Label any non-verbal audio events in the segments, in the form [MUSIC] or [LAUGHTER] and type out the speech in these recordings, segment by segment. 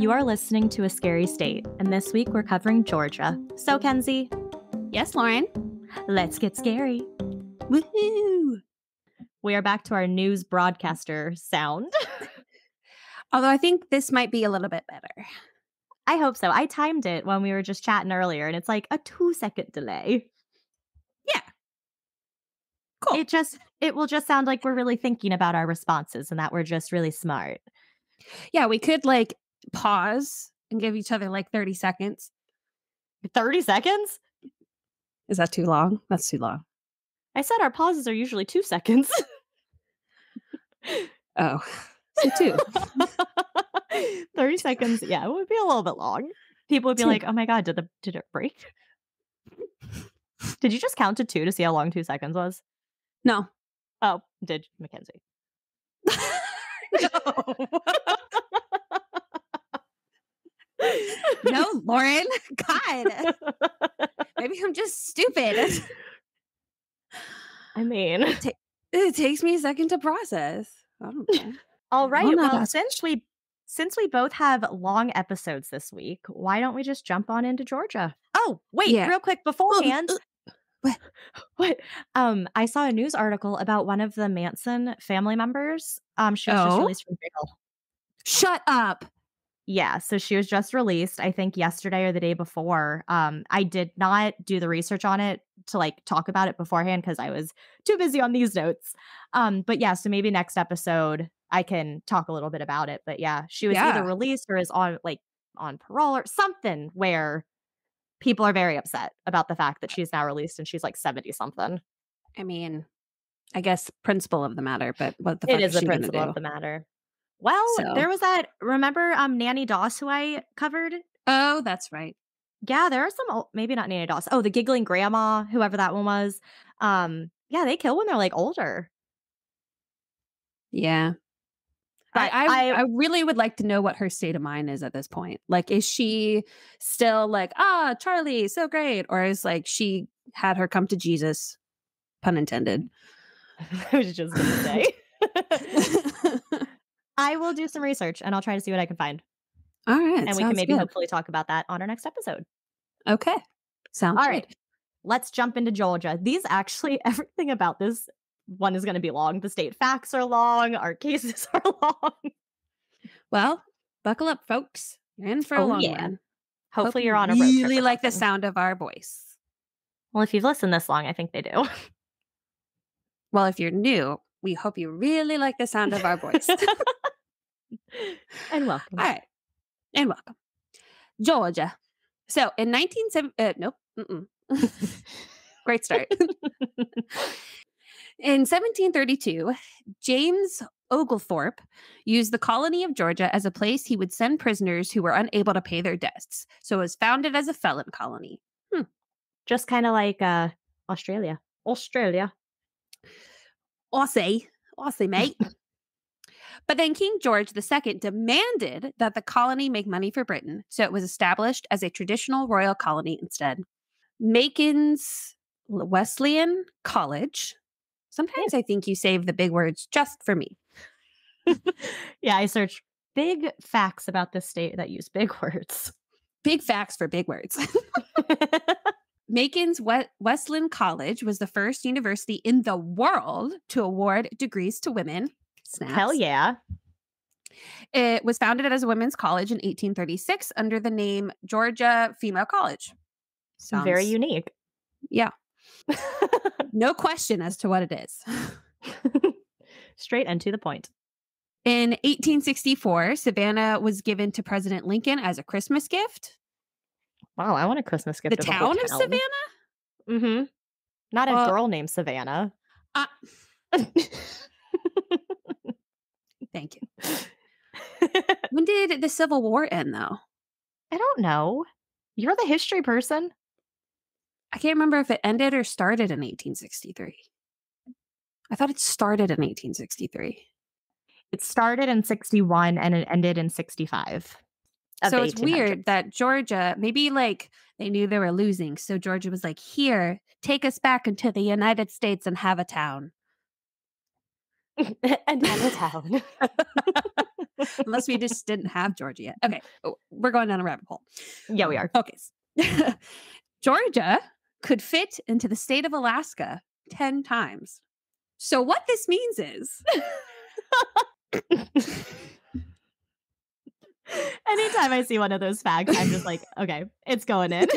You are listening to A Scary State, and this week we're covering Georgia. So, Kenzie, Yes, Lauren. let's get scary. Woohoo! We are back to our news broadcaster sound. [LAUGHS] Although I think this might be a little bit better. I hope so. I timed it when we were just chatting earlier, and it's like a two second delay. Yeah. Cool. It just it will just sound like we're really thinking about our responses and that we're just really smart. yeah, we could like pause and give each other like 30 seconds. 30 seconds? Is that too long? That's too long. I said our pauses are usually two seconds. [LAUGHS] Oh, so two. [LAUGHS] 30 seconds, yeah, it would be a little bit long. People would be Two. like, oh my God, did the did it break? did you just count to two to see how long two seconds was? no. Oh, did Mackenzie. [LAUGHS] no, Lauren. [LAUGHS] God. Maybe I'm just stupid. [LAUGHS] I mean, It takes me a second to process. I don't [LAUGHS] know. all right. Well, since we since we both have long episodes this week, why don't we just jump on into Georgia? Oh, wait, Yeah. real quick beforehand. what? What? Um, I saw a news article about one of the Manson family members. Um, she was just Oh? released from jail. Shut up. Yeah, so she was just released, I think yesterday or the day before. Um, I did not do the research on it to like talk about it beforehand because I was too busy on these notes. Um, but yeah, so maybe next episode I can talk a little bit about it. But yeah, she was Yeah. either released or is on like on parole or something where people are very upset about the fact that she's now released and she's like 70 something. I mean, I guess principle of the matter, but what the It fuck is the principle of the matter. Well, So- there was that remember um Nanny Doss who I covered Oh, that's right. Yeah, there are some maybe not Nanny Doss. Oh, the giggling grandma, whoever that one was. Um, yeah, they kill when they're like older. Yeah. But I, I, I- I really would like to know what her state of mind is at this point. Like, is she still like, ah, Charlie, so great? Or is like she had her come to Jesus, pun intended? [LAUGHS] I was just gonna say. [LAUGHS] [LAUGHS] I will do some research and I'll try to see what I can find, All right. and we can maybe good. hopefully talk about that on our next episode. Okay. Sounds All right, let's jump into Georgia. These actually, [LAUGHS] everything about this one is going to be long. The state facts are long. Our cases [LAUGHS] are long. Well, buckle up, folks. You're in for a Oh, long yeah. one. Hopefully, Hope you're on a road trip really like the sound of our voice. Well, if you've listened this long, I think they do. Well, if you're new, we hope you really like the sound of our voice. [LAUGHS] and welcome. All right. And welcome. Georgia. So in 1970, uh, nope. [LAUGHS] Great start. [LAUGHS] in 1732, James Oglethorpe used the colony of Georgia as a place he would send prisoners who were unable to pay their debts. So it was founded as a felon colony. just kind of like uh Australia. Australia. Aussie, Aussie, mate. [LAUGHS] but then King George II demanded that the colony make money for Britain, so it was established as a traditional royal colony instead. Macon's Wesleyan College. Sometimes I think you save the big words just for me. Yeah, I search big facts about this state that use big words. Big facts for big words. [LAUGHS] Macon's we- Wesleyan College was the first university in the world to award degrees to women. Snaps. Hell yeah. It was founded as a women's college in 1836 under the name Georgia Female College. Very unique. Yeah. [LAUGHS] No question as to what it is. [LAUGHS] Straight and to the point. In 1864, Savannah was given to President Lincoln as a Christmas gift. Wow, I want a Christmas gift. the of a whole town of. Savannah? Mm-hmm. Not a Well- girl named Savannah. Uh, [LAUGHS] thank you. [LAUGHS] When did the Civil War end, though? I don't know. You're the history person. I can't remember if it ended or started in 1863. I thought it started in 1863. It started in 61 and it ended in 65. so it's weird that Georgia, maybe like they knew they were losing. So Georgia was like, here, take us back into the United States and have a town. [LAUGHS] and have a town. Unless we just didn't have Georgia yet. Okay, oh, we're going down a rabbit hole. Yeah, we are. Okay. [LAUGHS] Georgia could fit into the state of Alaska 10 times. So, what this means is [LAUGHS] Anytime I see one of those facts, I'm just like, okay, it's going in.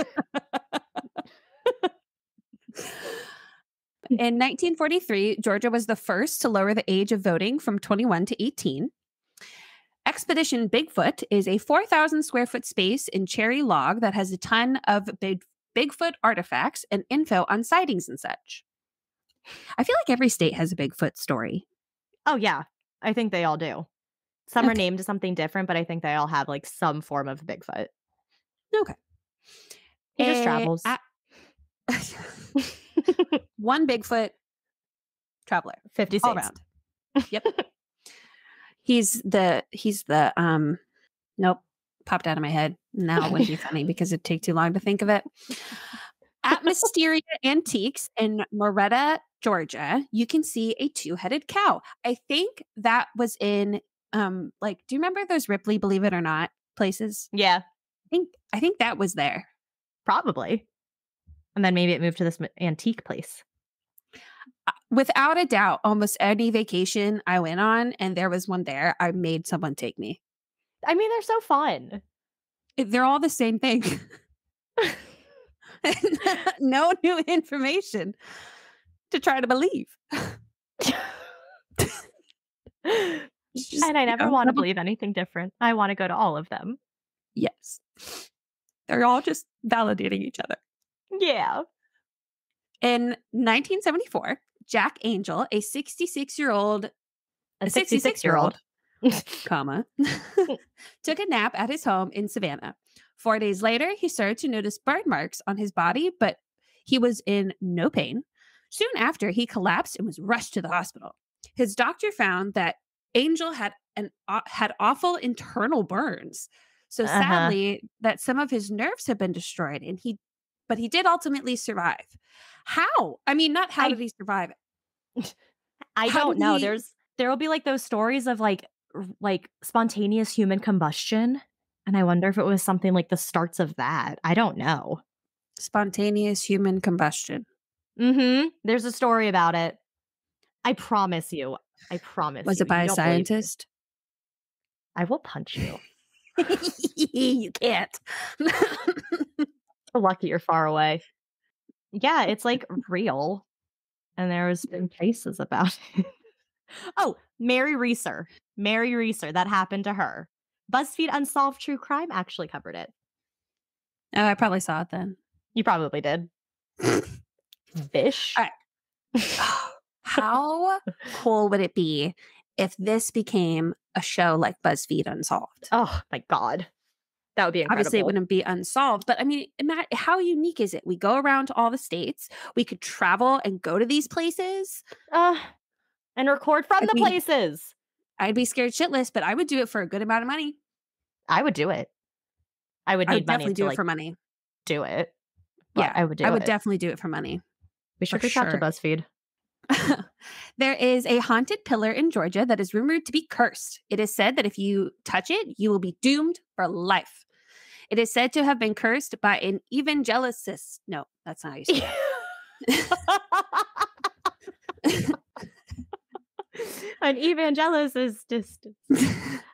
[LAUGHS] in 1943, Georgia was the first to lower the age of voting from 21 to 18. Expedition Bigfoot is a 4,000 square foot space in Cherry Log that has a ton of big, Bigfoot artifacts and info on sightings and such. I feel like every state has a Bigfoot story. Oh, yeah. I think they all do. Some are named something different, but I think they all have like some form of Bigfoot. Okay. He just Eh, travels. a- [LAUGHS] [LAUGHS] [LAUGHS] One Bigfoot traveler 50 all around. Yep. [LAUGHS] he's the he's the um nope, popped out of my head. Now it wouldn't be funny because it'd take too long to think of it. At Mysteria Antiques in Moretta, Georgia, you can see a two-headed cow. I think that was in um like do you remember those Ripley Believe It or Not places? Yeah, I think I think that was there. probably. And then maybe it moved to this antique place. Uh, Without a doubt, almost any vacation I went on and there was one there, I made someone take me. I mean, they're so fun. They're all the same thing. [LAUGHS] no new information to try to believe. [LAUGHS] Just, and I you never know, want to believe anything different. I want to go to all of them. Yes. They're all just validating each other. Yeah. In 1974, Jack Angel, a 66 year old, A 66 year old, [LAUGHS] comma, [LAUGHS] [LAUGHS] took a nap at his home in Savannah. Four days later, he started to notice burn marks on his body, but he was in no pain. Soon after, he collapsed and was rushed to the hospital. His doctor found that Angel had an aw- had awful internal burns. So Uh-huh. sadly, that some of his nerves had been destroyed, and he, but he did ultimately survive. How? I mean, not how I- did he survive? I How don't know. he- There's there will be like those stories of like like spontaneous human combustion, and I wonder if it was something like the starts of that. I don't know. Spontaneous human combustion. Mm-hmm. There's a story about it. I promise you. I promise. Was you, it by you a don't believe me. scientist? I will punch you. [LAUGHS] you can't. [LAUGHS] Lucky you're far away. Yeah, it's like real. And there's been cases about it. oh, Mary Reeser. Mary Reeser. That happened to her. BuzzFeed Unsolved True Crime actually covered it. oh, I probably saw it then. You probably did. Fish. All [SIGHS] How cool would it be if this became a show like BuzzFeed Unsolved? Oh my god. That would be incredible. Obviously, it wouldn't be unsolved, but I mean, how unique is it? We go around to all the states. We could travel and go to these places. Uh, and record from I'd the be- places. I'd be scared shitless, but I would do it for a good amount of money. I would do it. I would I need would money definitely do like it for money. do it. but Yeah, I would do I would it. definitely do it for money. we should reach out to. BuzzFeed. [LAUGHS] there is a haunted pillar in Georgia that is rumored to be cursed. It is said that if you touch it, you will be doomed for life. It is said to have been cursed by an evangelicist. No, that's not how you say it. [LAUGHS] An evangelist is [LAUGHS] just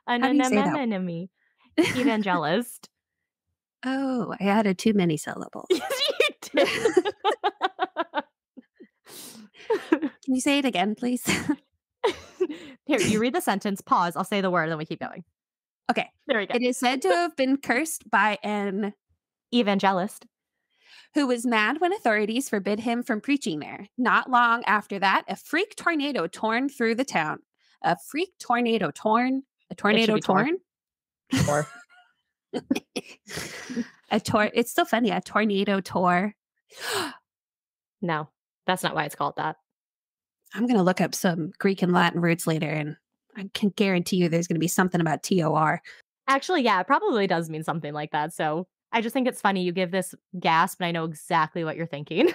an How do you say that? enemy. Evangelist. oh, I added too many syllables. yes, you did. Can you say it again, please? [LAUGHS] Here, you read the sentence, pause, I'll say the word, and then we keep going. Okay. There we go. it is said to have been cursed by an Evangelist. who was mad when authorities forbid him from preaching there. Not long after that, a freak tornado torn through the town. A freak tornado torn? A tornado torn. torn? [LAUGHS] A tor it's still funny, a tornado tore. [GASPS] no, that's not why it's called that. I'm gonna look up some Greek and Latin roots later and I can guarantee you there's gonna be something about TOR. Actually, yeah, it probably does mean something like that. So I just think it's funny. You give this gasp, and I know exactly what you're thinking.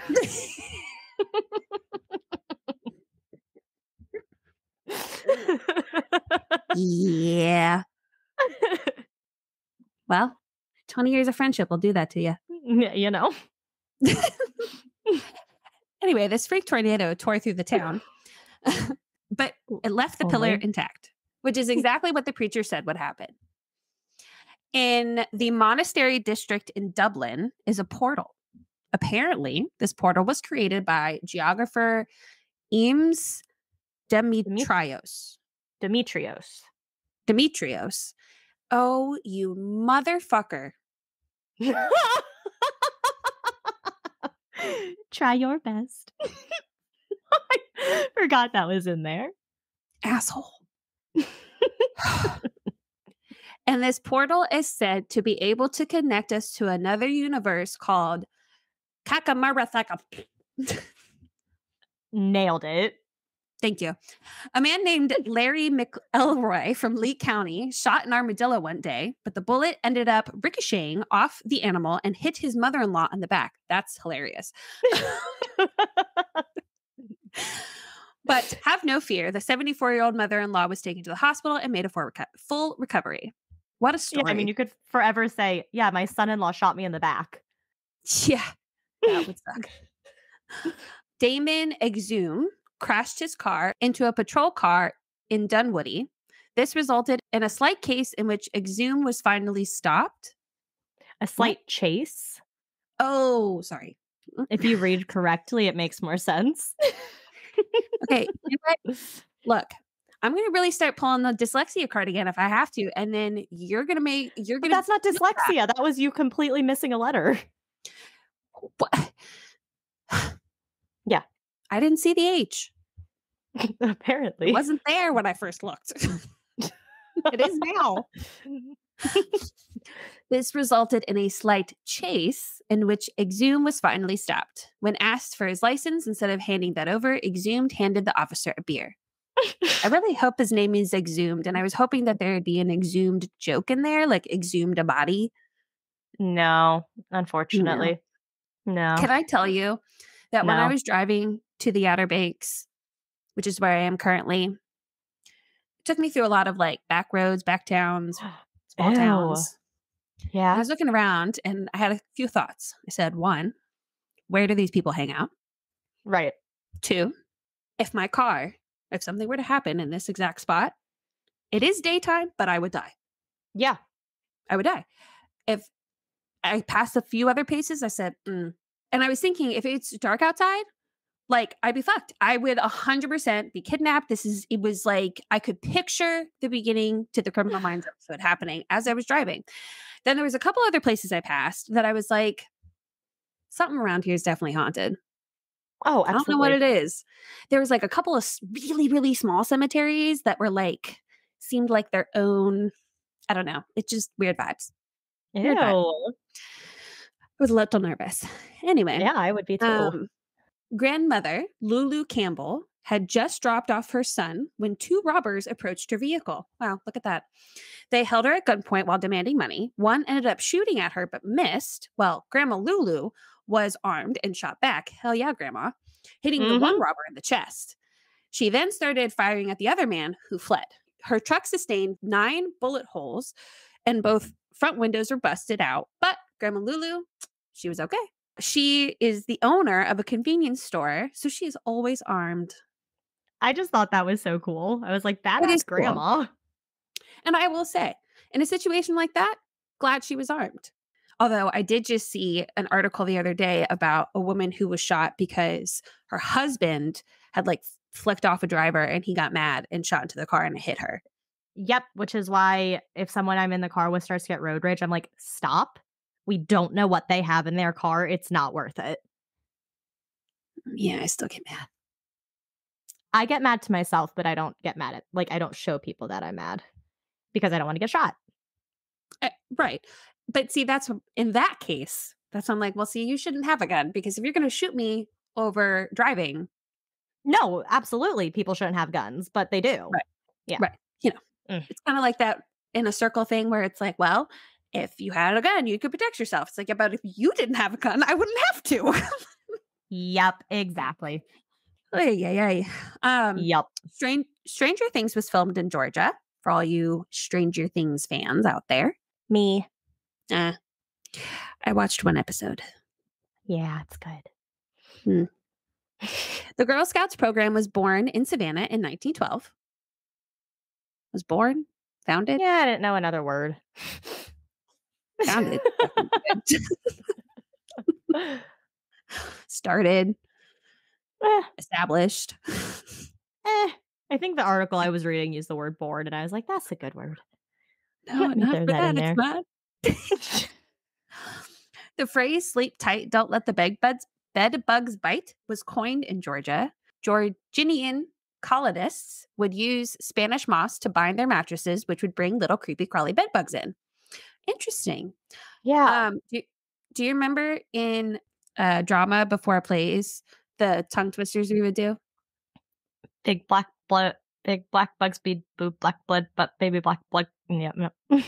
yeah. [LAUGHS] Well, 20 years of friendship will do that to you. you know. [LAUGHS] anyway, this freak tornado tore through the town, [LAUGHS] but it left the pillar Only. intact, which is [LAUGHS] exactly what the preacher said would happen. In the monastery district in Dublin is a portal. Apparently, this portal was created by geographer Eames Demetrios. Demetrios. Demetrios. Oh, you motherfucker. [LAUGHS] Try your best. [LAUGHS] I forgot that was in there. asshole. [LAUGHS] and this portal is said to be able to connect us to another universe called Kakamarathaka. [LAUGHS] Nailed it. Thank you. A man named Larry McElroy from Lee County shot an armadillo one day, but the bullet ended up ricocheting off the animal and hit his mother in law in the back. That's hilarious. [LAUGHS] But have no fear. The 74 year old mother in law was taken to the hospital and made a full, recovery. What a yeah, story. I mean, you could forever say, yeah, my son in law shot me in the back. Yeah, that would suck. [LAUGHS] Damon Exum crashed his car into a patrol car in Dunwoody. This resulted in a slight case in which Exum was finally stopped. A slight chase. Oh, sorry. If you read correctly, it makes more sense. Okay, [LAUGHS] look, I'm going to really start pulling the dyslexia card again if I have to, and then you're going to make you're going to that's not dyslexia. That was you completely missing a letter. What? [SIGHS] Yeah. I didn't see the H. [LAUGHS] Apparently. It wasn't there when I first looked. [LAUGHS] it is now. [LAUGHS] This resulted in a slight chase in which Exum was finally stopped. When asked for his license, instead of handing that over, Exhumed handed the officer a beer. I really hope his name is Exhumed, and I was hoping that there would be an exhumed joke in there, like exhumed a body. no, unfortunately. No. Can I tell you that when I was driving to the Outer Banks, which is where I am currently, it took me through a lot of like back roads, back towns, [GASPS] small Ew. towns. I was looking around and I had a few thoughts. I said, one, where do these people hang out? Right. Two, if my car, if something were to happen in this exact spot, it is daytime, but I would die. Yeah. I would die. If I passed a few other places, I said, mm. and I was thinking, if it's dark outside, like I'd be fucked. I would 100% be kidnapped. This is, it was like I could picture the beginning to the criminal [SIGHS] minds episode happening as I was driving. Then there was a couple other places I passed that I was like, something around here is definitely haunted. Oh, absolutely. I don't know what it is. There was like a couple of really, really small cemeteries that were like, seemed like their own, I don't know. It's just weird vibes. Weird vibe. Ew. I was a little nervous. Anyway, Yeah, I would be too. um, grandmother Lulu Campbell had just dropped off her son when two robbers approached her vehicle. Wow, look at that. They held her at gunpoint while demanding money. One ended up shooting at her but missed. Well, Grandma Lulu was armed and shot back. Hell yeah, Grandma. Hitting the one mm-hmm. robber in the chest. She then started firing at the other man who fled. Her truck sustained nine bullet holes and both front windows were busted out. But Grandma Lulu, she was okay. She is the owner of a convenience store, so she is always armed. I just thought that was so cool. I was like, that is badass cool. grandma. And I will say, in a situation like that, glad she was armed. Although I did just see an article the other day about a woman who was shot because her husband had like flicked off a driver and he got mad and shot into the car and it hit her. Yep. Which is why if someone I'm in the car with starts to get road rage, I'm like, stop. We don't know what they have in their car. It's not worth it. Yeah, I still get mad. I get mad to myself, but I don't get mad at like I don't show people that I'm mad because I don't want to get shot. Uh, right. But see, that's in that case, that's I'm like, well, see, you shouldn't have a gun because if you're going to shoot me over driving, No, absolutely. People shouldn't have guns, but they do. Right. Yeah. Right. You know, Mm. it's kind of like that in a circle thing where it's like, well, if you had a gun, you could protect yourself. It's like, but if you didn't have a gun, I wouldn't have to. Yep. Exactly. [LAUGHS] yeah, yeah. Um, Yep. Stran- Stranger Things was filmed in Georgia. for all you Stranger Things fans out there. Me. Uh, I watched one episode. Yeah, it's good. The Girl Scouts program was born in Savannah in 1912. Was born, founded, Yeah, I didn't know another word. [LAUGHS] founded, [LAUGHS] [LAUGHS] started, Eh, established. [LAUGHS] eh. I think the article I was reading used the word bored, and I was like, that's a good word. No, not throw for that that. in It's bad. the phrase "sleep tight, don't let the bed bugs bed bugs bite" was coined in Georgia. Georginian colonists would use Spanish moss to bind their mattresses, which would bring little creepy crawly bed bugs in. Interesting. Yeah. Um, do, do you remember in uh, drama before plays the tongue twisters we would do? big black blood, big black bugs be boob black blood, but baby black blood. Yeah. yeah. [LAUGHS]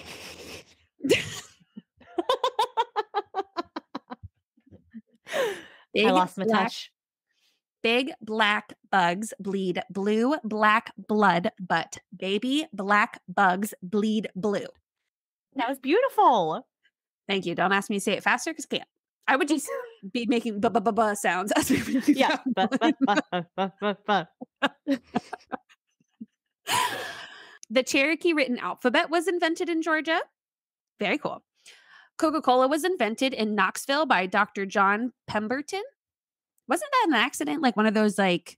I lost my black touch. Big black bugs bleed blue black blood, but baby black bugs bleed blue. That was beautiful. Thank you. Don't ask me to say it faster because I can't. I would just [LAUGHS] be making bu bu bu bu sounds [LAUGHS] as we would do Yeah. [LAUGHS] the Cherokee written alphabet was invented in Georgia. Very cool. Coca Cola was invented in Knoxville by Dr. John Pemberton. Wasn't that an accident? Like one of those, like,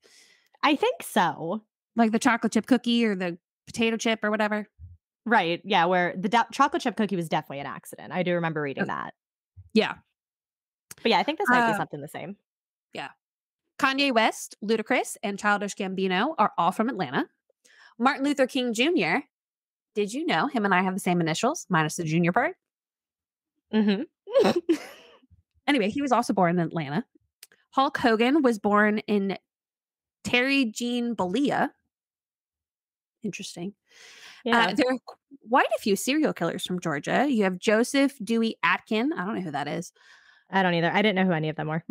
I think so. like the chocolate chip cookie or the potato chip or whatever. Right. Yeah. Where the da- chocolate chip cookie was definitely an accident. I do remember reading that. Yeah. But yeah, I think this might be Uh, something the same. Yeah. Kanye West, Ludacris, and Childish Gambino are all from Atlanta. Martin Luther King Jr. Did you know him and I have the same initials, minus the junior part? Mm-hmm. [LAUGHS] Anyway, he was also born in Atlanta. Hulk Hogan was born in Terry Jean Bollea. Interesting. Yeah. Uh, there are quite a few serial killers from Georgia. You have Joseph Dewey Akin. I don't know who that is. I don't either. I didn't know who any of them were.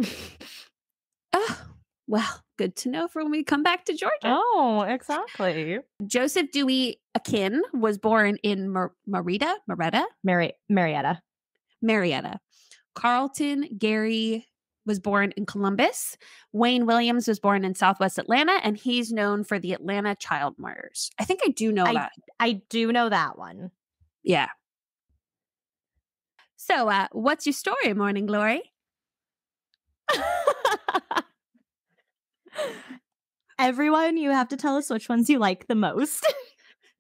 Oh, well, good to know for when we come back to Georgia. oh, exactly. Joseph Dewey Akin was born in Mar- Marita, Maretta, Mary Marietta. Marietta. Carlton Gary was born in Columbus. Wayne Williams was born in Southwest Atlanta, and he's known for the Atlanta child murders. I think I do know I- that. I do know that one. Yeah. So, uh, what's your story, Morning Glory? [LAUGHS] Everyone, you have to tell us which ones you like the most.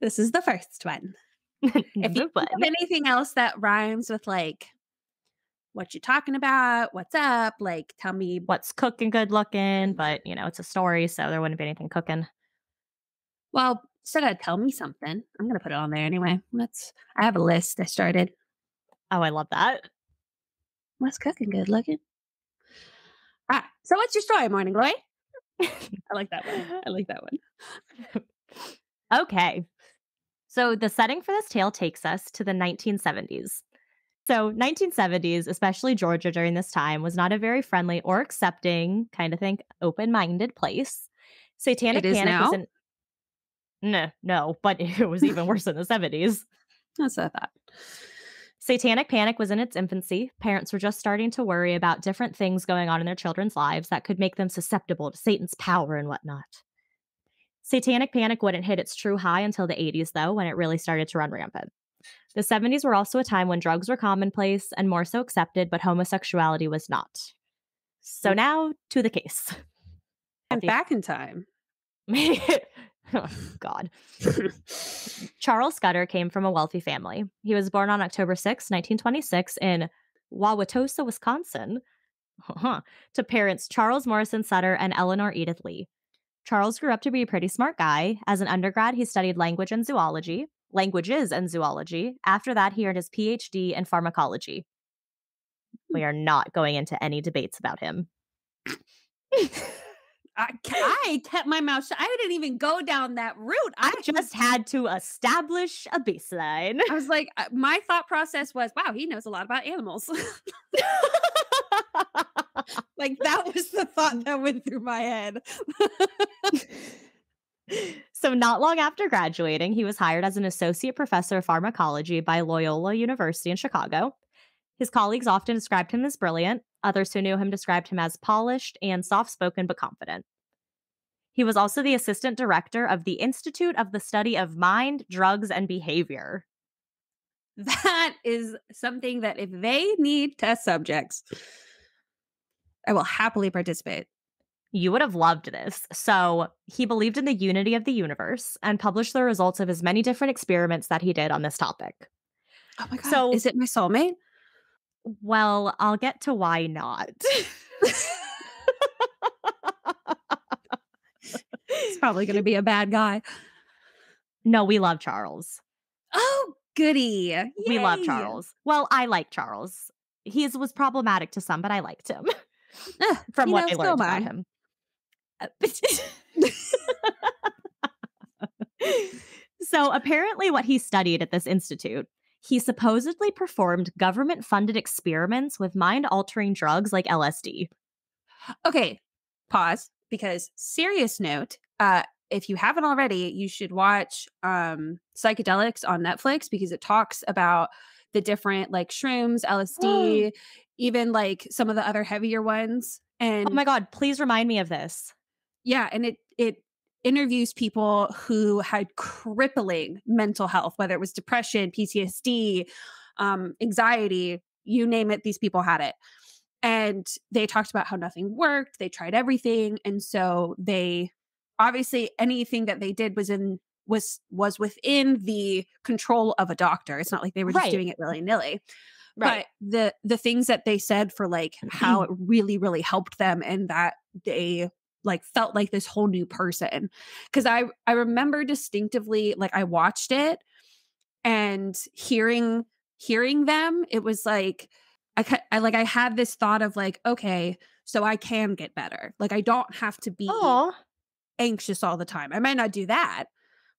This is the first one. [LAUGHS] If you one. have anything else that rhymes with like what you talking about, what's up, like tell me What's cooking good looking, but you know, it's a story, so there wouldn't be anything cooking. Well, instead of tell me something, I'm gonna put it on there anyway. Let's. I have a list I started. Oh, I love that. What's cooking good looking? Ah, so what's your story, Morning Glory? I like that one. I like that one. [LAUGHS] Okay. So the setting for this tale takes us to the 1970s. So 1970s, especially Georgia during this time, was not a very friendly or accepting, kind of think, open-minded place. Satanic It panic now? was in No, no, but [LAUGHS] it was even worse in the 70s. That's what I thought. Satanic panic was in its infancy. Parents were just starting to worry about different things going on in their children's lives that could make them susceptible to Satan's power and whatnot. Satanic panic wouldn't hit its true high until the 80s, though, when it really started to run rampant. The 70s were also a time when drugs were commonplace and more so accepted, but homosexuality was not. So mm. now to the case. I'm back in time. [LAUGHS] oh, God. [LAUGHS] Charles Scudder came from a wealthy family. He was born on October 6, 1926, in Wauwatosa, Wisconsin, Huh. to parents Charles Morrison Scudder and Eleanor Edith Lee. Charles grew up to be a pretty smart guy. As an undergrad, he studied language and zoology, languages and zoology. After that, he earned his PhD in pharmacology. We are not going into any debates about him. I, I kept my mouth shut. I didn't even go down that route. I just had to establish a baseline. I was like, uh, my thought process was, wow, he knows a lot about animals. [LAUGHS] like that was the thought [LAUGHS] that went through my head. [LAUGHS] So, not long after graduating, he was hired as an associate professor of pharmacology by Loyola University in Chicago. His colleagues often described him as brilliant. Others who knew him described him as polished and soft spoken but confident. He was also the assistant director of the Institute of the Study of Mind, Drugs, and Behavior. That is something that if they need test subjects, I will happily participate. You would have loved this. So, he believed in the unity of the universe and published the results of his many different experiments that he did on this topic. Oh my god. So, is it my soulmate? Well, I'll get to why not. He's probably going to be a bad guy. No, we love Charles. Oh, goody. Yay. We love Charles. Well, I like Charles. He was problematic to some, but I liked him [LAUGHS] from what I learned about him. Uh, [LAUGHS] [LAUGHS] so apparently, what he studied at this institute he supposedly performed government funded experiments with mind altering drugs like LSD. Okay, pause because serious note, uh if you haven't already, you should watch um psychedelics on Netflix because it talks about the different like shrooms, [GASPS] LSD, even like some of the other heavier ones. And Oh my god, please remind me of this. Yeah, and it it interviews people who had crippling mental health, whether it was depression, PTSD, um, anxiety, you name it, these people had it. And they talked about how nothing worked. They tried everything. And so they obviously anything that they did was in was was within the control of a doctor. It's not like they were just right. doing it willy-nilly. Right. But the the things that they said for like how [CLEARS THROAT] it really, really helped them and that they like felt like this whole new person because i i remember distinctively like i watched it and hearing hearing them it was like I, I like i had this thought of like okay so i can get better like i don't have to be Aww. anxious all the time i might not do that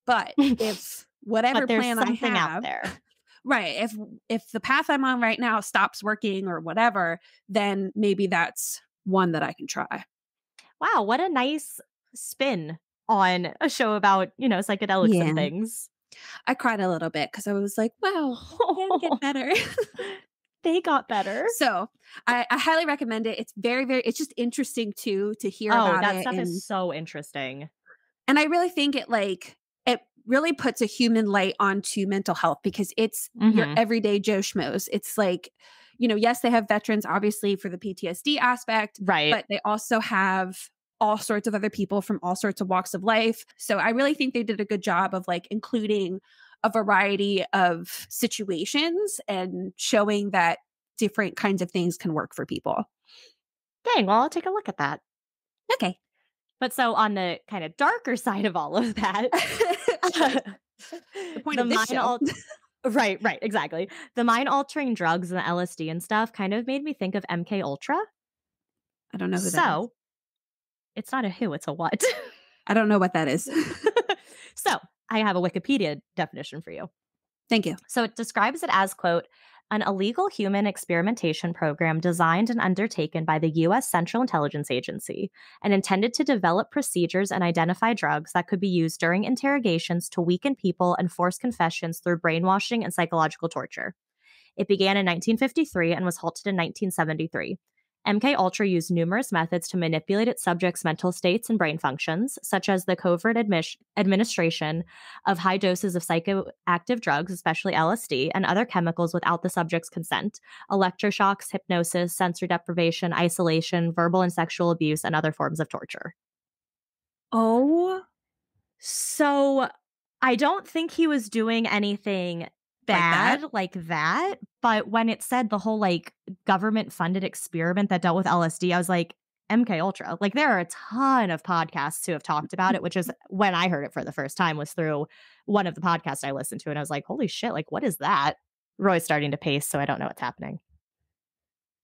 but [LAUGHS] if whatever but plan i have out there [LAUGHS] right if if the path i'm on right now stops working or whatever then maybe that's one that i can try wow, what a nice spin on a show about, you know, psychedelics yeah. and things. I cried a little bit because I was like, wow, can get [LAUGHS] better. [LAUGHS] they got better. So I, I, highly recommend it. It's very, very, it's just interesting too to hear oh, about that it. stuff and, is so interesting. And I really think it like, it really puts a human light onto mental health because it's mm-hmm. your everyday Joe Schmoes. It's like, you know, yes, they have veterans obviously for the PTSD aspect, right? But they also have all sorts of other people from all sorts of walks of life. So I really think they did a good job of like including a variety of situations and showing that different kinds of things can work for people. Dang, well, I'll take a look at that. Okay. But so on the kind of darker side of all of that, [LAUGHS] [LAUGHS] the point the of this show. [LAUGHS] Right, right, exactly. The mind altering drugs and the LSD and stuff kind of made me think of MK Ultra. I don't know who so, it's not a who, it's a what. I don't know what that is. [LAUGHS] so, I have a Wikipedia definition for you. Thank you. So, it describes it as, quote, an illegal human experimentation program designed and undertaken by the U.S. Central Intelligence Agency and intended to develop procedures and identify drugs that could be used during interrogations to weaken people and force confessions through brainwashing and psychological torture. It began in 1953 and was halted in 1973. MK Ultra used numerous methods to manipulate its subjects' mental states and brain functions, such as the covert administration of high doses of psychoactive drugs, especially LSD, and other chemicals without the subject's consent, electroshocks, hypnosis, sensory deprivation, isolation, verbal and sexual abuse, and other forms of torture. Oh. So I don't think he was doing anything bad like that. like that. But when it said the whole like government funded experiment that dealt with LSD, I was like, MK Ultra. Like there are a ton of podcasts who have talked about it, which is when I heard it for the first time was through one of the podcasts I listened to. And I was like, holy shit, like what is that? Roy's starting to pace, so I don't know what's happening.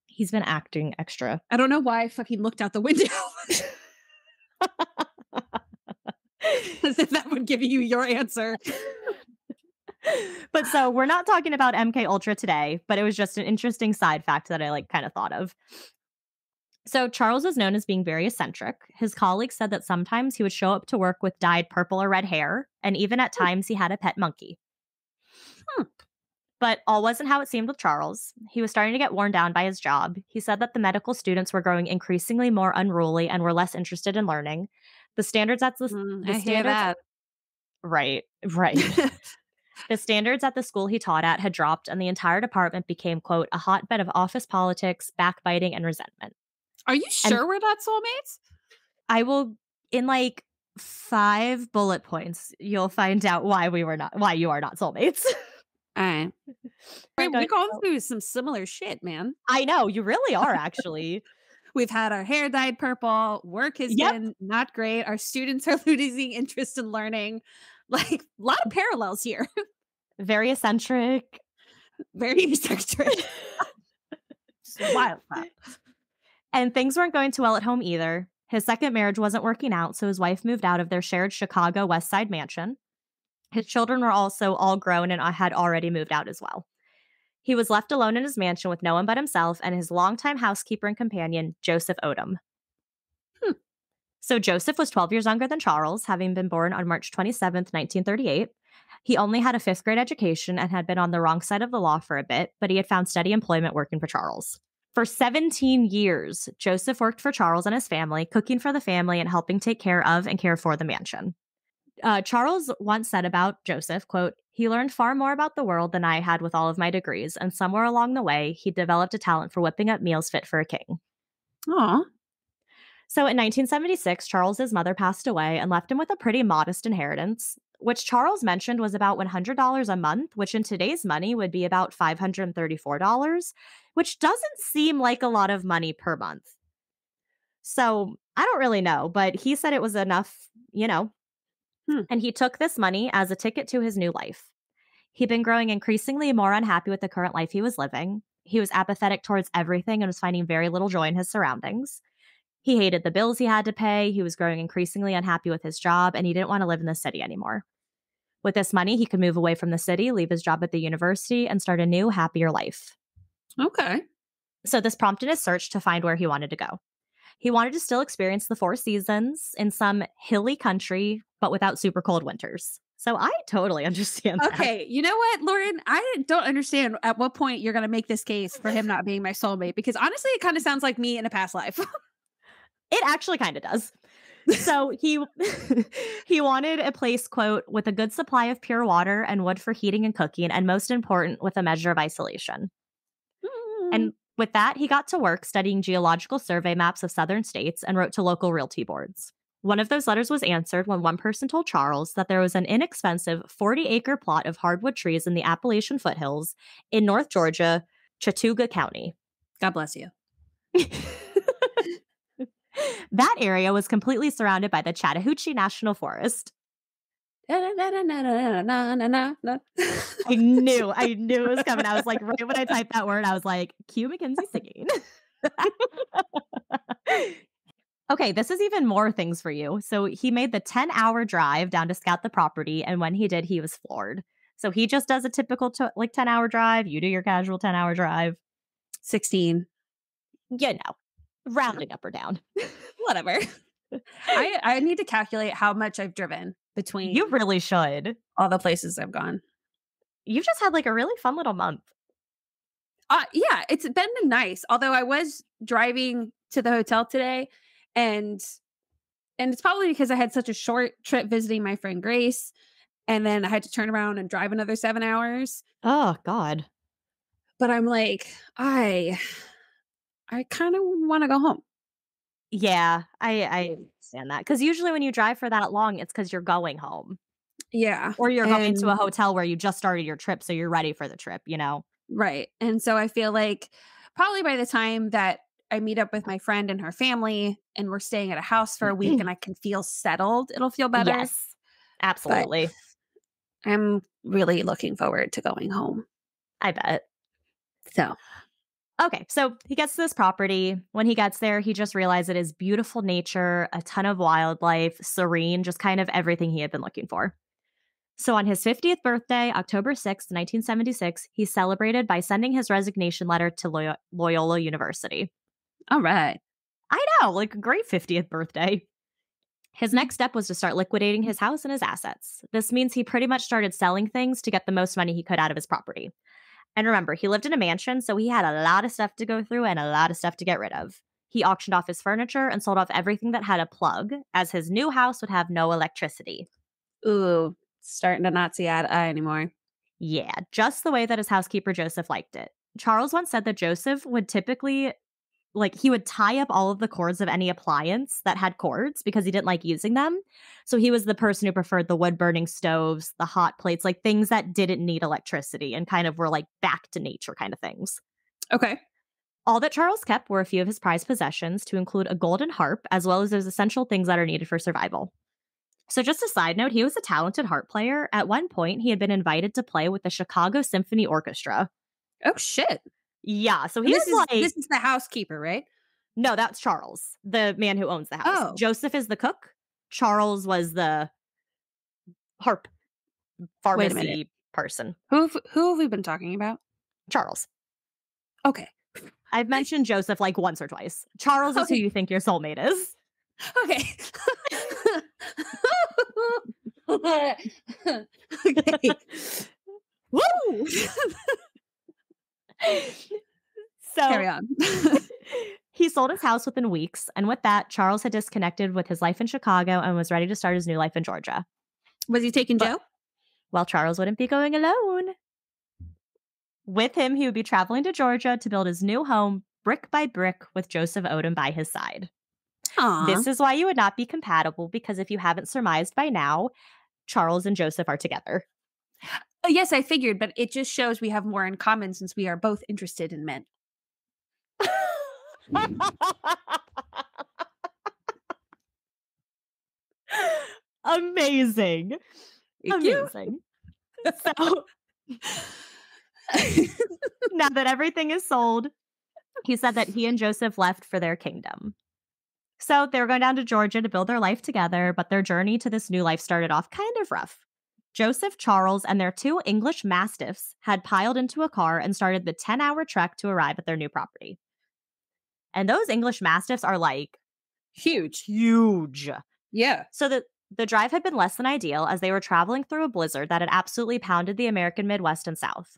He's been acting extra. I don't know why I fucking looked out the window. [LAUGHS] [LAUGHS] As if that would give you your answer [LAUGHS] but so we're not talking about MK Ultra today, but it was just an interesting side fact that I like kind of thought of. So Charles was known as being very eccentric. His colleagues said that sometimes he would show up to work with dyed purple or red hair, and even at times he had a pet monkey. Hmm. But all wasn't how it seemed with Charles. He was starting to get worn down by his job. He said that the medical students were growing increasingly more unruly and were less interested in learning. The standards at the, Mm, the I hear standards that. right, right. [LAUGHS] [LAUGHS] The standards at the school he taught at had dropped, and the entire department became, quote, a hotbed of office politics, backbiting, and resentment. Are you And- sure we're not soulmates? I will, in like five bullet points, you'll find out why we were not, why you are not soulmates. All right. [LAUGHS] We're We've going- gone through some similar shit, man. I know, you really are [LAUGHS] actually. We've had our hair dyed purple. Work has Yep. been not great. Our students are [LAUGHS] losing interest in learning. [LAUGHS] Like a lot of parallels here. [LAUGHS] Very eccentric. Very eccentric. [LAUGHS] Wild. And things weren't going too well at home either. His second marriage wasn't working out, so his wife moved out of their shared Chicago West Side mansion. His children were also all grown and uh, had already moved out as well. He was left alone in his mansion with no one but himself and his longtime housekeeper and companion, Joseph Odom. So Joseph was 12 years younger than Charles, having been born on March 27, 1938. He only had a fifth grade education and had been on the wrong side of the law for a bit, but he had found steady employment working for Charles. For 17 years, Joseph worked for Charles and his family, cooking for the family and helping take care of and care for the mansion. Uh, Charles once said about Joseph, quote, he learned far more about the world than I had with all of my degrees, and somewhere along the way, he developed a talent for whipping up meals fit for a king. Aw. So in 1976, Charles's mother passed away and left him with a pretty modest inheritance, which Charles mentioned was about $100 a month, which in today's money would be about $534, which doesn't seem like a lot of money per month. So I don't really know, but he said it was enough, you know. Hmm. And he took this money as a ticket to his new life. He'd been growing increasingly more unhappy with the current life he was living. He was apathetic towards everything and was finding very little joy in his surroundings. He hated the bills he had to pay. He was growing increasingly unhappy with his job, and he didn't want to live in the city anymore. With this money, he could move away from the city, leave his job at the university, and start a new, happier life. Okay. So, this prompted his search to find where he wanted to go. He wanted to still experience the four seasons in some hilly country, but without super cold winters. So, I totally [LAUGHS] understand that. Okay. You know what, Lauren? I don't understand at what point you're going to make this case for him not being my soulmate because honestly, it kind of sounds like me in a past life. [LAUGHS] It actually kind of does. [LAUGHS] So he [LAUGHS] he wanted a place quote with a good supply of pure water and wood for heating and cooking and most important with a measure of isolation. Mm. And with that, he got to work studying geological survey maps of southern states and wrote to local realty boards. One of those letters was answered when one person told Charles that there was an inexpensive 40 acre plot of hardwood trees in the Appalachian foothills in North Georgia, Chattooga County. God bless you. [LAUGHS] that area was completely surrounded by the Chattahoochee National Forest. [LAUGHS] I knew, I knew it was coming. I was like, right when I typed that word, I was like, cue Mackenzie singing. [LAUGHS] okay, this is even more things for you. So he made the 10 hour drive down to scout the property. And when he did, he was floored. So he just does a typical to- like 10 hour drive. You do your casual 10 hour drive. 16. You know, rounding up or down. [LAUGHS] [LAUGHS] Whatever. [LAUGHS] I, I need to calculate how much I've driven between You really should. all the places I've gone. You've just had like a really fun little month. Uh, yeah, it's been nice. Although I was driving to the hotel today, and and it's probably because I had such a short trip visiting my friend Grace, and then I had to turn around and drive another seven hours. Oh, God. But I'm like, I, I kind of want to go home. Yeah, I, I understand that. Because usually when you drive for that long, it's because you're going home. Yeah, or you're going to a hotel where you just started your trip so you're ready for the trip you know right. And so I feel like probably by the time that I meet up with my friend and her family, and we're staying at a house for a week, and [CLEARS THROAT] I can feel settled, it'll feel better. yes absolutely I'm really looking forward to going home. i bet So, okay so he gets to this property when he gets there he just realized it is beautiful nature a ton of wildlife serene just kind of everything he had been looking for so on his 50th birthday october 6th 1976 he celebrated by sending his resignation letter to Loyo- loyola university all right. I know, like a great 50th birthday. His next step was to start liquidating his house and his assets. This means he pretty much started selling things to get the most money he could out of his property. And remember, he lived in a mansion, so he had a lot of stuff to go through and a lot of stuff to get rid of. He auctioned off his furniture and sold off everything that had a plug, as his new house would have no electricity. Ooh, starting to not see eye to eye anymore. Yeah, just the way that his housekeeper Joseph liked it. Charles once said that Joseph would typically like he would tie up all of the cords of any appliance that had cords because he didn't like using them. So he was the person who preferred the wood burning stoves, the hot plates, like things that didn't need electricity and kind of were like back to nature kind of things. Okay. All that Charles kept were a few of his prized possessions, to include a golden harp, as well as those essential things that are needed for survival. So, just a side note, he was a talented harp player. At one point, he had been invited to play with the Chicago Symphony Orchestra. Oh, shit. Yeah. So And he this is like, this is the housekeeper, right? no, that's Charles, the man who owns the house. Oh. Joseph is the cook. Charles was the harp pharmacy person. Who who have we been talking about? Charles. Okay. I've mentioned Joseph like once or twice. Charles is who you think your soulmate is. Okay. [LAUGHS] [LAUGHS] okay. [LAUGHS] Woo! So Carry on. [LAUGHS] [LAUGHS] he sold his house within weeks, and with that, Charles had disconnected with his life in Chicago and was ready to start his new life in Georgia. Was he taking But- Joe? Well, Charles wouldn't be going alone. With him, he would be traveling to Georgia to build his new home brick by brick with Joseph Odom by his side. Aw. This is why you would not be compatible because if you haven't surmised by now, Charles and Joseph are together. Oh, yes, I figured, but it just shows we have more in common since we are both interested in men. [LAUGHS] Amazing. Thank you. Amazing. So [LAUGHS] now that everything is sold, he said that he and Joseph left for their kingdom. So they were going down to Georgia to build their life together, but their journey to this new life started off kind of rough. Joseph, Charles, and their two English mastiffs had piled into a car and started the 10 hour trek to arrive at their new property. And those English mastiffs are like Huge. huge. Yeah. So the the drive had been less than ideal as they were traveling through a blizzard that had absolutely pounded the American Midwest and South.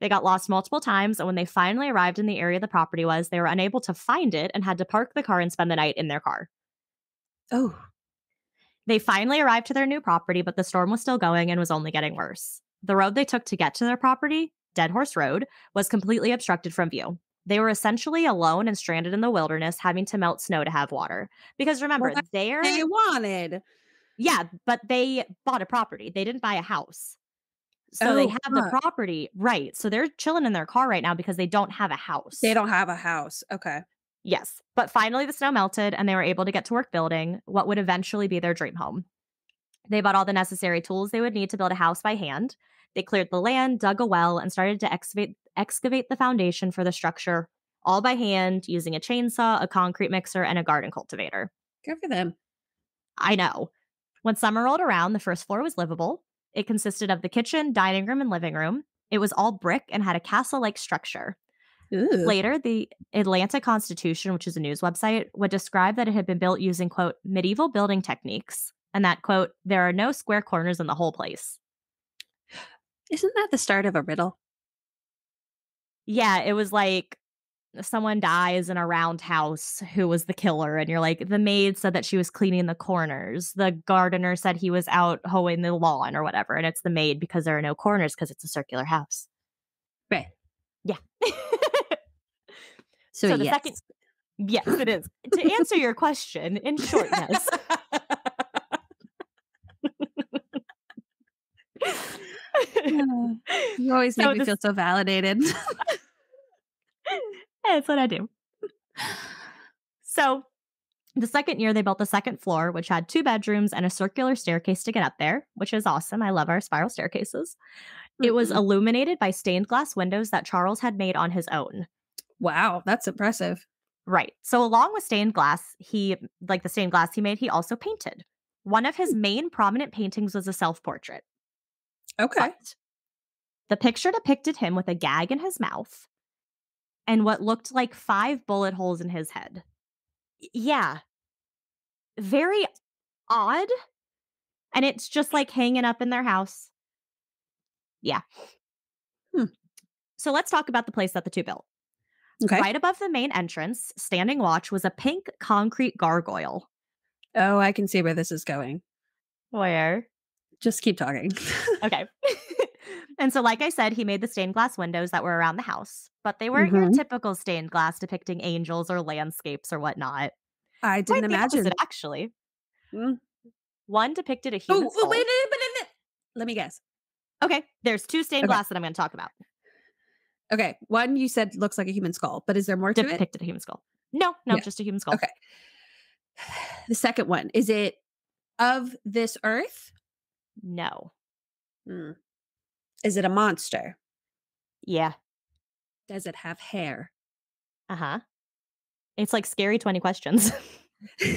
They got lost multiple times, and when they finally arrived in the area the property was, they were unable to find it and had to park the car and spend the night in their car. Oh. They finally arrived to their new property, but the storm was still going and was only getting worse. The road they took to get to their property, Dead Horse Road, was completely obstructed from view. They were essentially alone and stranded in the wilderness, having to melt snow to have water. Because remember, they're They wanted. Yeah, but they bought a property. They didn't buy a house. So they Oh, have the property, right. So they're chilling in their car right now because they don't have a house. They don't have a house. Okay. Yes. But finally the snow melted and they were able to get to work building what would eventually be their dream home. They bought all the necessary tools they would need to build a house by hand. They cleared the land, dug a well, and started to excavate excavate the foundation for the structure all by hand using a chainsaw, a concrete mixer, and a garden cultivator. Good for them. I know. When summer rolled around, the first floor was livable. It consisted of the kitchen, dining room, and living room. It was all brick and had a castle like structure. Ooh. Later, the Atlanta Constitution, which is a news website, would describe that it had been built using, quote, medieval building techniques, and that, quote, there are no square corners in the whole place. Isn't that the start of a riddle? Yeah, it was like someone dies in a roundhouse who was the killer, and you're like, the maid said that she was cleaning the corners. The gardener said he was out hoeing the lawn or whatever, and it's the maid because there are no corners because it's a circular house. Right. Yeah. [LAUGHS] So, So the yes. second- yes, it is. to answer your question, in short, yes. [SIGHS] you always make So me the feel so validated. [LAUGHS] That's what I do. So, the second year, they built the second floor, which had two bedrooms and a circular staircase to get up there, which is awesome. I love our spiral staircases. It was Mhm. illuminated by stained glass windows that Charles had made on his own. Wow, that's impressive. Right. So, along with stained glass, he, like the stained glass he made, he also painted. One of his main prominent paintings was a self portrait. Okay. But the picture depicted him with a gag in his mouth and what looked like five bullet holes in his head. Yeah. Very odd. And it's just like hanging up in their house. Yeah. Hmm. So let's talk about the place that the two built. Okay. Right above the main entrance, standing watch, was a pink concrete gargoyle. Oh, I can see where this is going. Where? Just keep talking. Okay. [LAUGHS] [LAUGHS] and so, like I said, he made the stained glass windows that were around the house, but they weren't your Mhm. typical stained glass depicting angels or landscapes or whatnot. I didn't imagine. opposite, actually. Mm. One depicted a Oh, human. oh, wait, wait, wait, wait. Let me guess. Okay, there's two stained Okay. glass that I'm going to talk about. Okay. One you said looks like a human skull, but is there more to it? Depicted a human skull. No, no, Yeah. just a human skull. Okay. [SIGHS] The second one is it of this earth? No. Hmm. Is it a monster? Yeah. Does it have hair? Uh huh. It's like scary 20 questions. [LAUGHS]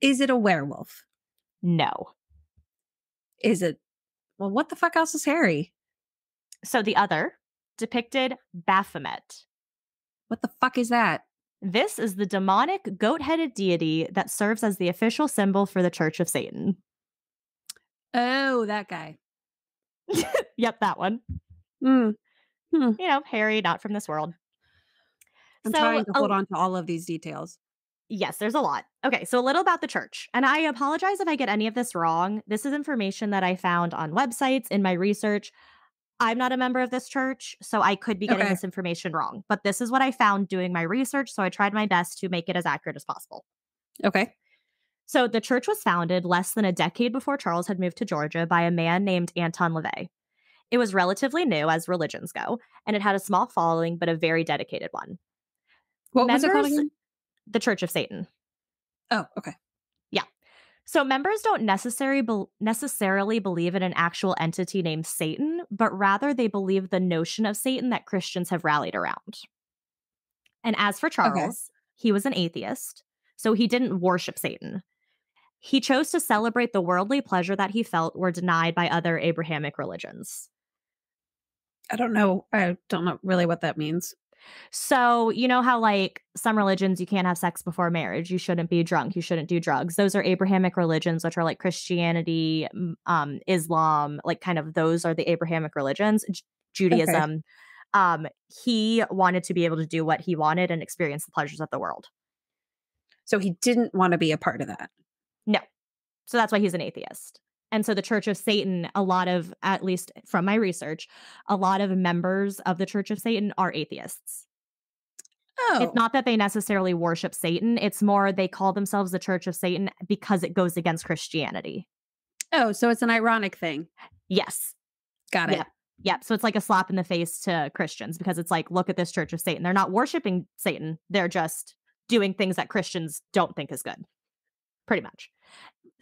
Is it a werewolf? no. Is it? Well, what the fuck else is hairy? So the other depicted Baphomet. What the fuck is that? This is the demonic goat headed deity that serves as the official symbol for the Church of Satan. Oh, that guy. [LAUGHS] yep, that one. Hmm. You know, hairy, not from this world. I'm So, trying to hold on to all of these details. Yes, there's a lot. Okay, so a little about the church. And I apologize if I get any of this wrong. This is information that I found on websites in my research. I'm not a member of this church, so I could be getting Okay. this information wrong. But this is what I found doing my research, so I tried my best to make it as accurate as possible. Okay. So the church was founded less than a decade before Charles had moved to Georgia by a man named Anton LaVey. It was relatively new as religions go, and it had a small following, but a very dedicated one. What was it called again? The Church of Satan. Oh, okay. Yeah. So members don't necessarily bel necessarily believe in an actual entity named Satan, but rather they believe the notion of Satan that Christians have rallied around. And as for Charles, he was an atheist, so he didn't worship Satan. He chose to celebrate the worldly pleasure that he felt were denied by other Abrahamic religions. I don't know. I don't know really what that means. So, you know how, like, some religions you can't have sex before marriage, you shouldn't be drunk, you shouldn't do drugs. Those are Abrahamic religions, which are like Christianity, um, Islam, like, kind of those are the Abrahamic religions, J- Judaism. Um, he wanted to be able to do what he wanted and experience the pleasures of the world. So he didn't want to be a part of that. No. So that's why he's an atheist. And so the Church of Satan, a lot of, at least from my research, a lot of members of the Church of Satan are atheists. Oh, It's not that they necessarily worship Satan. It's more they call themselves the Church of Satan because it goes against Christianity. oh, so it's an ironic thing. Yes. Got it. Yep. Yep. So it's like a slap in the face to Christians because it's like, look at this Church of Satan. They're not worshiping Satan. They're just doing things that Christians don't think is good. Pretty much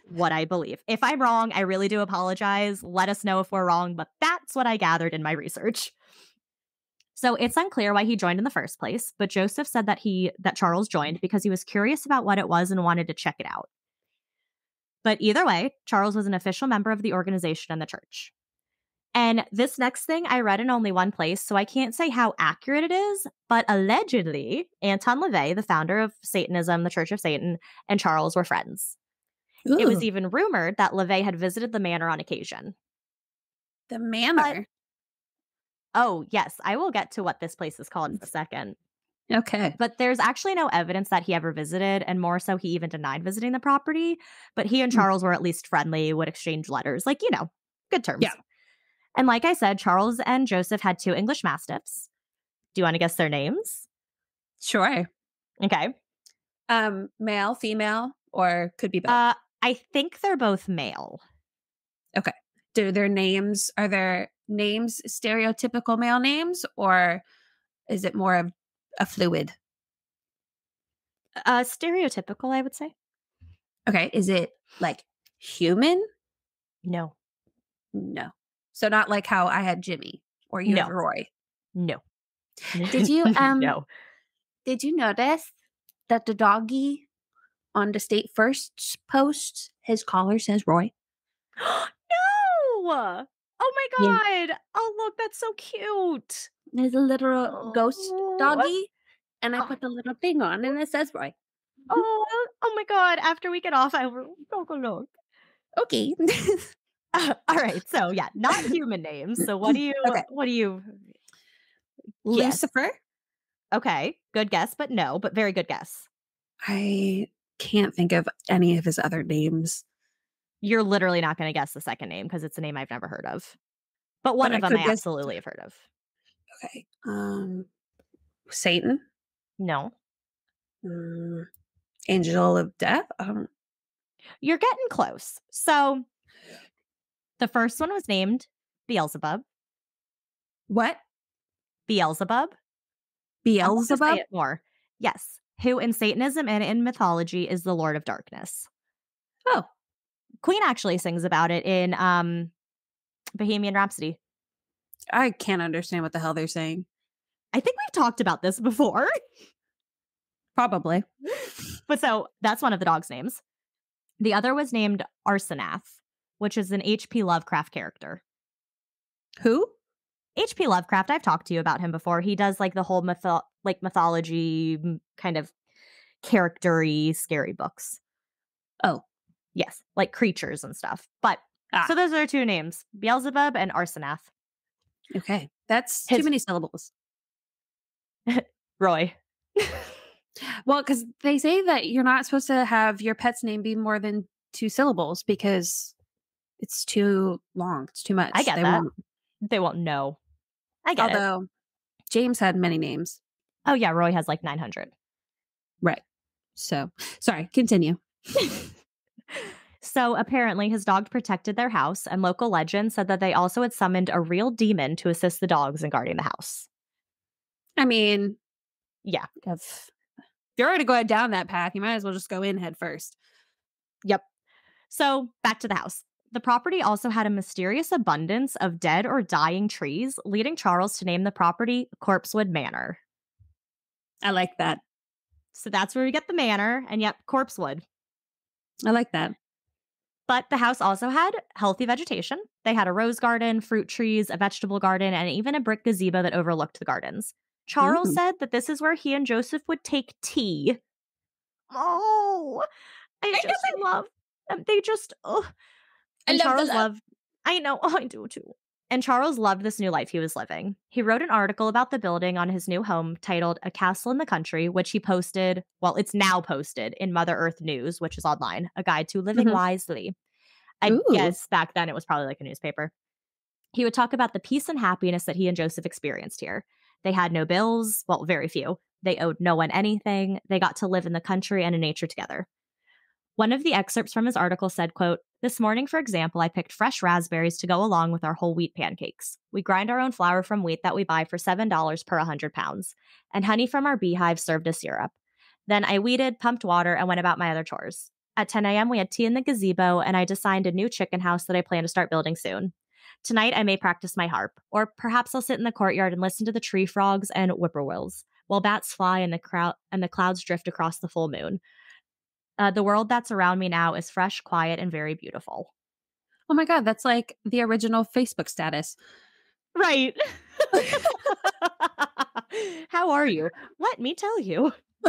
what I believe. If I'm wrong, I really do apologize. Let us know if we're wrong, but that's what I gathered in my research. So it's unclear why he joined in the first place, but Joseph said that he that Charles joined because he was curious about what it was and wanted to check it out. But either way, Charles was an official member of the organization and the church. And this next thing I read in only one place, so I can't say how accurate it is, but allegedly, Anton LaVey, the founder of Satanism, the Church of Satan, and Charles were friends. It was even rumored that LaVey had visited the manor on occasion. the manor. Oh, yes, I will get to what this place is called in a second. okay. But there's actually no evidence that he ever visited, and more so, he even denied visiting the property. But he and Hmm. Charles were at least friendly, would exchange letters, like, you know, good terms. Yeah. And like I said, Charles and Joseph had two English mastiffs. Do you want to guess their names? Sure. Okay. Um, male, female, or could be both. Uh, I think they're both male. Okay. Do their names are their names stereotypical male names, or is it more of a fluid? Uh, stereotypical, I would say. Okay. Is it like human? No, No. So not like how I had Jimmy or you had No. Roy. no. Did you, [LAUGHS] um, no. Did you notice that the doggy on the state first post, his collar says Roy? no. Oh my Yeah. god. Oh look, that's so cute. There's a little ghost Oh. doggy, and I oh. put the little thing on, and it says Roy. Oh, oh my god! After we get off, I will go go look. Okay. [LAUGHS] all right, so yeah, not human names. So what do you? Okay. What do you? Yes. Lucifer. Okay, good guess, but no, but very good guess. I can't think of any of his other names. You're literally not going to guess the second name because it's a name I've never heard of. But one But I of them I guess- absolutely have heard of. Okay. Um, Satan. No, Mm, Angel of Death. Um, you're getting close. So the first one was named Beelzebub. what? Beelzebub. I Beelzebub. more. Yes, who in Satanism and in mythology is the Lord of Darkness. Oh. Queen actually sings about it in um Bohemian Rhapsody. I can't understand what the hell they're saying. I think we've talked about this before. Probably. [LAUGHS] But so that's one of the dog's names. The other was named Arsenath, which is an H.P. Lovecraft character. Who? H.P. Lovecraft, I've talked to you about him before. He does like the whole mytho- like mythology kind of charactery scary books. Oh. Yes, like creatures and stuff. But Ah. so those are two names, Beelzebub and Arsenath. Okay. That's His- too many syllables. [LAUGHS] Roy. [LAUGHS] Well, because they say that you're not supposed to have your pet's name be more than two syllables because it's too long. It's too much. I get They that. won't. They won't know. I get it. Although James had many names. Oh yeah, Roy has like 900. Right. So sorry, continue. [LAUGHS] So apparently, his dog protected their house, and local legend said that they also had summoned a real demon to assist the dogs in guarding the house. I mean, Yeah. if you're already going down that path, you might as well just go in head first. Yep. So back to the house. The property also had a mysterious abundance of dead or dying trees, leading Charles to name the property Corpsewood Manor. I like that. So that's where we get the manor, and yep, Corpsewood. I like that. But the house also had healthy vegetation. They had a rose garden, fruit trees, a vegetable garden, and even a brick gazebo that overlooked the gardens. Charles Ooh. said that this is where he and Joseph would take tea. Oh, I I just love them. They just, oh. I And love Charles love. loved, I know, oh, [LAUGHS] I do too. And Charles loved this new life he was living. He wrote an article about the building on his new home titled A Castle in the Country, which he posted, well, it's now posted in Mother Earth News, which is online, a guide to living Mhm. wisely. I Ooh. guess back then it was probably like a newspaper. He would talk about the peace and happiness that he and Joseph experienced here. They had no bills, well, very few. They owed no one anything. They got to live in the country and in nature together. One of the excerpts from his article said, quote, This morning, for example, I picked fresh raspberries to go along with our whole wheat pancakes. We grind our own flour from wheat that we buy for $7 per 100 pounds, and honey from our beehive served as syrup. Then I weeded, pumped water, and went about my other chores. At 10 a.m., we had tea in the gazebo, and I designed a new chicken house that I plan to start building soon. Tonight, I may practice my harp, or perhaps I'll sit in the courtyard and listen to the tree frogs and whippoorwills, while bats fly and the, crowd and the clouds drift across the full moon. Uh, the world that's around me now is fresh, quiet, and very beautiful. Oh my god, that's like the original Facebook status. Right. [LAUGHS] How are you? Let me tell you. [LAUGHS]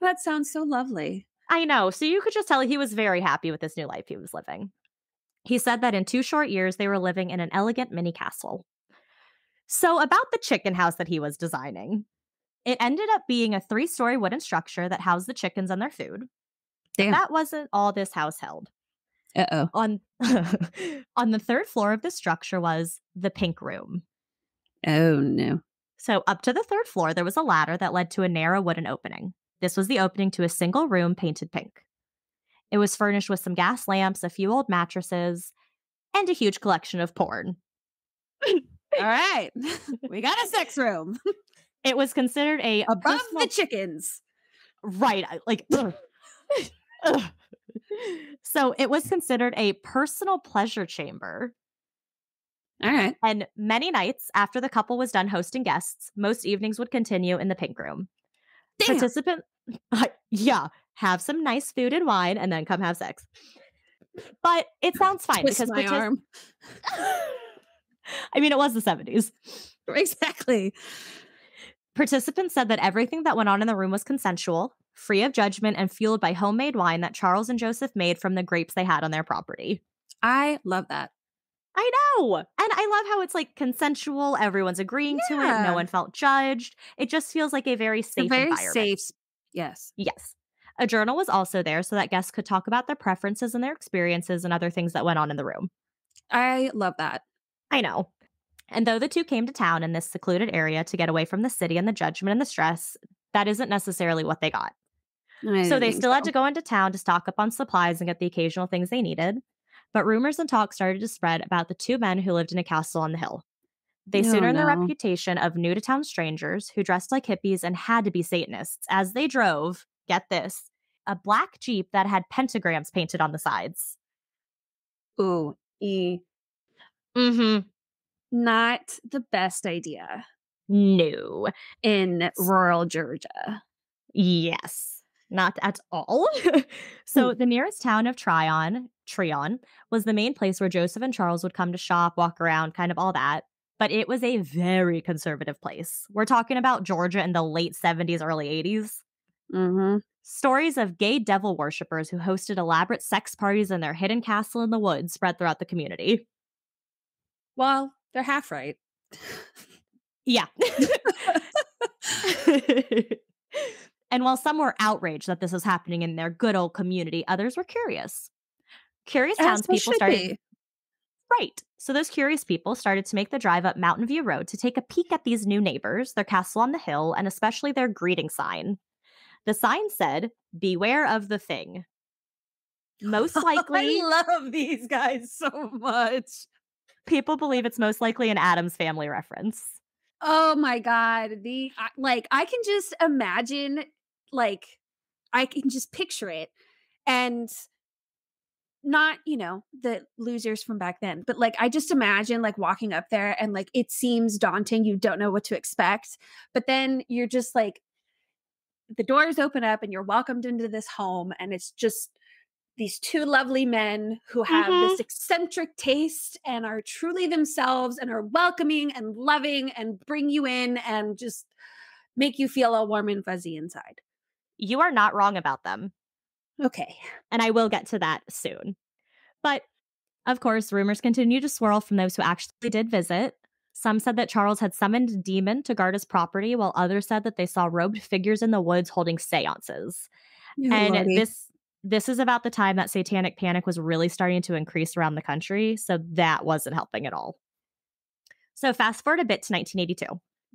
that sounds so lovely. I know. So you could just tell he was very happy with this new life he was living. He said that in two short years, they were living in an elegant mini castle. So, about the chicken house that he was designing, it ended up being a three story wooden structure that housed the chickens and their food. Damn. That wasn't all this house held. Uh oh. On, [LAUGHS] on the third floor of the structure was the pink room. Oh no. So, up to the third floor, there was a ladder that led to a narrow wooden opening. This was the opening to a single room painted pink. It was furnished with some gas lamps, a few old mattresses, and a huge collection of porn. All right. [LAUGHS] we got a sex room [LAUGHS] It was considered a above personal- the chickens. right, like [LAUGHS] ugh. Ugh. So it was considered a personal pleasure chamber. All right. And many nights after the couple was done hosting guests, most evenings would continue in the pink room. Damn. Participant, yeah, have some nice food and wine, and then come have sex. But it sounds fine Twist because my partic- arm. [LAUGHS] I mean, it was the seventies. exactly. Participants said that everything that went on in the room was consensual, free of judgment, and fueled by homemade wine that Charles and Joseph made from the grapes they had on their property. I love that. I know. And I love how it's like consensual. Everyone's agreeing to it. No one felt judged. It just feels like a very It's a safe very environment. safe. Yes. Yes. A journal was also there so that guests could talk about their preferences and their experiences and other things that went on in the room. I love that. I know. And though the two came to town in this secluded area to get away from the city and the judgment and the stress, that isn't necessarily what they got. I So they still had to go into town to stock up on supplies and get the occasional things they needed. But rumors and talk started to spread about the two men who lived in a castle on the hill. They soon Oh, earned the reputation of new to town strangers who dressed like hippies and had to be Satanists as they drove, get this, a black Jeep that had pentagrams painted on the sides. Ooh, e. Mm-hmm. Not the best idea No. in rural Georgia. Yes, not at all. [LAUGHS] so the nearest town of Tryon, Trion, was the main place where Joseph and Charles would come to shop, walk around, kind of all that. But it was a very conservative place. We're talking about Georgia in the late 70s, early 80s. Mm-hmm. Stories of gay devil worshippers who hosted elaborate sex parties in their hidden castle in the woods spread throughout the community. Well, they're half right. Yeah. [LAUGHS] [LAUGHS] and while some were outraged that this was happening in their good old community, others were curious. Curious As townspeople started be. right. So those curious people started to make the drive up Mountain View Road to take a peek at these new neighbors, their castle on the hill, and especially their greeting sign. The sign said, "Beware of the thing." [LAUGHS] Most likely, I love these guys so much. People believe it's most likely an Addams family reference. Oh my god, the like I can just imagine like I can just picture it and not, you know, the losers from back then, but like I just imagine like walking up there and like it seems daunting, you don't know what to expect, but then you're just like the doors open up and you're welcomed into this home and it's just these two lovely men who have this mm-hmm. eccentric taste and are truly themselves and are welcoming and loving and bring you in and just make you feel all warm and fuzzy inside. You are not wrong about them. Okay. and I will get to that soon. But of course, rumors continue to swirl from those who actually did visit. Some said that Charles had summoned a demon to guard his property, while others said that they saw robed figures in the woods holding seances. and this this is about the time that satanic panic was really starting to increase around the country, so that wasn't helping at all. So fast forward a bit to 1982.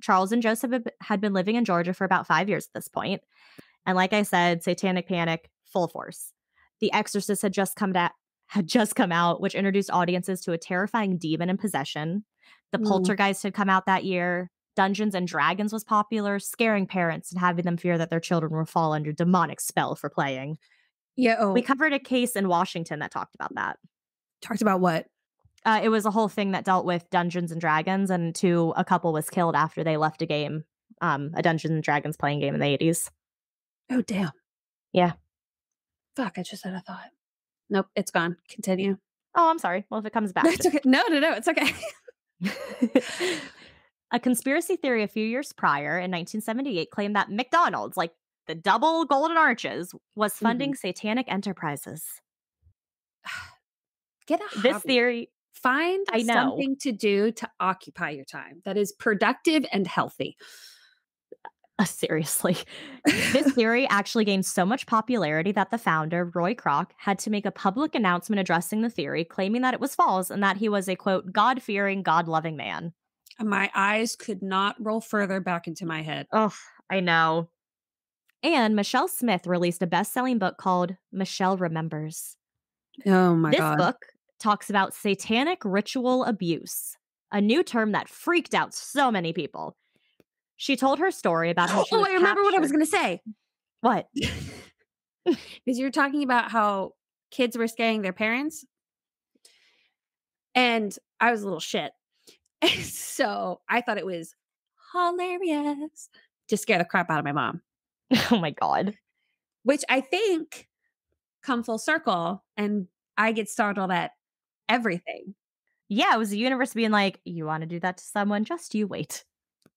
Charles and Joseph had- been living in Georgia for about 5 years at this point. And like I said, satanic panic full force. The Exorcist had just come to, had just come out, which introduced audiences to a terrifying demon in possession. The Mm. Poltergeist had come out that year. Dungeons and Dragons was popular, scaring parents and having them fear that their children will fall under demonic spell for playing. Yeah, oh, We covered a case in Washington that talked about that. talked about what? Uh, it was a whole thing that dealt with Dungeons and Dragons, and two, a couple was killed after they left a game, um, a Dungeons and Dragons playing game in the 80s. Oh damn. Yeah. Fuck, I just had a thought. Nope, it's gone. Continue. Oh, I'm sorry. Well, if it comes [LAUGHS] back. That's okay. No, no, no, it's okay. [LAUGHS] a conspiracy theory a few years prior in 1978 claimed that McDonald's, like the double golden arches, was Mm-hmm. funding satanic enterprises. Get a This hobby. theory, Find something to do to occupy your time that is productive and healthy. uh, seriously, [LAUGHS] this theory actually gained so much popularity that the founder, Roy Kroc, had to make a public announcement addressing the theory, claiming that it was false and that he was a quote, God fearing, God loving man. My eyes could not roll further back into my head. Oh, I know. And Michelle Smith released a best selling book called Michelle Remembers. Oh my this god. This book talks about satanic ritual abuse, a new term that freaked out so many people. She told her story about how she Oh, I remember what I was going to say. What? [LAUGHS] Because you're talking about how kids were scaring their parents. And I was a little shit. [LAUGHS] so I thought it was hilarious to scare the crap out of my mom, [LAUGHS] Oh my god. which I think come full circle and I get startled at everything. Yeah, it was the universe being like, you want to do that to someone, just you wait.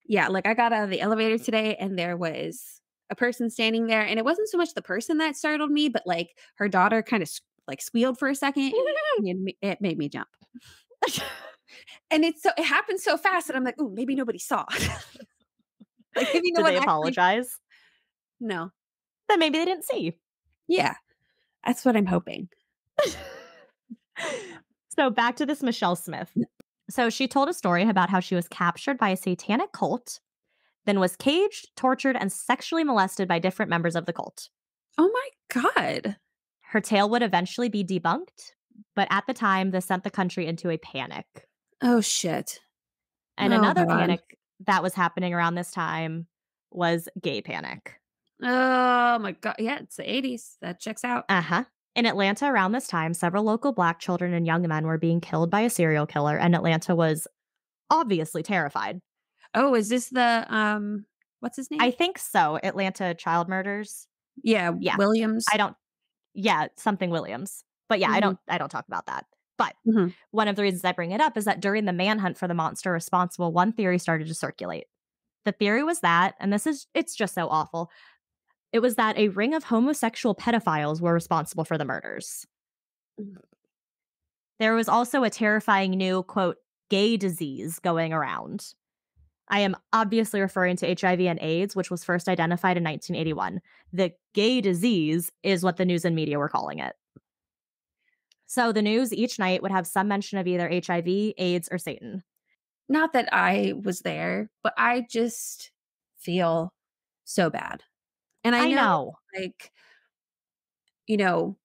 Yeah, like I got out of the elevator today and there was a person standing there and it wasn't so much the person that startled me, but like her daughter kind of like squealed for a second and [LAUGHS] it made me jump. and it's so it happened so fast that I'm like, oh, maybe nobody saw. [LAUGHS] like maybe no Did they apologize? No. Then maybe they didn't see. Yeah. That's what I'm hoping. [LAUGHS] so back to this Michelle Smith. So she told a story about how she was captured by a satanic cult, then was caged, tortured, and sexually molested by different members of the cult. Oh my God. Her tale would eventually be debunked, but at the time, this sent the country into a panic. Oh, shit. And oh, another God. panic that was happening around this time was gay panic. Oh my God. Yeah, it's the 80s. That checks out. Uh huh. In Atlanta around this time, several local black children and young men were being killed by a serial killer, and Atlanta was obviously terrified. Oh, is this the um what's his name? I think so. Atlanta child murders. Yeah, yeah. Williams. I don't yeah, something Williams. But yeah, mm-hmm. I don't I don't talk about that. But mm-hmm. one of the reasons I bring it up is that during the manhunt for the monster responsible, one theory started to circulate. The theory was that, and this is it's just so awful, it was that a ring of homosexual pedophiles were responsible for the murders. Mm. There was also a terrifying new, quote, gay disease going around. I am obviously referring to HIV and AIDS, which was first identified in 1981. The gay disease is what the news and media were calling it. So the news each night would have some mention of either HIV, AIDS, or Satan. Not that I was there, but I just feel so bad. And I, I know, know, like, you know,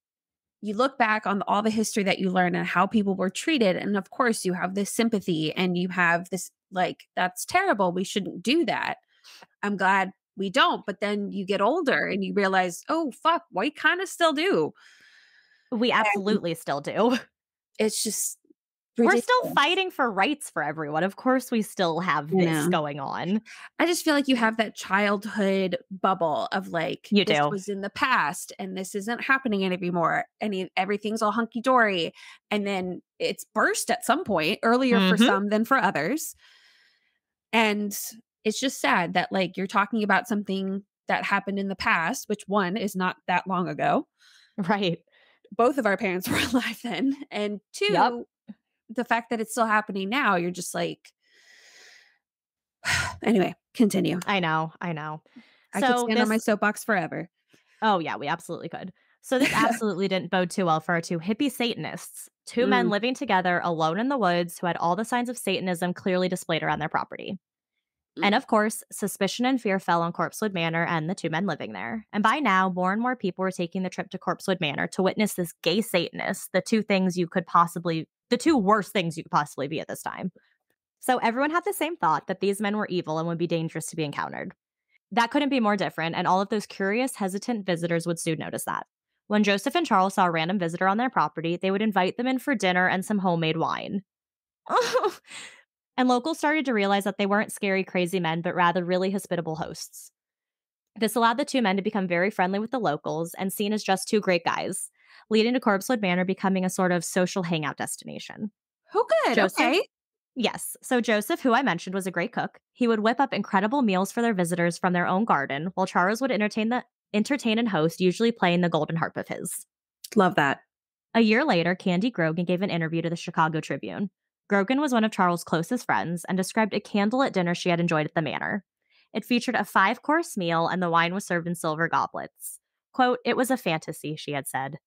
you look back on all the history that you learn and how people were treated. And of course, you have this sympathy and you have this, like, that's terrible. We shouldn't do that. I'm glad we don't. But then you get older and you realize, oh, fuck, we kind of still do. We absolutely and still do. [LAUGHS] It's just Ridiculous. We're still fighting for rights for everyone. Of course, we still have this yeah. going on. I just feel like you have that childhood bubble of like, you this do. was in the past and this isn't happening anymore. And everything's all hunky dory. And then it's burst at some point, earlier mm-hmm. for some than for others. And it's just sad that like you're talking about something that happened in the past, which one is not that long ago. Right. Both of our parents [LAUGHS] were alive then. And two, yep the fact that it's still happening now, you're just like, [SIGHS] anyway, continue. I know, I know. I so could stand this, on my soapbox forever. Oh yeah, we absolutely could. So this [LAUGHS] absolutely didn't bode too well for our two hippie Satanists, two mm. men living together alone in the woods who had all the signs of Satanism clearly displayed around their property. Mm. And of course, suspicion and fear fell on Corpsewood Manor and the two men living there. And by now, more and more people were taking the trip to Corpsewood Manor to witness this gay Satanist, the two things you could possibly the two worst things you could possibly be at this time. So everyone had the same thought that these men were evil and would be dangerous to be encountered. That couldn't be more different, and all of those curious, hesitant visitors would soon notice that. When Joseph and Charles saw a random visitor on their property, they would invite them in for dinner and some homemade wine. [LAUGHS] and locals started to realize that they weren't scary, crazy men, but rather really hospitable hosts. This allowed the two men to become very friendly with the locals and seen as just two great guys leading to Corpsewood Manor becoming a sort of social hangout destination. Oh, good. Joseph, okay. Yes. So Joseph, who I mentioned was a great cook, he would whip up incredible meals for their visitors from their own garden, while Charles would entertain the entertain and host, usually playing the golden harp of his. Love that. A year later, Candy Grogan gave an interview to the Chicago Tribune. Grogan was one of Charles' closest friends and described a candlelit dinner she had enjoyed at the manor. It featured a five course meal and the wine was served in silver goblets. Quote, it was a fantasy, she had said.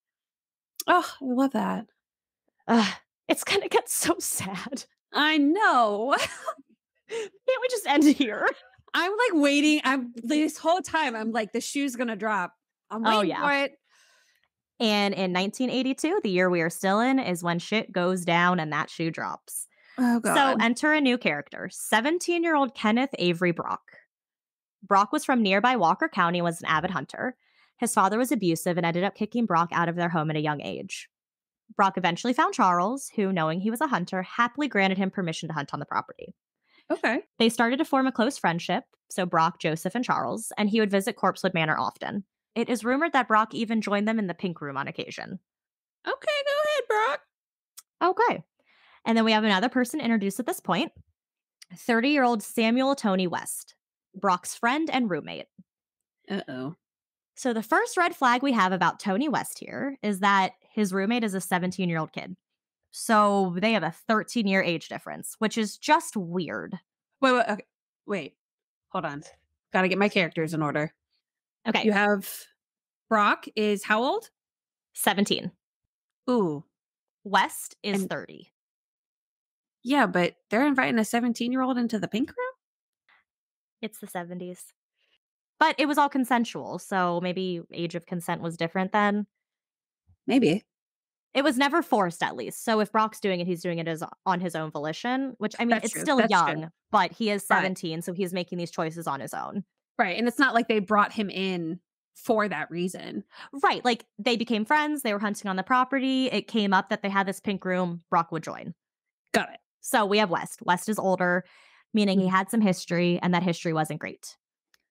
Oh, I love that. Uh, it's gonna get so sad. I know. [LAUGHS] Can't we just end here? I'm like waiting. I'm this whole time. I'm like, the shoe's gonna drop. I'm oh, waiting oh, yeah. for it. And in 1982, the year we are still in, is when shit goes down and that shoe drops. Oh, God. So enter a new character 17 year old Kenneth Avery Brock. Brock was from nearby Walker County, and was an avid hunter. His father was abusive and ended up kicking Brock out of their home at a young age. Brock eventually found Charles, who, knowing he was a hunter, happily granted him permission to hunt on the property. Okay. They started to form a close friendship, so Brock, Joseph, and Charles, and he would visit Corpsewood Manor often. It is rumored that Brock even joined them in the pink room on occasion. Okay, go ahead, Brock. Okay. And then we have another person introduced at this point 30 year old Samuel Tony West, Brock's friend and roommate. Uh oh. So, the first red flag we have about Tony West here is that his roommate is a 17 year old kid. So, they have a 13 year age difference, which is just weird. Wait, wait, okay. wait. Hold on. Got to get my characters in order. Okay. You have Brock is how old? 17. Ooh. West is And- 30. Yeah, but they're inviting a 17 year old into the pink room? It's the 70s. But it was all consensual. So, maybe age of consent was different then. Maybe. It was never forced, at least. So if Brock's doing it, he's doing it as on his own volition, which I mean, That's it's true, still that's true. young, but he is Right. 17, so he's making these choices on his own. Right. And it's not like they brought him in for that reason. Right. Like they became friends, they were hunting on the property. It came up that they had this pink room, Brock would join. Got it. So we have West. West is older, meaning he mm-hmm. had some history, and that history wasn't great.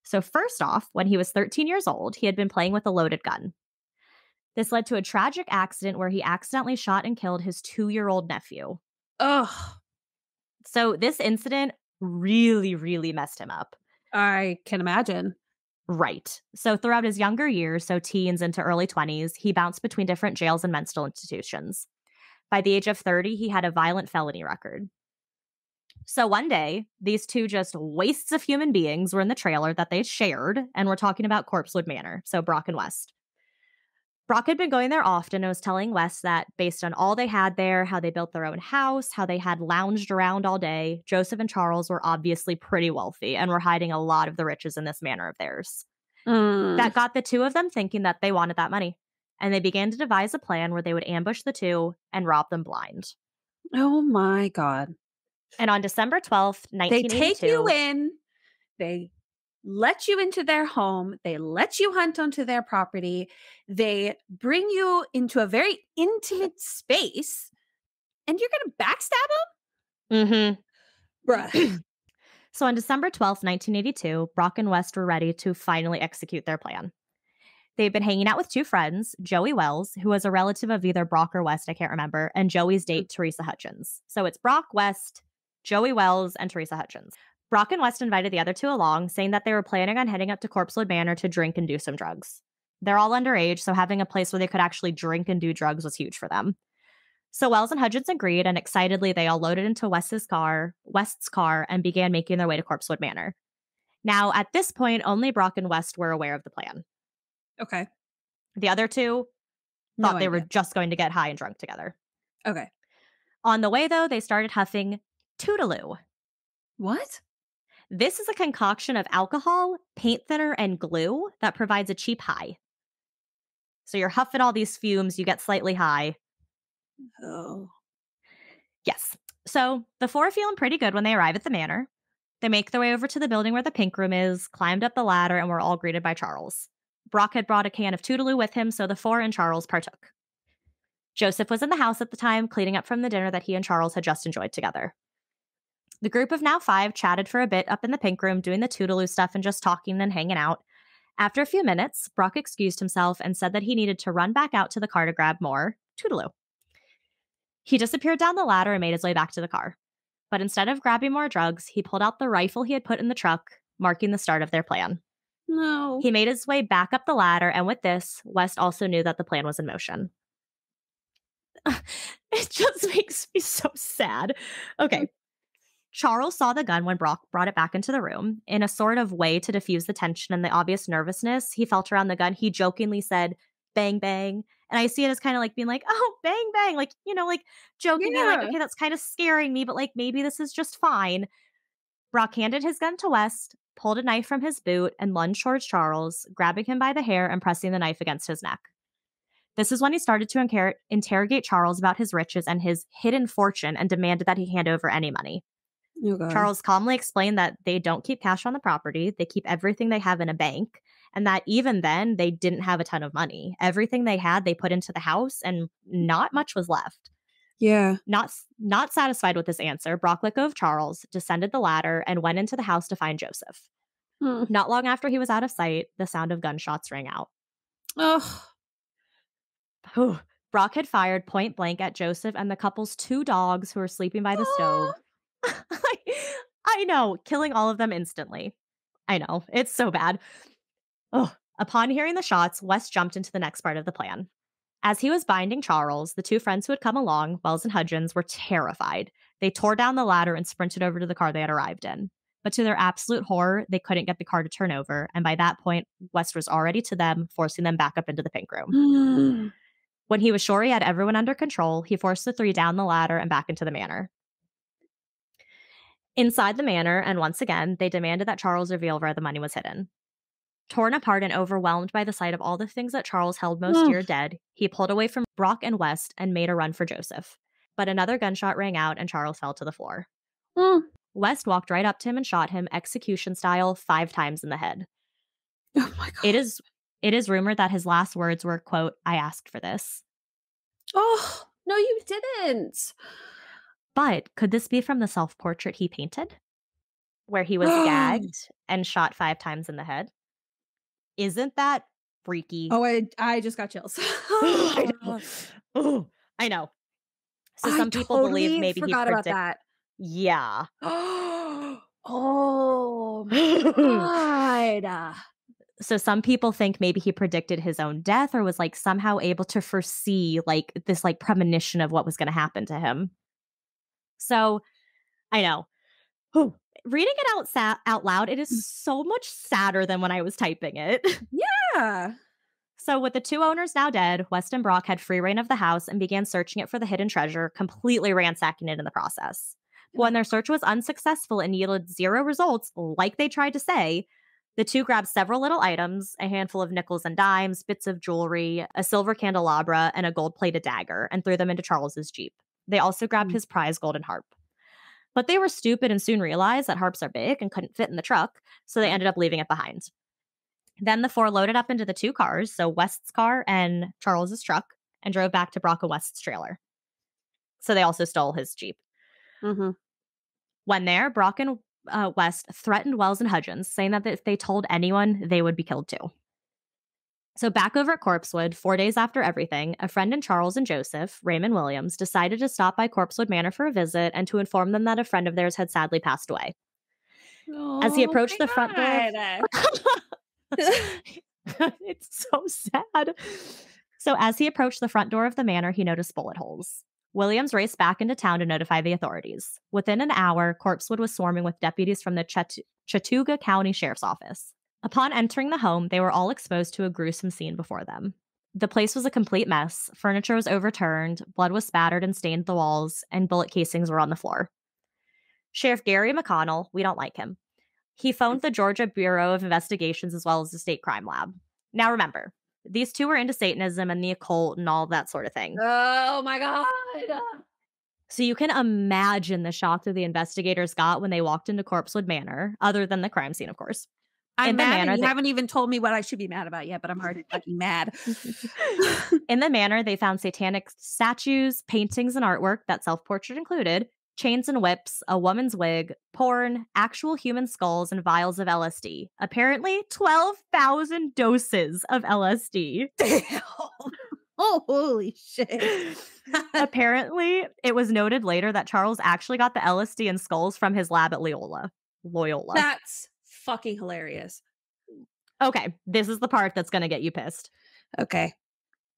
So, first off, when he was 13 years old, he had been playing with a loaded gun. This led to a tragic accident where he accidentally shot and killed his two year old nephew. Ugh. So, this incident really, really messed him up. I can imagine. Right. So, throughout his younger years, so teens into early 20s, he bounced between different jails and mental institutions. By the age of 30, he had a violent felony record. So, one day, these two just wastes of human beings were in the trailer that they shared, and we're talking about Corpsewood Manor. So, Brock and West. Brock had been going there often and was telling West that based on all they had there, how they built their own house, how they had lounged around all day, Joseph and Charles were obviously pretty wealthy and were hiding a lot of the riches in this manor of theirs. Mm. That got the two of them thinking that they wanted that money. And they began to devise a plan where they would ambush the two and rob them blind. oh my God. And on December 12th, 1982, They take you in, they let you into their home, they let you hunt onto their property, they bring you into a very intimate space, and you're going to backstab them? Mm hmm. Bruh. [CLEARS THROAT] So on December 12th, 1982, Brock and West were ready to finally execute their plan. They've been hanging out with two friends, Joey Wells, who was a relative of either Brock or West, I can't remember, and Joey's date, Teresa Hudgins. So it's Brock, West, Joey Wells, and Teresa Hudgins. Brock and West invited the other two along, saying that they were planning on heading up to Corpsewood Manor to drink and do some drugs. They're all underage, so having a place where they could actually drink and do drugs was huge for them. So Wells and Hudgins agreed, and excitedly they all loaded into West's car, West's car, and began making their way to Corpsewood Manor. Now, at this point, only Brock and West were aware of the plan. okay. The other two No thought they were just going to get high and drunk together. Okay. On the way, though, they started huffing Toodaloo. What? This is a concoction of alcohol, paint thinner, and glue that provides a cheap high. So you're huffing all these fumes, you get slightly high. Oh. Yes. So the four are feeling pretty good when they arrive at the manor. They make their way over to the building where the pink room is, climbed up the ladder, and were all greeted by Charles. Brock had brought a can of Toodaloo with him, so the four and Charles partook. Joseph was in the house at the time, cleaning up from the dinner that he and Charles had just enjoyed together. The group of now five chatted for a bit up in the pink room, doing the Toodaloo stuff and just talking and hanging out. After a few minutes, Brock excused himself and said that he needed to run back out to the car to grab more Toodaloo. He disappeared down the ladder and made his way back to the car. But instead of grabbing more drugs, he pulled out the rifle he had put in the truck, marking the start of their plan. No. He made his way back up the ladder, and with this, West also knew that the plan was in motion. [LAUGHS] it just [LAUGHS] makes me so sad. Okay. Mm. Charles saw the gun when Brock brought it back into the room. In a sort of way to diffuse the tension and the obvious nervousness he felt around the gun, he jokingly said, bang, bang. And I see it as kind of like being like, [LAUGHS] oh, bang, bang. Like, you know, like jokingly, like, okay, that's kind of scaring me, but like maybe this is just fine. Brock handed his gun to West, pulled a knife from his boot, and lunged towards Charles, grabbing him by the hair and pressing the knife against his neck. This is when he started to incar- interrogate Charles about his riches and his hidden fortune and demanded that he hand over any money. God. Charles calmly explained that they don't keep cash on the property, they keep everything they have in a bank, and that even then they didn't have a ton of money. Everything they had they put into the house and not much was left. Yeah. Not not satisfied with this answer, Brock let go of Charles, descended the ladder, and went into the house to find Joseph. Hmm. Not long after he was out of sight, the sound of gunshots rang out. Oh. Whew. Brock had fired point blank at Joseph and the couple's two dogs who were sleeping by the stove. I, [LAUGHS] I know, killing all of them instantly. I know, it's so bad. Oh, upon hearing the shots, West jumped into the next part of the plan. As he was binding Charles, the two friends who had come along, Wells and Hudgins, were terrified. They tore down the ladder and sprinted over to the car they had arrived in. But to their absolute horror, they couldn't get the car to turn over. And by that point, West was already to them, forcing them back up into the pink room. [GASPS] when he was sure he had everyone under control, he forced the three down the ladder and back into the manor. Inside the manor, and once again, they demanded that Charles reveal where the money was hidden. Torn apart and overwhelmed by the sight of all the things that Charles held most dear dead, he pulled away from Brock and West and made a run for Joseph. But another gunshot rang out and Charles fell to the floor. West walked right up to him and shot him execution style five times in the head. [LAUGHS] Oh my god. It is it is rumored that his last words were, quote, I asked for this. Oh, no, you didn't. But could this be from the self-portrait he painted? Where he was [GASPS] gagged and shot five times in the head? Isn't that freaky? Oh, I I just got chills. [GASPS] I [LAUGHS] know. Oh, I know. So I some people believe totally maybe he forgot about that. Yeah. [GASPS] oh my [LAUGHS] god. so some people think maybe he predicted his own death or was like somehow able to foresee like this like premonition of what was going to happen to him so i know Whew. reading it out sa- out loud it is mm. so much sadder than when i was typing it [LAUGHS] Yeah. so with the two owners now dead west and brock had free reign of the house and began searching it for the hidden treasure completely ransacking it in the process when their search was unsuccessful and yielded zero results like they tried to say the two grabbed several little items a handful of nickels and dimes, bits of jewelry, a silver candelabra, and a gold plated dagger and threw them into Charles's Jeep. They also grabbed Mm. his prize golden harp. But they were stupid and soon realized that harps are big and couldn't fit in the truck, so they ended up leaving it behind. Then the four loaded up into the two cars, so West's car and Charles's truck, and drove back to Brock and West's trailer. So they also stole his Jeep. Mm-hmm. When there, Brock and uh, West threatened Wells and Hudgins, saying that if they told anyone, they would be killed too. So, back over at Corpsewood, four days after everything, a friend in Charles and Joseph, Raymond Williams, decided to stop by Corpsewood Manor for a visit and to inform them that a friend of theirs had sadly passed away. As he Oh approached the front door, [LAUGHS] it's so sad. So, as he approached the front door of the manor, he noticed bullet holes. Williams raced back into town to notify the authorities. Within an hour, Corpsewood was swarming with deputies from the Chat- Chattooga County Sheriff's Office. Upon entering the home, they were all exposed to a gruesome scene before them. The place was a complete mess. Furniture was overturned, blood was spattered and stained the walls, and bullet casings were on the floor. Sheriff Gary McConnell, we don't like him. He phoned the Georgia Bureau of Investigations as well as the state crime lab. Now remember, these two were into Satanism and the occult and all that sort of thing. Oh my god. So you can imagine the shock that the investigators got when they walked into Corpsewood Manor, other than the crime scene, of course. I'm In the mad manner you that- haven't even told me what I should be mad about yet, but I'm already [LAUGHS] fucking mad. [LAUGHS] In the manor, they found satanic statues, paintings, and artwork that self portrait included, chains and whips, a woman's wig, porn, actual human skulls, and vials of LSD. Apparently, 12,000 doses of LSD. oh [LAUGHS] holy shit. Apparently, it was noted later that Charles actually got the LSD and skulls from his lab at Loyola. Loyola. That's fucking hilarious. okay, this is the part that's going to get you pissed. Okay.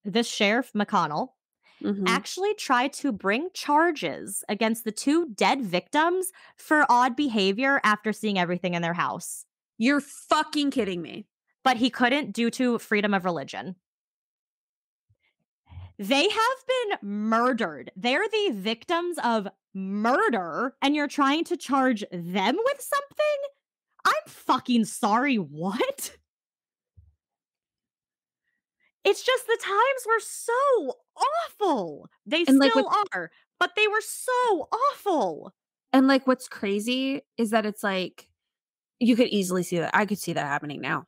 This sheriff, McConnell, Mhm. actually tried to bring charges against the two dead victims for odd behavior after seeing everything in their house. You're fucking kidding me. But he couldn't due to freedom of religion. They have been murdered. They're the victims of murder, and you're trying to charge them with something? I'm fucking sorry. What? It's just the times were so awful. They And, like, still are, but they were so awful. And like what's crazy is that it's like you could easily see that. I could see that happening now.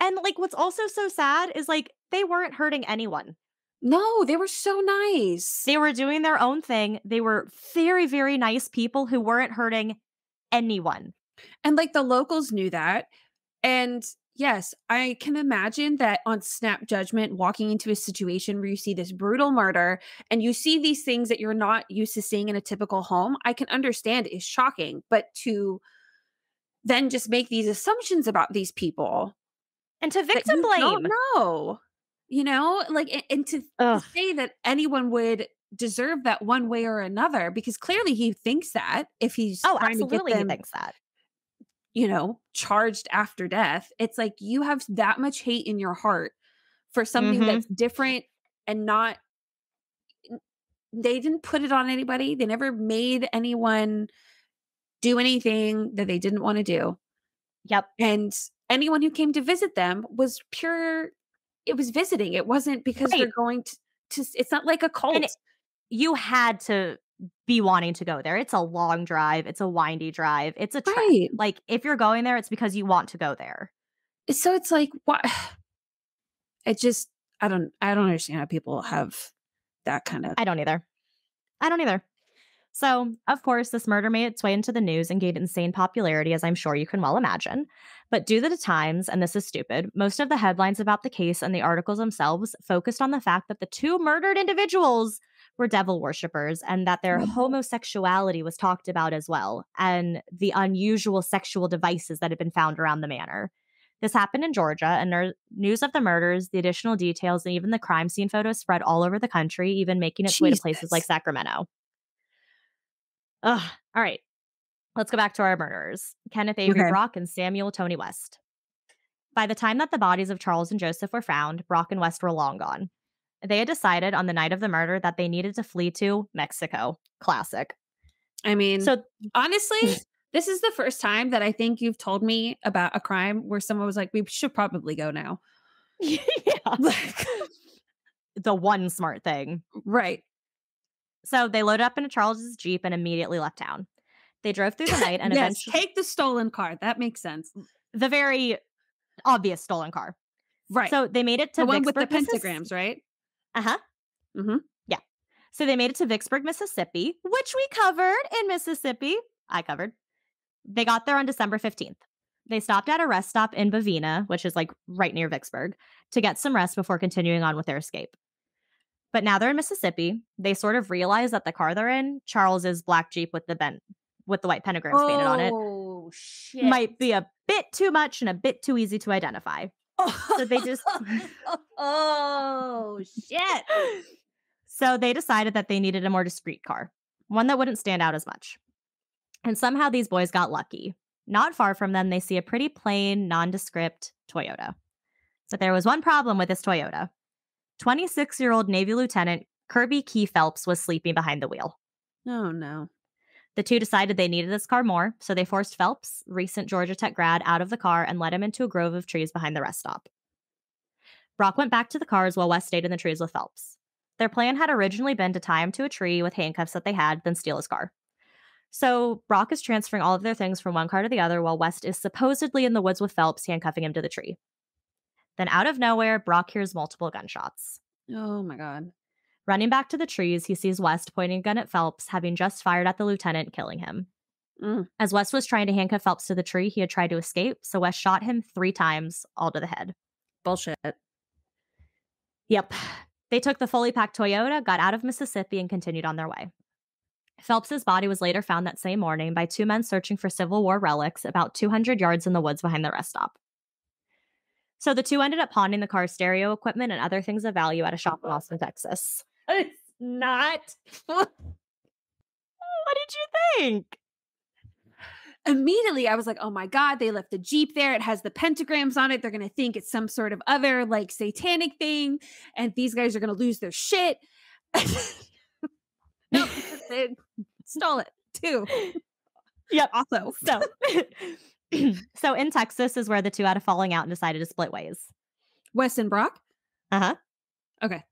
And like what's also so sad is like they weren't hurting anyone. No, they were so nice. They were doing their own thing. They were very, very nice people who weren't hurting anyone. And like the locals knew that. And yes, I can imagine that on snap judgment, walking into a situation where you see this brutal murder and you see these things that you're not used to seeing in a typical home, I can understand is shocking. But to then just make these assumptions about these people And to victim blame. don't you know, like, and to, Ugh. say that anyone would deserve that one way or another, because clearly he thinks that if he's Oh, absolutely. get He thinks that. You know, charged after death. It's like you have that much hate in your heart for something Mhm. that's different and not they didn't put it on anybody. They never made anyone do anything that they didn't want to do. Yep. And anyone who came to visit them was pure it was visiting. It wasn't because they're going to, to it's not like a cult. You had to be wanting to go there. It's a long drive. It's a windy drive. It's a trek. right. Like if you're going there, it's because you want to go there. Eh, so it's like what [SIGHS] it just I don't I don't understand how people have that kind of I don't either. I don't either. So, of course, this murder made its way into the news and gained insane popularity, as I'm sure you can well imagine. But due to the times, and this is stupid, most of the headlines about the case and the articles themselves focused on the fact that the two murdered individuals were devil worshippers and that their homosexuality was talked about as well, and the unusual sexual devices that had been found around the manor. This happened in Georgia, and news of the murders, the additional details, and even the crime scene photos spread all over the country, even making its way to places like Sacramento. Ugh. All right. Let's go back to our murderers Kenneth Avery Okay. Brock and Samuel Tony West. By the time that the bodies of Charles and Joseph were found, Brock and West were long gone. They had decided on the night of the murder that they needed to flee to Mexico. Classic. I mean, So, honestly, [LAUGHS] this is the first time that I think you've told me about a crime where someone was like, "We should probably go now." [LAUGHS] yeah. [LAUGHS] Like, the one smart thing. right? So they loaded up into Charles's Jeep and immediately left town. They drove through the night and yes, eventually take the stolen car. That makes sense, the very obvious stolen car. right? So they made it to the one with the Vicksburg, Missis- pentagrams, right? Uh-huh. Mm-hmm. Yeah. So they made it to Vicksburg, Mississippi, which we covered in Mississippi. I covered. They got there on December 15th. They stopped at a rest stop in Bovina, which is like right near Vicksburg, to get some rest before continuing on with their escape. But now they're in Mississippi. They sort of realize that the car they're in, Charles's black Jeep with the bent with the white pentagrams painted on it, Oh shit! might be a bit too much and a bit too easy to identify. So they just [LAUGHS] oh shit. So they decided that they needed a more discreet car, one that wouldn't stand out as much. And somehow these boys got lucky. Not far from them, they see a pretty plain, nondescript Toyota. But there was one problem with this Toyota. 26 year old Navy Lieutenant Kirby Key Phelps was sleeping behind the wheel. Oh no! The two decided they needed this car more, so they forced Phelps, recent Georgia Tech grad, out of the car and led him into a grove of trees behind the rest stop. Brock went back to the cars while West stayed in the trees with Phelps. Their plan had originally been to tie him to a tree with handcuffs that they had, then steal his car. So Brock is transferring all of their things from one car to the other while West is supposedly in the woods with Phelps, handcuffing him to the tree. Then out of nowhere, Brock hears multiple gunshots. Oh my god! Running back to the trees, he sees West pointing a gun at Phelps, having just fired at the lieutenant, killing him. Mm. As West was trying to handcuff Phelps to the tree, he had tried to escape, so West shot him three times, all to the head. Bullshit. Yep. They took the fully packed Toyota, got out of Mississippi, and continued on their way. Phelps's body was later found that same morning by two men searching for Civil War relics about 200 yards in the woods behind the rest stop. So the two ended up pawning the car's stereo equipment and other things of value at a shop in Austin, Texas. [LAUGHS] It's not. [LAUGHS] What did you think? Immediately, I was like, "Oh my god!" They left the jeep there. It has the pentagrams on it. They're gonna think it's some sort of other like satanic thing, and these guys are gonna lose their shit. [LAUGHS] nope, they stole it too. Yep. Also, So, [CLEARS THROAT] so in Texas is where the two had a falling out and decided to split ways. Wes and Brock. Uh huh. Okay.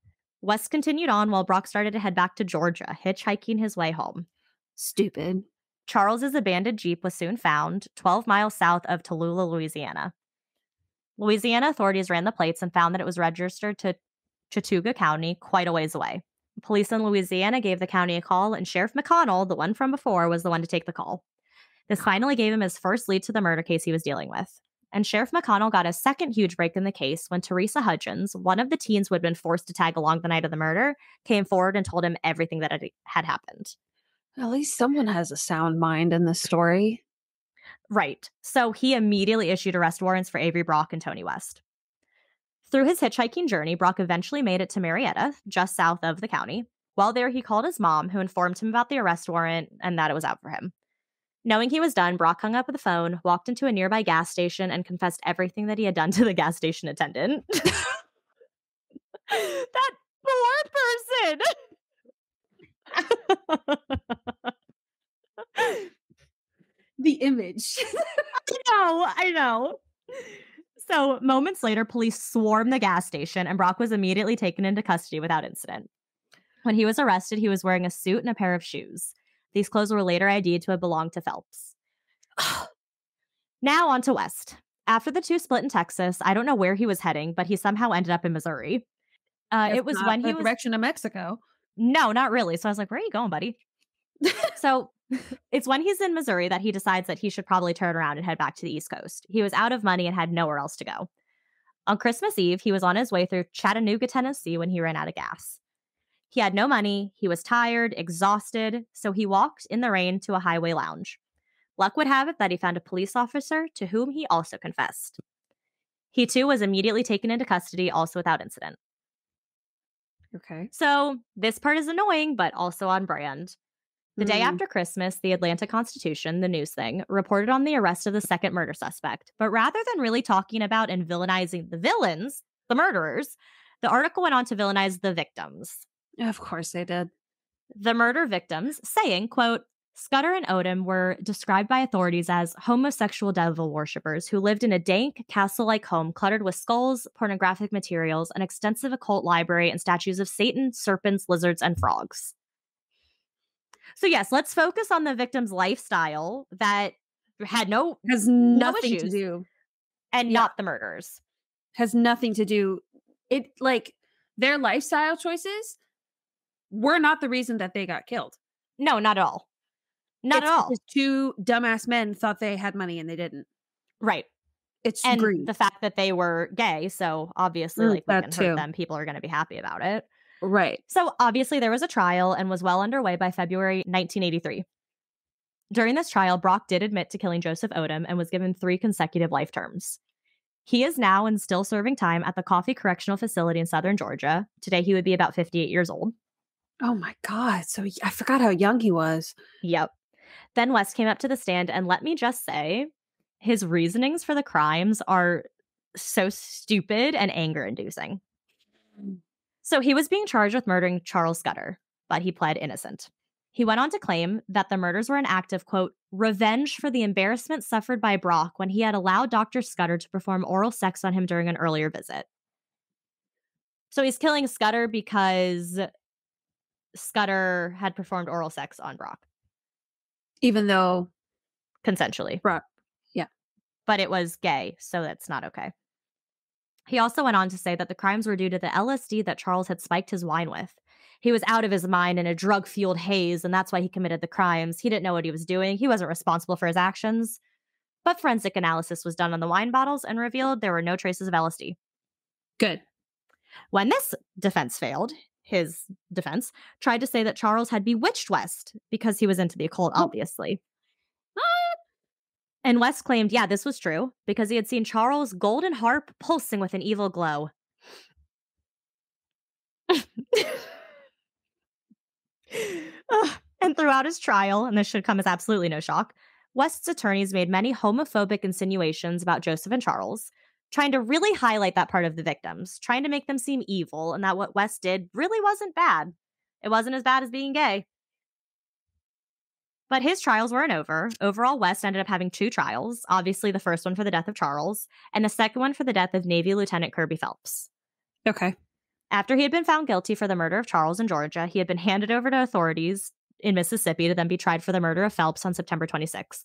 West continued on while Brock started to head back to Georgia, hitchhiking his way home. Stupid. Charles's abandoned Jeep was soon found 12 miles south of Tallulah, Louisiana. Louisiana authorities ran the plates and found that it was registered to Chattooga County, quite a ways away. Police in Louisiana gave the county a call, and Sheriff McConnell, the one from before, was the one to take the call. This finally gave him his first lead to the murder case he was dealing with. And Sheriff McConnell got a second huge break in the case when Teresa Hudgins, one of the teens who had been forced to tag along the night of the murder, came forward and told him everything that had, happened. At least someone has a sound mind in this story. Right. So he immediately issued arrest warrants for Avery Brock and Tony West. Through his hitchhiking journey, Brock eventually made it to Marietta, just south of the county. While there, he called his mom, who informed him about the arrest warrant and that it was out for him. Knowing he was done, Brock hung up the phone, walked into a nearby gas station, and confessed everything that he had done to the gas station attendant. [LAUGHS] that poor person. The image. I know, I know. So, moments later, police swarmed the gas station, and Brock was immediately taken into custody without incident. When he was arrested, he was wearing a suit and a pair of shoes. These clothes were later ID'd to have belonged to Phelps. now on to West. After the two split in Texas, I don't know where he was heading, but he somehow ended up in Missouri. Uh, it was when he the was direction of Mexico. no, not really. So I was like, where are you going, buddy? so [LAUGHS] it's when he's in Missouri that he decides that he should probably turn around and head back to the East Coast. He was out of money and had nowhere else to go. On Christmas Eve, he was on his way through Chattanooga, Tennessee when he ran out of gas. He had no money, he was tired, exhausted, so he walked in the rain to a highway lounge. Luck would have it that he found a police officer to whom he also confessed. He too was immediately taken into custody, also without incident. Okay. So, this part is annoying, but also on brand. The day Mm. after Christmas, the Atlanta Constitution, the news thing, reported on the arrest of the second murder suspect. But rather than really talking about and villainizing the villains, the murderers, the article went on to villainize the victims. Of course they did. The murder victims, saying, quote, Scudder and Odom were described by authorities as homosexual devil worshippers who lived in a dank, castle like home cluttered with skulls, pornographic materials, an extensive occult library, and statues of Satan, serpents, lizards, and frogs. So, yes, let's focus on the victim's lifestyle that had no, Has nothing to issues. do. and Yeah. not the murders. Has nothing to do. It like their lifestyle choices were not the reason that they got killed. No, not at all. Not It's at all. Two dumbass men thought they had money and they didn't. Right. It's And greed. the fact that they were gay. So, obviously, Mm, like, we can too. hurt them. People are going to be happy about it. right. So obviously, there was a trial and was well underway by February 1983. During this trial, Brock did admit to killing Joseph Odom and was given three consecutive life terms. He is now and still serving time at the Coffee Correctional Facility in southern Georgia. Today, he would be about 58 years old. Oh my god. So I forgot how young he was. Yep. Then West came up to the stand, and let me just say, his reasonings for the crimes are so stupid and anger inducing. Mm. So he was being charged with murdering Charles Scudder, but he pled innocent. He went on to claim that the murders were an act of, quote, revenge for the embarrassment suffered by Brock when he had allowed Dr. Scudder to perform oral sex on him during an earlier visit. So he's killing Scudder because Scudder had performed oral sex on Brock Even though consensually. Brock, yeah. But it was gay, so that's not okay. He also went on to say that the crimes were due to the LSD that Charles had spiked his wine with. He was out of his mind in a drug fueled haze, and that's why he committed the crimes. He didn't know what he was doing. He wasn't responsible for his actions. But forensic analysis was done on the wine bottles and revealed there were no traces of LSD. good. When this defense failed, his defense tried to say that Charles had bewitched West because he was into the occult, Oh. obviously. And West claimed, yeah, this was true because he had seen Charles' golden harp pulsing with an evil glow. And throughout his trial, and this should come as absolutely no shock, West's attorneys made many homophobic insinuations about Joseph and Charles, trying to really highlight that part of the victims, trying to make them seem evil and that what West did really wasn't bad. It wasn't as bad as being gay. But his trials weren't over. Overall, West ended up having two trials obviously, the first one for the death of Charles, and the second one for the death of Navy Lieutenant Kirby Phelps. Okay. After he had been found guilty for the murder of Charles in Georgia, he had been handed over to authorities in Mississippi to then be tried for the murder of Phelps on September 26th.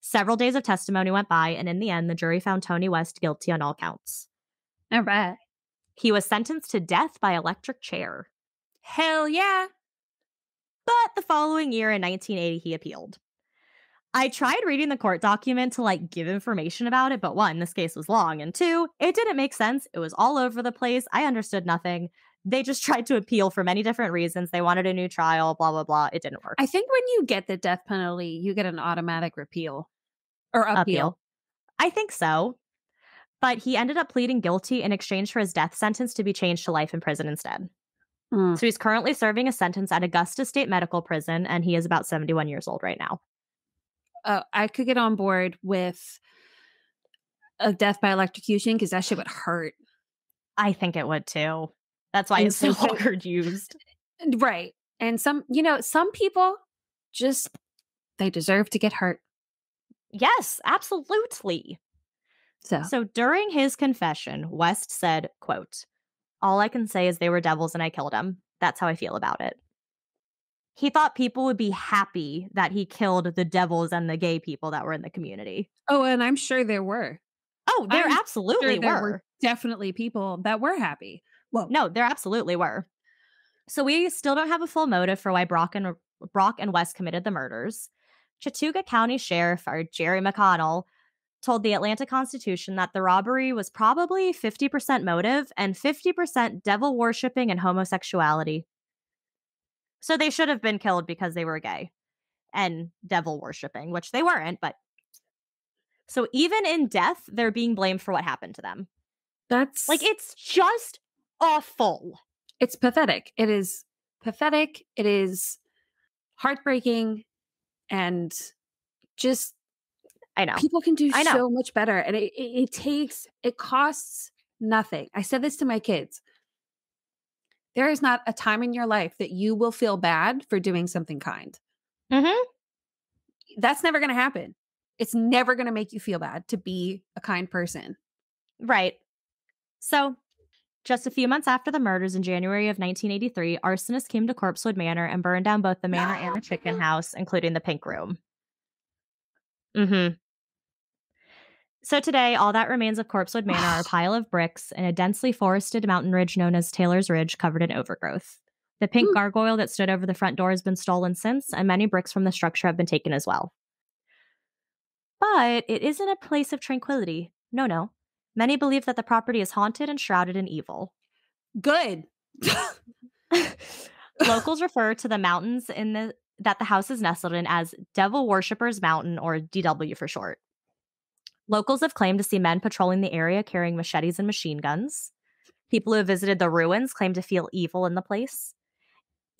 Several days of testimony went by, and in the end, the jury found Tony West guilty on all counts. All right. He was sentenced to death by electric chair. Hell yeah. But the following year in 1980, he appealed. I tried reading the court document to like give information about it, but one, this case was long, and two, it didn't make sense. It was all over the place. I understood nothing. They just tried to appeal for many different reasons. They wanted a new trial, blah, blah, blah. It didn't work. I think when you get the death penalty, you get an automatic repeal or appeal. I think so. But he ended up pleading guilty in exchange for his death sentence to be changed to life in prison instead. Mm. So he's currently serving a sentence at Augusta State Medical Prison, and he is about 71 years old right now. Uh, I could get on board with a death by electrocution because that shit would hurt. I think it would too. That's why And it's [LAUGHS] so- longer used. Right. And some, you know, some people just, they deserve to get hurt. Yes, absolutely. So, So during his confession, West said, quote, All I can say is they were devils and I killed them. That's how I feel about it. He thought people would be happy that he killed the devils and the gay people that were in the community. oh, and I'm sure there were. Oh, there I'm absolutely Sure, there were. were definitely people that were happy. Well, No, there absolutely were. So we still don't have a full motive for why Brock and Brock and West committed the murders. Chattooga County Sheriff or Jerry McConnell told the Atlanta Constitution that the robbery was probably 50% motive and 50% devil worshipping and homosexuality. So they should have been killed because they were gay and devil worshipping, which they weren't, but so even in death, they're being blamed for what happened to them. that's Like it's just awful. it's pathetic. It is pathetic. It is heartbreaking and just I know. people can do so much better and it, it, it takes it costs nothing i said this to my kids there is not a time in your life that you will feel bad for doing something kind Mm-hmm. that's never going to happen it's never going to make you feel bad to be a kind person Right. So, just a few months after the murders in January of 1983, arsonists came to Corpsewood Manor and burned down both the manor and the chicken [GASPS] house, including the pink room. Mm-hmm. So today, all that remains of Corpsewood Manor are a [SIGHS] pile of bricks and a densely forested mountain ridge known as Taylor's Ridge covered in overgrowth. The pink Hmm. gargoyle that stood over the front door has been stolen since, and many bricks from the structure have been taken as well. But it isn't a place of tranquility. No, no. Many believe that the property is haunted and shrouded in evil. good [LAUGHS] Locals refer to the mountains in the that the house is nestled in as Devil Worshippers Mountain or DW for short. Locals have claimed to see men patrolling the area carrying machetes and machine guns. People who have visited the ruins claim to feel evil in the place.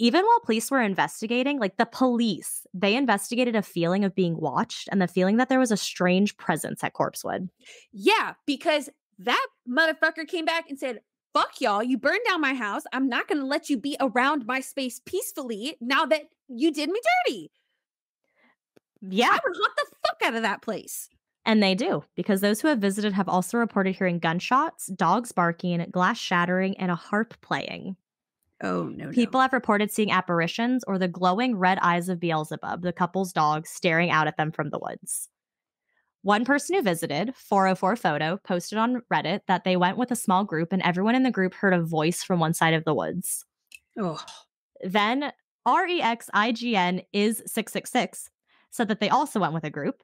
Even while police were investigating, like the police, they investigated a feeling of being watched and the feeling that there was a strange presence at Corpsewood. yeah because that motherfucker came back and said fuck y'all you burned down my house i'm not going to let you be around my space peacefully now that you did me dirty Yeah, i would haunt the fuck out of that place And they do, because those who have visited have also reported hearing gunshots, dogs barking, glass shattering, and a harp playing. Oh no, People have reported seeing apparitions or the glowing red eyes of Beelzebub, the couple's dog, staring out at them from the woods. One person who visited, 404 Photo, posted on Reddit that they went with a small group and everyone in the group heard a voice from one side of the woods. Oh, Then E REXIGN is 666 said that they also went with a group.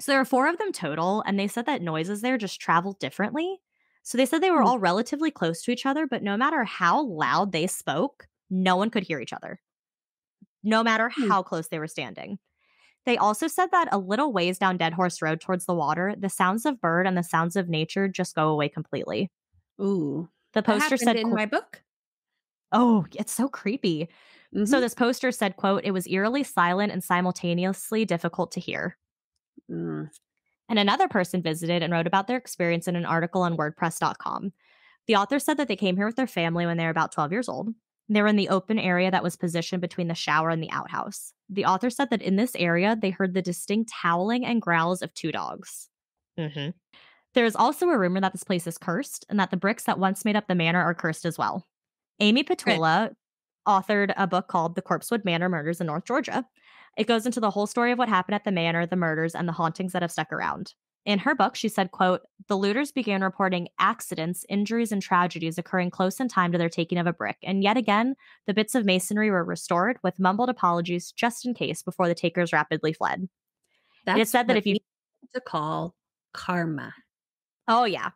So there were four of them total, and they said that noises there just traveled differently. So they said they were Hmm. all relatively close to each other, but no matter how loud they spoke, no one could hear each other, no matter Hmm. how close they were standing. They also said that a little ways down Dead Horse Road towards the water, the sounds of bird and the sounds of nature just go away completely. ooh. The poster said, in my book. "Oh, it's so creepy." So Mhm. this poster said, quote, it was eerily silent and simultaneously difficult to hear. Mm. And another person visited and wrote about their experience in an article on WordPress.com. The author said that they came here with their family when they were about 12 years old. They were in the open area that was positioned between the shower and the outhouse. The author said that in this area, they heard the distinct howling and growls of two dogs. Mm-hmm. There is also a rumor that this place is cursed and that the bricks that once made up the manor are cursed as well. Amy Petulla authored a book called The Corpsewood Manor Murders in North Georgia. It goes into the whole story of what happened at the manor, the murders, and the hauntings that have stuck around. In her book, she said, quote, the looters began reporting accidents, injuries, and tragedies occurring close in time to their taking of a brick. And yet again, the bits of masonry were restored with mumbled apologies just in case before the takers rapidly fled. That's said that if you- to call karma. Oh, yeah.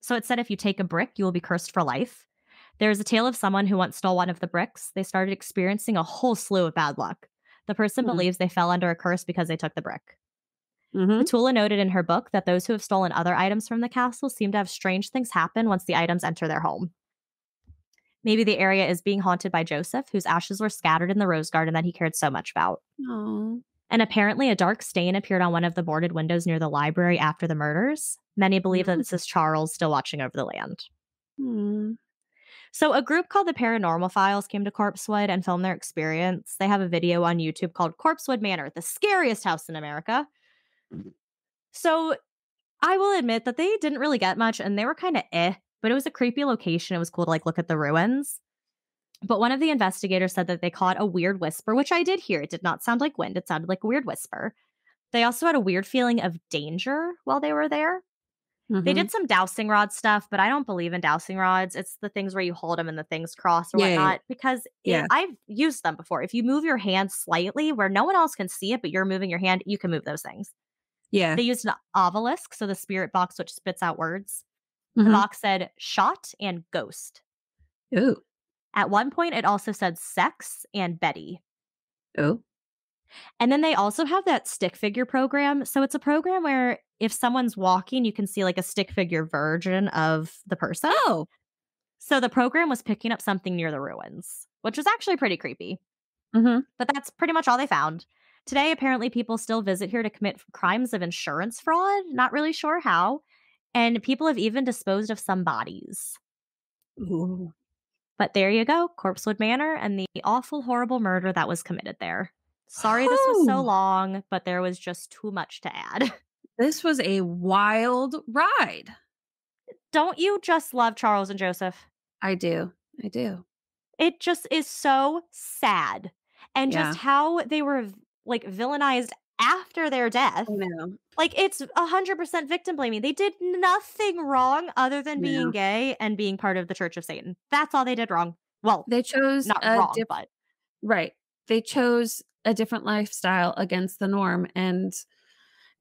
So it said if you take a brick, you will be cursed for life. There's a tale of someone who once stole one of the bricks. They started experiencing a whole slew of bad luck. The person Hmm. believes they fell under a curse because they took the brick. Mhm. Petulla noted in her book that those who have stolen other items from the castle seem to have strange things happen once the items enter their home. Maybe the area is being haunted by Joseph, whose ashes were scattered in the rose garden that he cared so much about. Aw. And apparently, a dark stain appeared on one of the boarded windows near the library after the murders. Many believe that Mm. this is Charles still watching over the land. Hmm. So, a group called the Paranormal Files came to Corpsewood and filmed their experience. They have a video on YouTube called Corpsewood Manor, the scariest house in America. So, I will admit that they didn't really get much and they were kind of eh, but it was a creepy location. It was cool to like look at the ruins. But one of the investigators said that they caught a weird whisper, which I did hear. It did not sound like wind, it sounded like a weird whisper. They also had a weird feeling of danger while they were there. They Mhm. did some dowsing rod stuff, but I don't believe in dowsing rods. It's the things where you hold them and the things cross or Yeah, yeah, yeah. whatnot. Because it- Yeah. I've used them before. If you move your hand slightly where no one else can see it, but you're moving your hand, you can move those things. Yeah. They used an Ovilus, so the spirit box which spits out words. The Mhm. box said shot and ghost. Ooh. At one point, it also said sex and Betty. Oh. And then they also have that stick figure program. So it's a program where if someone's walking, you can see like a stick figure version of the person. Oh. So the program was picking up something near the ruins, which was actually pretty creepy. Mhm. But that's pretty much all they found. Today, apparently, people still visit here to commit crimes of insurance fraud. Not really sure how. And people have even disposed of some bodies. Ooh. But there you go, Corpsewood Manor and the awful, horrible murder that was committed there. Sorry this was so Oh. long, but there was just too much to add. [LAUGHS] This was a wild ride. Don't you just love Charles and Joseph? I do. I do. It just is so sad. And Yeah. just how they were like villainized after their death. I know. Like it's a hundred percent victim blaming. They did nothing wrong other than being No. gay and being part of the Church of Satan. That's all they did wrong. Well, They chose not wrong, diff- but right. They chose a different lifestyle against the norm and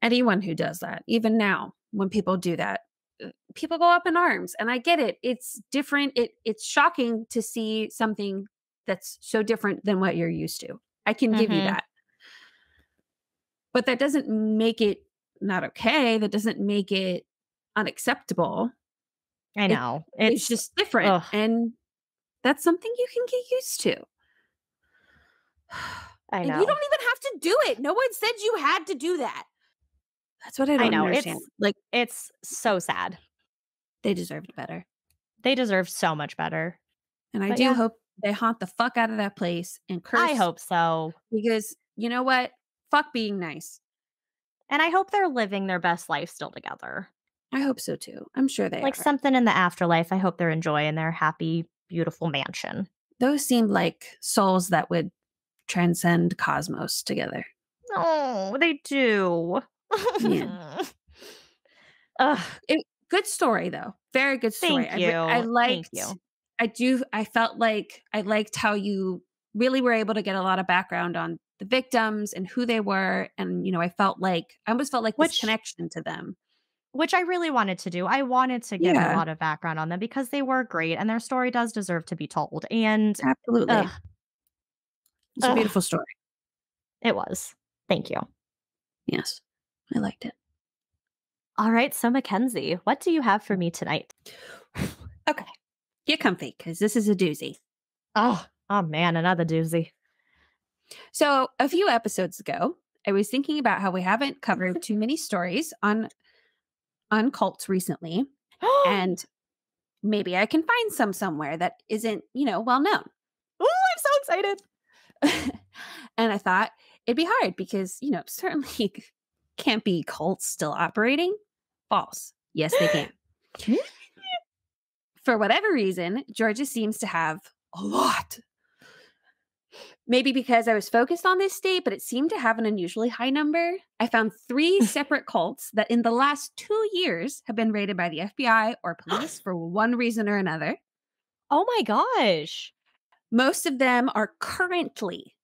anyone who does that, even now when people do that, uh, people go up in arms and I get it. It's different. It it's shocking to see something that's so different than what you're used to. I can give you Mhm. that. But that doesn't make it not okay. That doesn't make it unacceptable. I It- know. It's, just different. ugh. And that's something you can get used to. [SIGHS] I And you don't even have to do it. No one said you had to do that. That's what I don't know, understand. it's- Like it's so sad. they deserved better. They deserve so much better. And I But do yeah. hope they haunt the fuck out of that place and curse. I hope so. because you know what? Fuck being nice. And I hope they're living their best life still together. I hope so too. I'm sure they like are. something in the afterlife. I hope they're enjoying their happy, beautiful mansion. Those seem like souls that would transcend cosmos together. Oh, they do. Yeah. [LAUGHS] Ugh, Good story though. Very good story. Thank I, re- I you. Thank liked. you. I do. I felt like I liked how you really were able to get a lot of background on the victims and who they were, and you know, I felt like I almost felt like Which- this connection to them. which I really wanted to do. I wanted to get Yeah. a lot of background on them because they were great and their story does deserve to be told. And Absolutely, ugh, it's a ugh. beautiful story. it was. Thank you. Yes, I liked it. All right. So, Mackenzie, what do you have for mm. me tonight? Okay, get comfy because this is a doozy. Oh, oh man, another doozy. So, a few episodes ago, I was thinking about how we haven't covered too many stories on on cults recently, [GASPS] and maybe I can find some somewhere that isn't, you know, well known. Oh, I'm so excited. [LAUGHS] and I thought it'd be hard because, you know, certainly [LAUGHS] can't be cults still operating. False. Yes, they can. [LAUGHS] For whatever reason, Georgia seems to have a lot. Maybe because I was focused on this state, but it seemed to have an unusually high number. I found three separate cults that in the last two years have been raided by the FBI or police for one reason or another. Oh my gosh. Most of them are currently,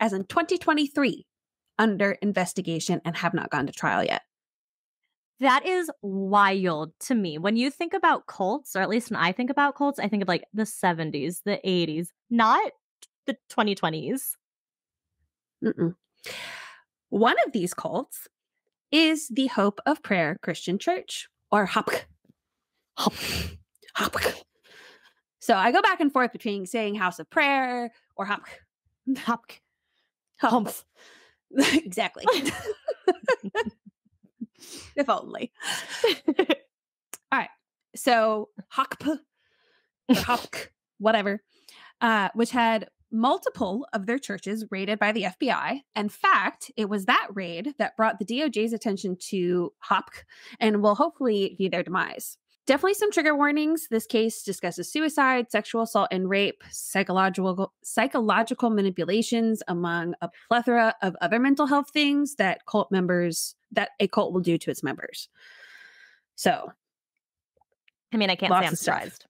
as in 2023, under investigation and have not gone to trial yet. That is wild to me. When you think about cults, or at least when I think about cults, I think of like the 70s, the 80s, not the 2020s. Mm-mm. One of these cults is the Hope of Prayer Christian Church, or HOPC. HOPC. HOPC. So I go back and forth between saying House of Prayer or HOPC. [LAUGHS] HOPC. Humph. [LAUGHS] exactly. [LAUGHS] if only. All right. So HOCP or HOPC, whatever, uh, which had multiple of their churches raided by the FBI. In fact, it was that raid that brought the DOJ's attention to Hopk and will hopefully be their demise. Definitely some trigger warnings. This case discusses suicide, sexual assault and rape, psychological psychological manipulations among a plethora of other mental health things that cult members that a cult will do to its members. So, I mean, I can't say I'm surprised.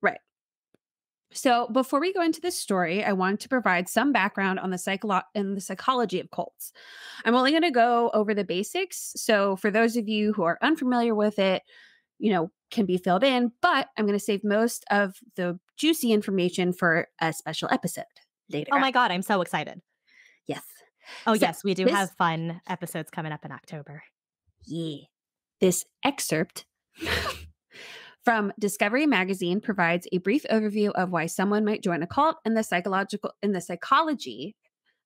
Right. So before we go into this story, I wanted to provide some background on the psycholo- and the psychology of cults. I'm only going to go over the basics. So for those of you who are unfamiliar with it, you know, can be filled in, but I'm going to save most of the juicy information for a special episode later. Oh my. God, I'm so excited. Yes. Oh, So yes, we do this- have fun episodes coming up in October. Yeah. This excerpt [LAUGHS] from Discovery Magazine provides a brief overview of why someone might join a cult and the psychological in the psychology.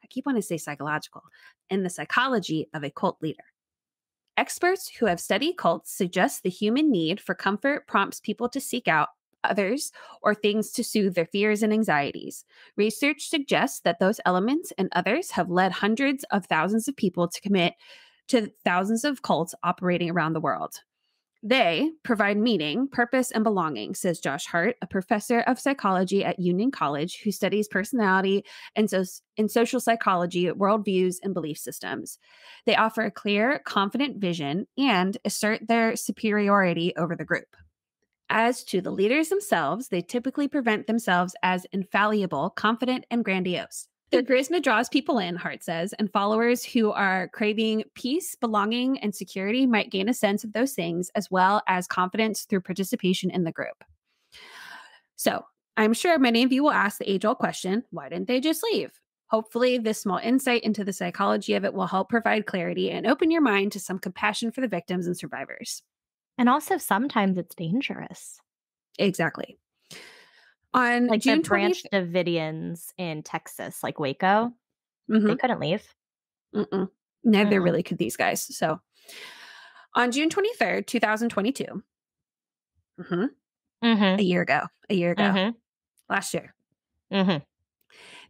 I keep wanting to say psychological in the psychology of a cult leader. Experts who have studied cults suggest the human need for comfort prompts people to seek out others or things to soothe their fears and anxieties. Research suggests that those elements and others have led hundreds of thousands of people to commit to thousands of cults operating around the world. They provide meaning, purpose, and belonging, says Josh Hart, a professor of psychology at Union College who studies personality and, so- and social psychology, worldviews, and belief systems. They offer a clear, confident vision and assert their superiority over the group. As to the leaders themselves, they typically present themselves as infallible, confident, and grandiose. Their charisma draws people in, Hart says, and followers who are craving peace, belonging, and security might gain a sense of those things as well as confidence through participation in the group. So, I'm sure many of you will ask the age old question why didn't they just leave? Hopefully, this small insight into the psychology of it will help provide clarity and open your mind to some compassion for the victims and survivors. And also, sometimes it's dangerous. Exactly. On Like June the Branch 20th, Davidians in Texas, like Waco, Mhm. they couldn't leave. Mm-mm. Neither Mm-mm. really could these guys. So on June 23rd, 2022, mhm, Mm-hmm. a year ago, a year ago, Mm-hmm. last year, Mm-hmm.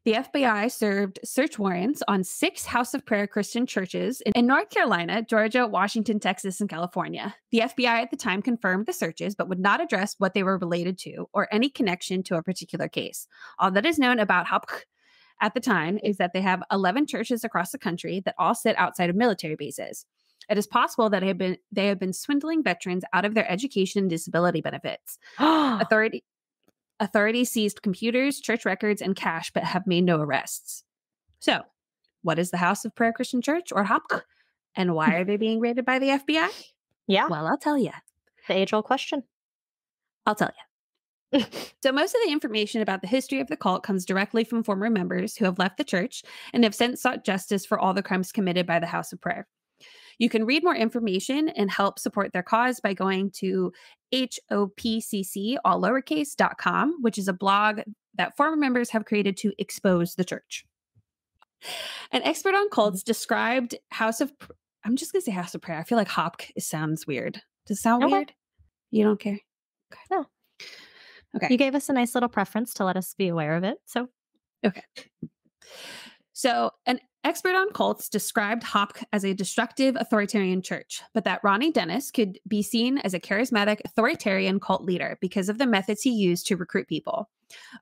The FBI served search warrants on six House of Prayer Christian churches in, North Carolina, Georgia, Washington, Texas, and California. The FBI at the time confirmed the searches, but would not address what they were related to or any connection to a particular case. All that is known about HOPC [LAUGHS] at the time is that they have 11 churches across the country that all sit outside of military bases. It is possible that they have been they have been swindling veterans out of their education and disability benefits. [GASPS] Authority authorities seized computers, church records, and cash, but have made no arrests. So, what is the House of Prayer Christian Church or HOPC? And why [LAUGHS] are they being raided by the FBI? yeah, Well, I'll tell you. the age old question. I'll tell you. [LAUGHS] so, most of the information about the history of the cult comes directly from former members who have left the church and have since sought justice for all the crimes committed by the House of Prayer. You can read more information and help support their cause by going to hopcc, all lowercase, dot com, which is a blog that former members have created to expose the church. An expert on cults mm-hmm. described House of I'm just gonna say House of Prayer. I feel like HOPC sounds weird. Does it sound Okay. weird? You don't care? Okay. No. Okay. You gave us a nice little preference to let us be aware of it. So okay. So, an expert on cults described HOPC as a destructive authoritarian church, but that Rony Denis could be seen as a charismatic authoritarian cult leader because of the methods he used to recruit people.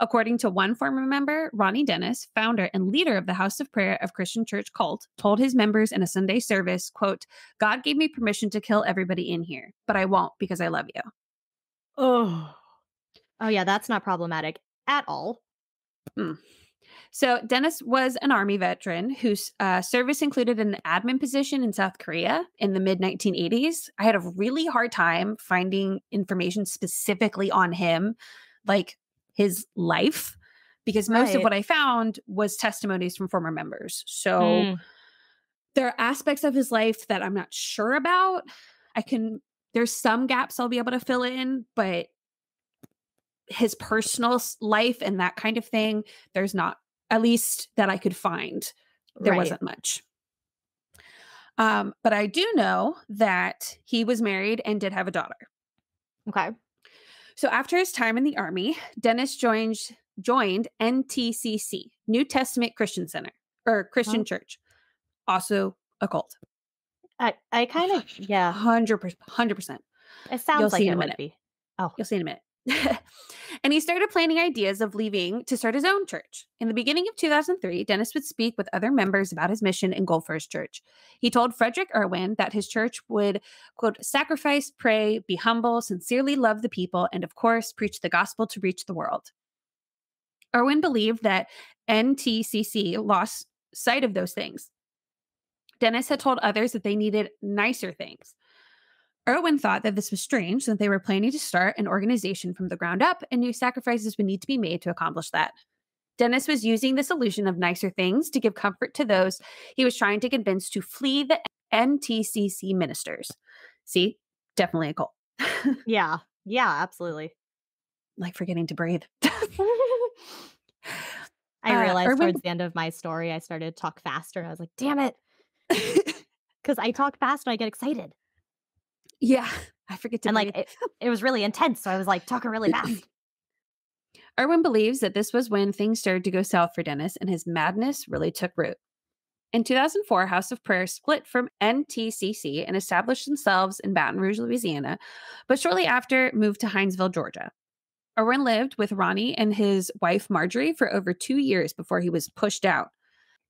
According to one former member, Rony Denis, founder and leader of the House of Prayer of Christian Church cult, told his members in a Sunday service, quote, God gave me permission to kill everybody in here, but I won't because I love you. oh, oh yeah, that's not problematic at all. Hmm. So Denis was an army veteran whose uh, service included an admin position in South Korea in the mid 1980s. I had a really hard time finding information specifically on him, like his life, because most of what I found was testimonies from former members. So Mm. there are aspects of his life that I'm not sure about. I can there's some gaps I'll be able to fill in, but his personal life and that kind of thing, there's not at least that I could find. There Right. wasn't much. Um, but I do know that he was married and did have a daughter. Okay. So after his time in the army, Denis joined joined NTCC, New Testament Christian Center or Christian Oh. Church, also a cult. I, I kind of, yeah, Hundred percent, hundred percent. it sounds like see in it a would minute. be. Oh, You'll see in a minute. [LAUGHS] and he started planning ideas of leaving to start his own church. In the beginning of 2003, Denis would speak with other members about his mission in Goal for his Church. He told Frederick Irwin that his church would, quote, sacrifice, pray, be humble, sincerely love the people, and of course, preach the gospel to reach the world. Irwin believed that NTCC lost sight of those things. Denis had told others that they needed nicer things. Irwin thought that this was strange since they were planning to start an organization from the ground up and new sacrifices would need to be made to accomplish that. Denis was using this illusion of nicer things to give comfort to those he was trying to convince to flee the NTCC ministers. See, definitely a cult. [LAUGHS] yeah. Yeah, absolutely. like forgetting to breathe. [LAUGHS] I Uh, realized Irwin- towards the end of my story, I started to talk faster. I was like, damn it. [LAUGHS] Because I talk fast when I get excited. Yeah, I forget to and breathe. like, it, it was really intense. So I was like talking really [LAUGHS] fast. Irwin believes that this was when things started to go south for Denis and his madness really took root. In 2004, House of Prayer split from NTCC and established themselves in Baton Rouge, Louisiana, but shortly after moved to Hinesville, Georgia. Irwin lived with Rony and his wife Marjorie for over two years before he was pushed out.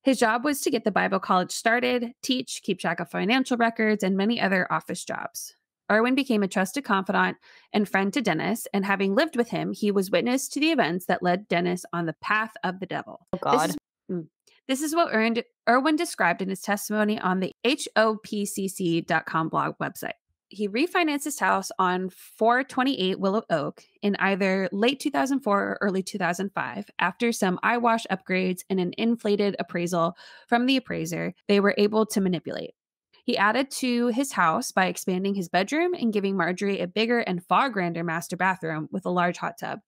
His job was to get the Bible college started, teach, keep track of financial records, and many other office jobs. Irwin became a trusted confidant and friend to Denis, and having lived with him, he was witness to the events that led Denis on the path of the devil. Oh, This is, mm, this is what earned, Irwin described in his testimony on the HOPCC.com blog website. He refinanced his house on 428 Willow Oak in either late 2004 or early 2005 after some eyewash upgrades and an inflated appraisal from the appraiser they were able to manipulate. He added to his house by expanding his bedroom and giving Marjorie a bigger and far grander master bathroom with a large hot tub.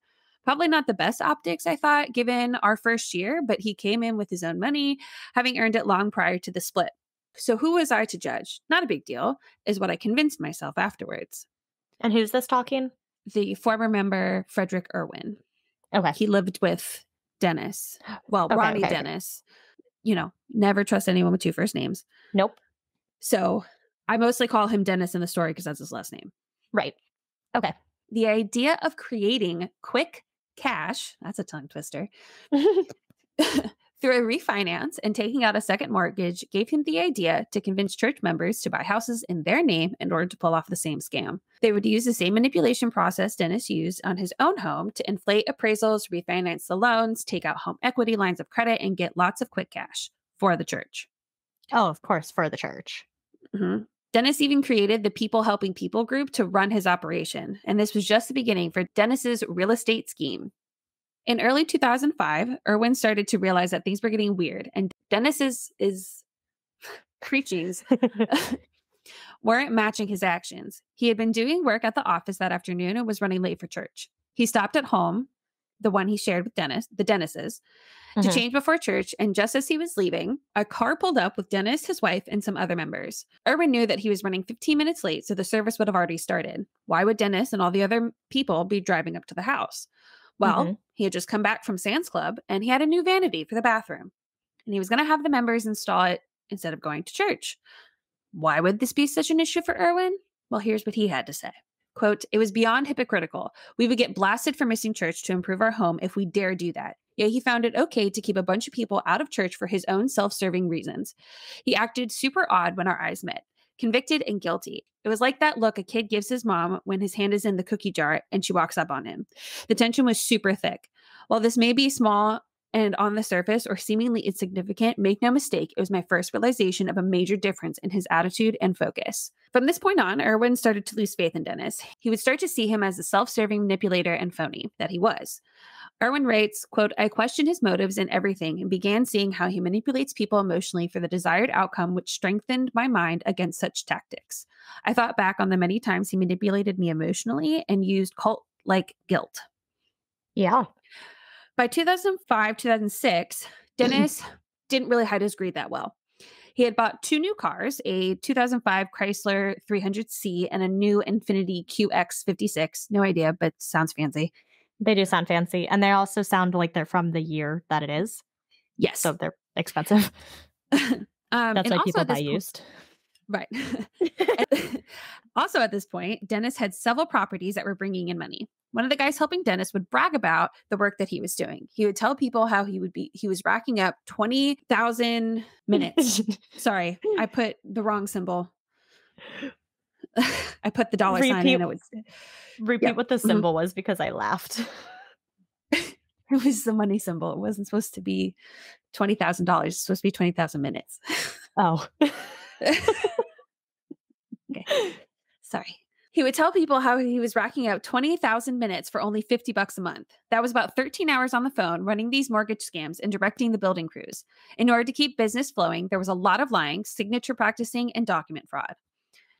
Probably not the best optics, I thought, given our first year, but he came in with his own money, having earned it long prior to the split. So who was I to judge? Not a big deal, is what I convinced myself afterwards. And who's this talking? The former member, Frederick Irwin, Okay. he lived with Denis. Well, Okay, Rony okay. Denis. You know, never trust anyone with two first names. Nope. So I mostly call him Denis in the story because that's his last name. Right. Okay. The idea of creating quick cash, that's a tongue twister, [LAUGHS] [LAUGHS] through a refinance and taking out a second mortgage gave him the idea to convince church members to buy houses in their name in order to pull off the same scam. They would use the same manipulation process Denis used on his own home to inflate appraisals, refinance the loans, take out home equity lines of credit, and get lots of quick cash for the church. oh, of course, for the church. Mhm. Denis even created the People Helping People group to run his operation, and this was just the beginning for Denis's real estate scheme. In early 2005, Irwin started to realize that things were getting weird, and Denis's is [LAUGHS] preachings [LAUGHS] [LAUGHS] weren't matching his actions. He had been doing work at the office that afternoon and was running late for church. He stopped at home, the one he shared with Denis, the Denises, to change before church, and just as he was leaving, a car pulled up with Denis, his wife, and some other members. Irwin knew that he was running 15 minutes late, so the service would have already started. Why would Denis and all the other people be driving up to the house? Well, Mhm. he had just come back from Sam's Club and he had a new vanity for the bathroom. And he was going to have the members install it instead of going to church. Why would this be such an issue for Irwin? Well, here's what he had to say. Quote, it was beyond hypocritical. We would get blasted for missing church to improve our home if we dare do that. Yet he found it okay to keep a bunch of people out of church for his own self serving reasons. He acted super odd when our eyes met, convicted and guilty. It was like that look a kid gives his mom when his hand is in the cookie jar and she walks up on him. The tension was super thick. While this may be small and on the surface or seemingly insignificant, make no mistake, it was my first realization of a major difference in his attitude and focus. From this point on, Erwin started to lose faith in Denis. He would start to see him as the self serving manipulator and phony that he was. Erwin writes, quote, I questioned his motives in everything and began seeing how he manipulates people emotionally for the desired outcome, which strengthened my mind against such tactics. I thought back on the many times he manipulated me emotionally and used cult like guilt. Yeah. By 2005, 2006, Denis didn't really hide his greed that well. He had bought two new cars, a 2005 Chrysler 300C and a new Infiniti QX56. No idea, but sounds fancy. They do sound fancy. And they also sound like they're from the year that it is. Yes. So they're expensive. [LAUGHS] um, That's why people buy used. Right. [LAUGHS] [LAUGHS] also, at this point, Denis had several properties that were bringing in money. One of the guys helping Denis would brag about the work that he was doing. He would tell people how he would be he was racking up 20,000 minutes. [LAUGHS] Sorry, I put the wrong symbol. [LAUGHS] I put the dollar sign in. Repeat- It was Repeat what the Mhm. symbol was because I laughed. [LAUGHS] it was the money symbol. It wasn't supposed to be twenty thousand dollars. It's supposed to be twenty thousand minutes. Oh. Okay. Sorry. He would tell people how he was racking up 20,000 minutes for only 50 bucks a month. That was about 13 hours on the phone running these mortgage scams and directing the building crews. In order to keep business flowing, there was a lot of lying, signature practicing, and document fraud.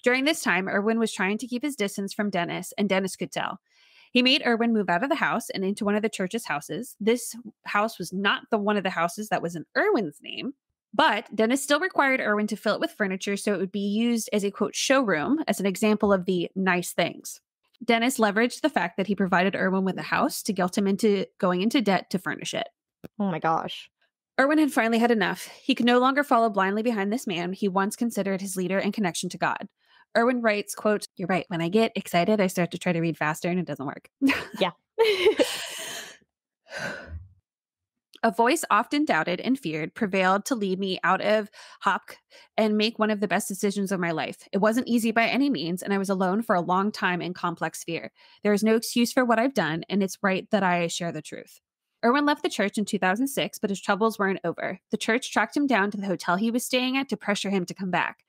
During this time, Irwin was trying to keep his distance from Denis, and Denis could tell. He made Irwin move out of the house and into one of the church's houses. This house was not the one of the houses that was in Irwin's name, but Denis still required Erwin to fill it with furniture so it would be used as a quote showroom as an example of the nice things. Denis leveraged the fact that he provided Erwin with a house to guilt him into going into debt to furnish it. Oh my gosh. Erwin had finally had enough. He could no longer follow blindly behind this man he once considered his leader and connection to God. Erwin writes, quote, You're right. When I get excited, I start to try to read faster and it doesn't work. Yeah. [LAUGHS] [LAUGHS] A voice often doubted and feared prevailed to lead me out of Hopk and make one of the best decisions of my life. It wasn't easy by any means, and I was alone for a long time in complex fear. There is no excuse for what I've done, and it's right that I share the truth. Erwin left the church in 2006, but his troubles weren't over. The church tracked him down to the hotel he was staying at to pressure him to come back.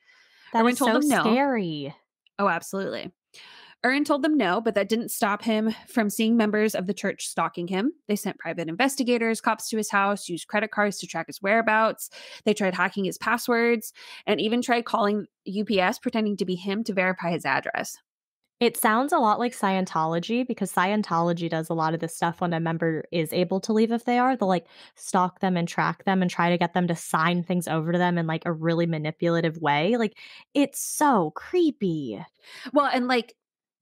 That Erwin is told so him no. scary. Oh, absolutely. Erin told them no, but that didn't stop him from seeing members of the church stalking him. They sent private investigators, cops to his house, used credit cards to track his whereabouts. They tried hacking his passwords and even tried calling UPS pretending to be him to verify his address. It sounds a lot like Scientology because Scientology does a lot of this stuff when a member is able to leave if they are. They'll like stalk them and track them and try to get them to sign things over to them in like a really manipulative way. Like it's so creepy. Well, and like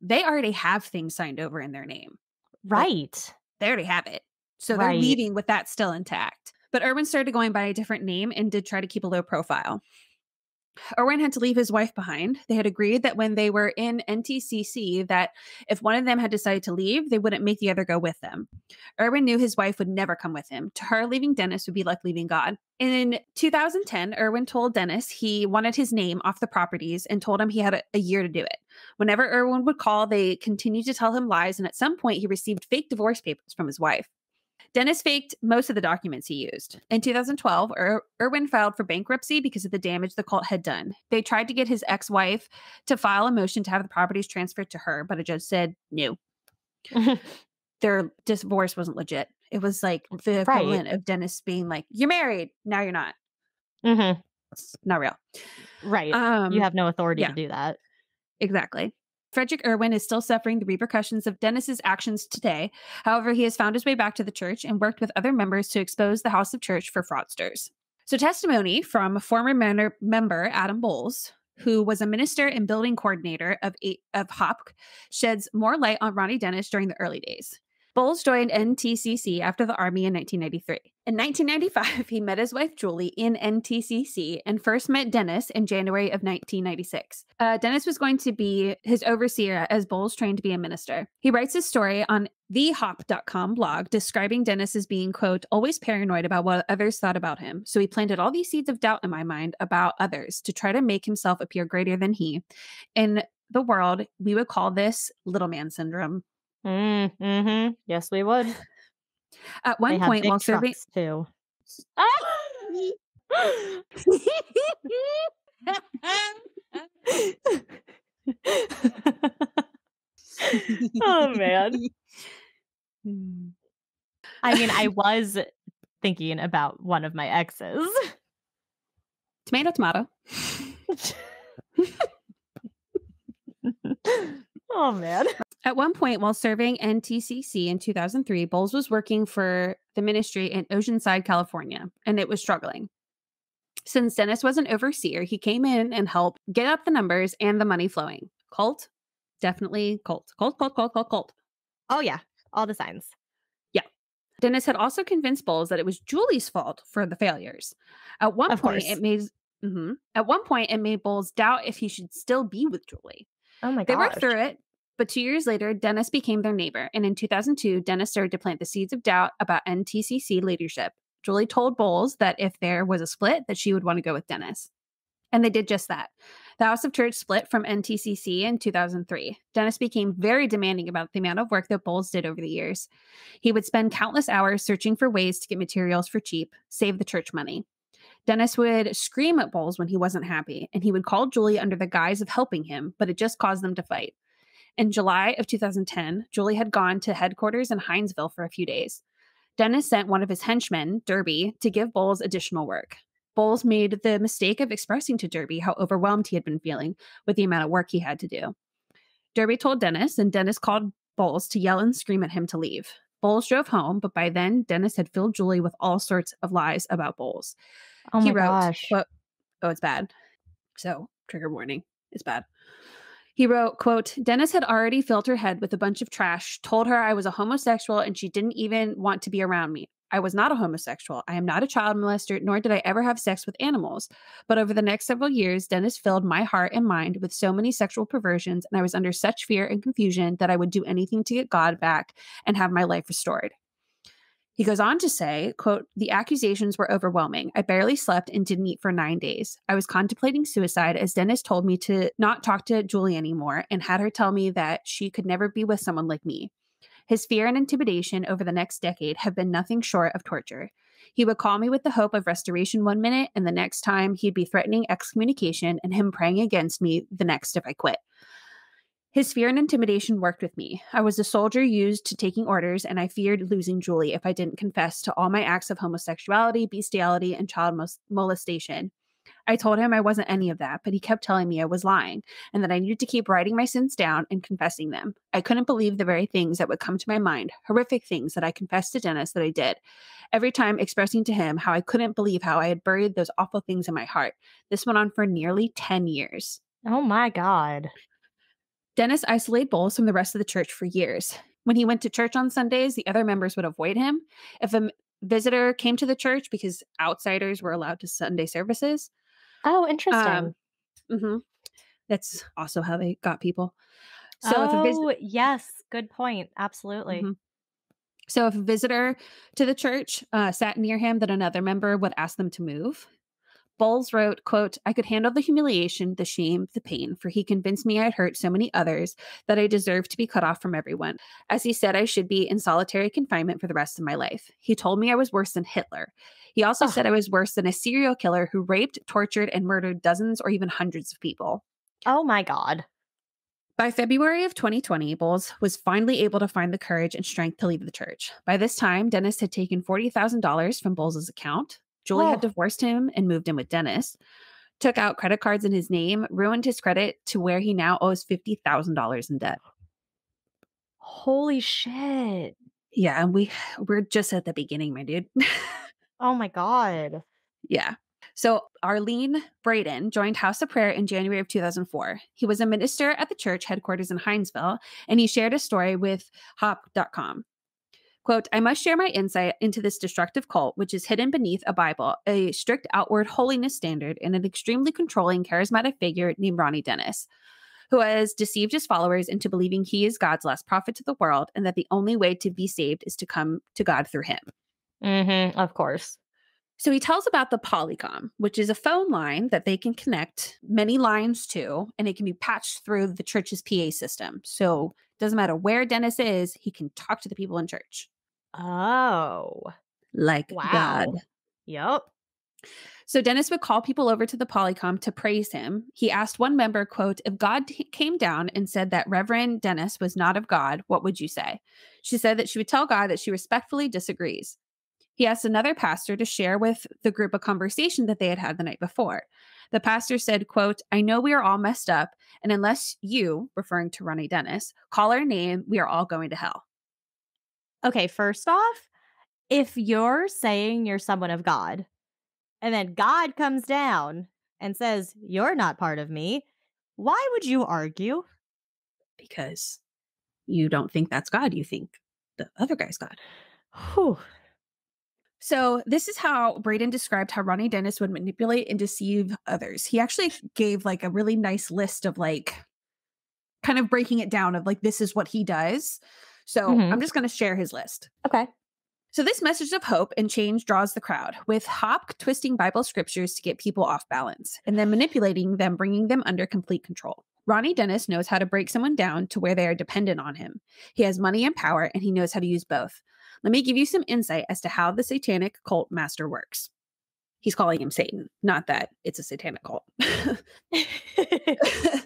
they already have things signed over in their name. Right. They already have it. So they're leaving with that still intact. But Erwin started going by a different name and did try to keep a low profile. Erwin had to leave his wife behind. They had agreed that when they were in NTCC that if one of them had decided to leave, they wouldn't make the other go with them. Erwin knew his wife would never come with him. To her, leaving Denis would be like leaving God. In 2010, Erwin told Denis he wanted his name off the properties and told him he had a, a year to do it. Whenever Erwin would call, they continued to tell him lies, and at some point, he received fake divorce papers from his wife. Denis faked most of the documents he used. In 2012, er- Erwin filed for bankruptcy because of the damage the cult had done. They tried to get his ex wife to file a motion to have the properties transferred to her, but a judge said no. [LAUGHS] Their divorce wasn't legit. It was like the Right. equivalent of Denis being like, You're married, now you're not. Mm-hmm. It's not real. Right. Um, you have no authority yeah. to do that. Exactly. Frederick Irwin is still suffering the repercussions of Denis's actions today. However, he has found his way back to the church and worked with other members to expose the House of Church for fraudsters. So, testimony from a former member Adam Bowles, who was a minister and building coordinator of eight, of HOPC, sheds more light on Rony Denis during the early days. Bowles joined NTCC after the Army in 1993. In 1995, [LAUGHS] he met his wife Julie in NTCC and first met Denis in January of 1996. Uh, Denis was going to be his overseer as Bowles trained to be a minister. He writes his story on thehop.com blog describing Denis as being, quote, always paranoid about what others thought about him. So he planted all these seeds of doubt in my mind about others to try to make himself appear greater than he. In the world, we would call this little man syndrome. Mm-hmm. Yes, we would. At one have point, while serving, too. oh man. I mean, I was thinking about one of my exes. tomato, tomato. [LAUGHS] oh man. [LAUGHS] At one point, while serving NTCC in 2003, Bowles was working for the ministry in Oceanside, California, and it was struggling. Since Denis was an overseer, he came in and helped get up the numbers and the money flowing. Cult? Definitely cult. Cult, cult, cult, cult, cult. Oh yeah. All the signs. Yeah. Denis had also convinced Bowles that it was Julie's fault for the failures. At one Of point, course. it made mhm. at one point it made Bowles doubt if he should still be with Julie. Oh my god! They worked through it, but two years later, Denis became their neighbor. And in 2002, Denis started to plant the seeds of doubt about NTCC leadership. Julie told Bowles that if there was a split, that she would want to go with Denis. And they did just that. The House of Church split from NTCC in 2003. Denis became very demanding about the amount of work that Bowles did over the years. He would spend countless hours searching for ways to get materials for cheap, save the church money. Denis would scream at Bowles when he wasn't happy, and he would call Julie under the guise of helping him, but it just caused them to fight. In July of 2010, Julie had gone to headquarters in Hinesville for a few days. Denis sent one of his henchmen, Derby, to give Bowles additional work. Bowles made the mistake of expressing to Derby how overwhelmed he had been feeling with the amount of work he had to do. Derby told Denis, and Denis called Bowles to yell and scream at him to leave. Bowles drove home, but by then, Denis had filled Julie with all sorts of lies about Bowles. oh he my wrote, gosh. quote, "Oh, it's bad." So, trigger warning, it's bad. He wrote, quote, Denis had already filled her head with a bunch of trash, told her I was a homosexual and she didn't even want to be around me. I was not a homosexual. I am not a child molester, nor did I ever have sex with animals. But over the next several years, Denis filled my heart and mind with so many sexual perversions, and I was under such fear and confusion that I would do anything to get God back and have my life restored. He goes on to say, quote, the accusations were overwhelming. I barely slept and didn't eat for nine days. I was contemplating suicide as Denis told me to not talk to Julie anymore and had her tell me that she could never be with someone like me. His fear and intimidation over the next decade have been nothing short of torture. He would call me with the hope of restoration one minute, and the next time he'd be threatening excommunication and him praying against me the next if I quit. His fear and intimidation worked with me. I was a soldier used to taking orders, and I feared losing Julie if I didn't confess to all my acts of homosexuality, bestiality, and child molestation. I told him I wasn't any of that, but he kept telling me I was lying and that I needed to keep writing my sins down and confessing them. I couldn't believe the very things that would come to my mind, horrific things that I confessed to Denis that I did. Every time expressing to him how I couldn't believe how I had buried those awful things in my heart. This went on for nearly 10 years. oh my god. Denis isolated Bowles from the rest of the church for years. When he went to church on Sundays, the other members would avoid him. If a visitor came to the church, because outsiders were allowed to Sunday services, Oh, interesting. Um, mhm, that's also how they got people. So if a oh, vis- yes. Good point. Absolutely. Mhm. so if a visitor to the church uh, sat near him, then another member would ask them to move. Bowles wrote, quote, I could handle the humiliation, the shame, the pain, for he convinced me I'd hurt so many others that I deserved to be cut off from everyone. As he said, I should be in solitary confinement for the rest of my life. He told me I was worse than Hitler. He also Ugh. said I was worse than a serial killer who raped, tortured, and murdered dozens or even hundreds of people. Oh my god. By February of 2020, Bowles was finally able to find the courage and strength to leave the church. By this time, Denis had taken $40,000 from Bowles' account. Julie had Oh. divorced him and moved in with Denis, took out credit cards in his name, ruined his credit to where he now owes $50,000 in debt. Holy shit. Yeah, and we we're just at the beginning, my dude. [LAUGHS] Oh my god. Yeah. So Arlene Braden joined House of Prayer in January of 2004. He was a minister at the church headquarters in Hinesville, and he shared a story with Hop.com. Quote, I must share my insight into this destructive cult, which is hidden beneath a Bible, a strict outward holiness standard, and an extremely controlling, charismatic figure named Rony Denis, who has deceived his followers into believing he is God's last prophet to the world and that the only way to be saved is to come to God through him. Mm-hmm. Of course. So he tells about the Polycom, which is a phone line that they can connect many lines to, and it can be patched through the church's PA system. So it doesn't matter where Denis is, he can talk to the people in church. Oh. like Wow. God. Yep. So Denis would call people over to the Polycom to praise him. He asked one member, quote, if God came down and said that Reverend Dennis was not of God, what would you say? She said that she would tell God that she respectfully disagrees. He asked another pastor to share with the group a conversation that they had had the night before. The pastor said, quote, I know we are all messed up, and unless you, referring to Rony Denis, call our name, we are all going to hell. Okay, first off, if you're saying you're someone of God, and then God comes down and says, You're not part of me, why would you argue? Because you don't think that's God, you think the other guy's God. Whew. So, this is how Braden described how Rony Denis would manipulate and deceive others. He actually gave like a really nice list of like kind of breaking it down of like, this is what he does. So, Mhm. I'm just going to share his list. Okay. So, this message of hope and change draws the crowd, with Hop twisting Bible scriptures to get people off balance and then manipulating them, bringing them under complete control. Rony Denis knows how to break someone down to where they are dependent on him. He has money and power, and he knows how to use both. Let me give you some insight as to how the satanic cult master works. He's calling him Satan, not that it's a satanic cult. [LAUGHS] [LAUGHS] [LAUGHS]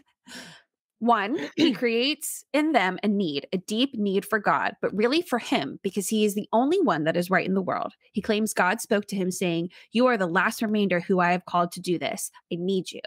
One, he [CLEARS THROAT] creates in them a need, a deep need for God, but really for him, because he is the only one that is right in the world. He claims God spoke to him saying, You are the last remainder who I have called to do this. I need you.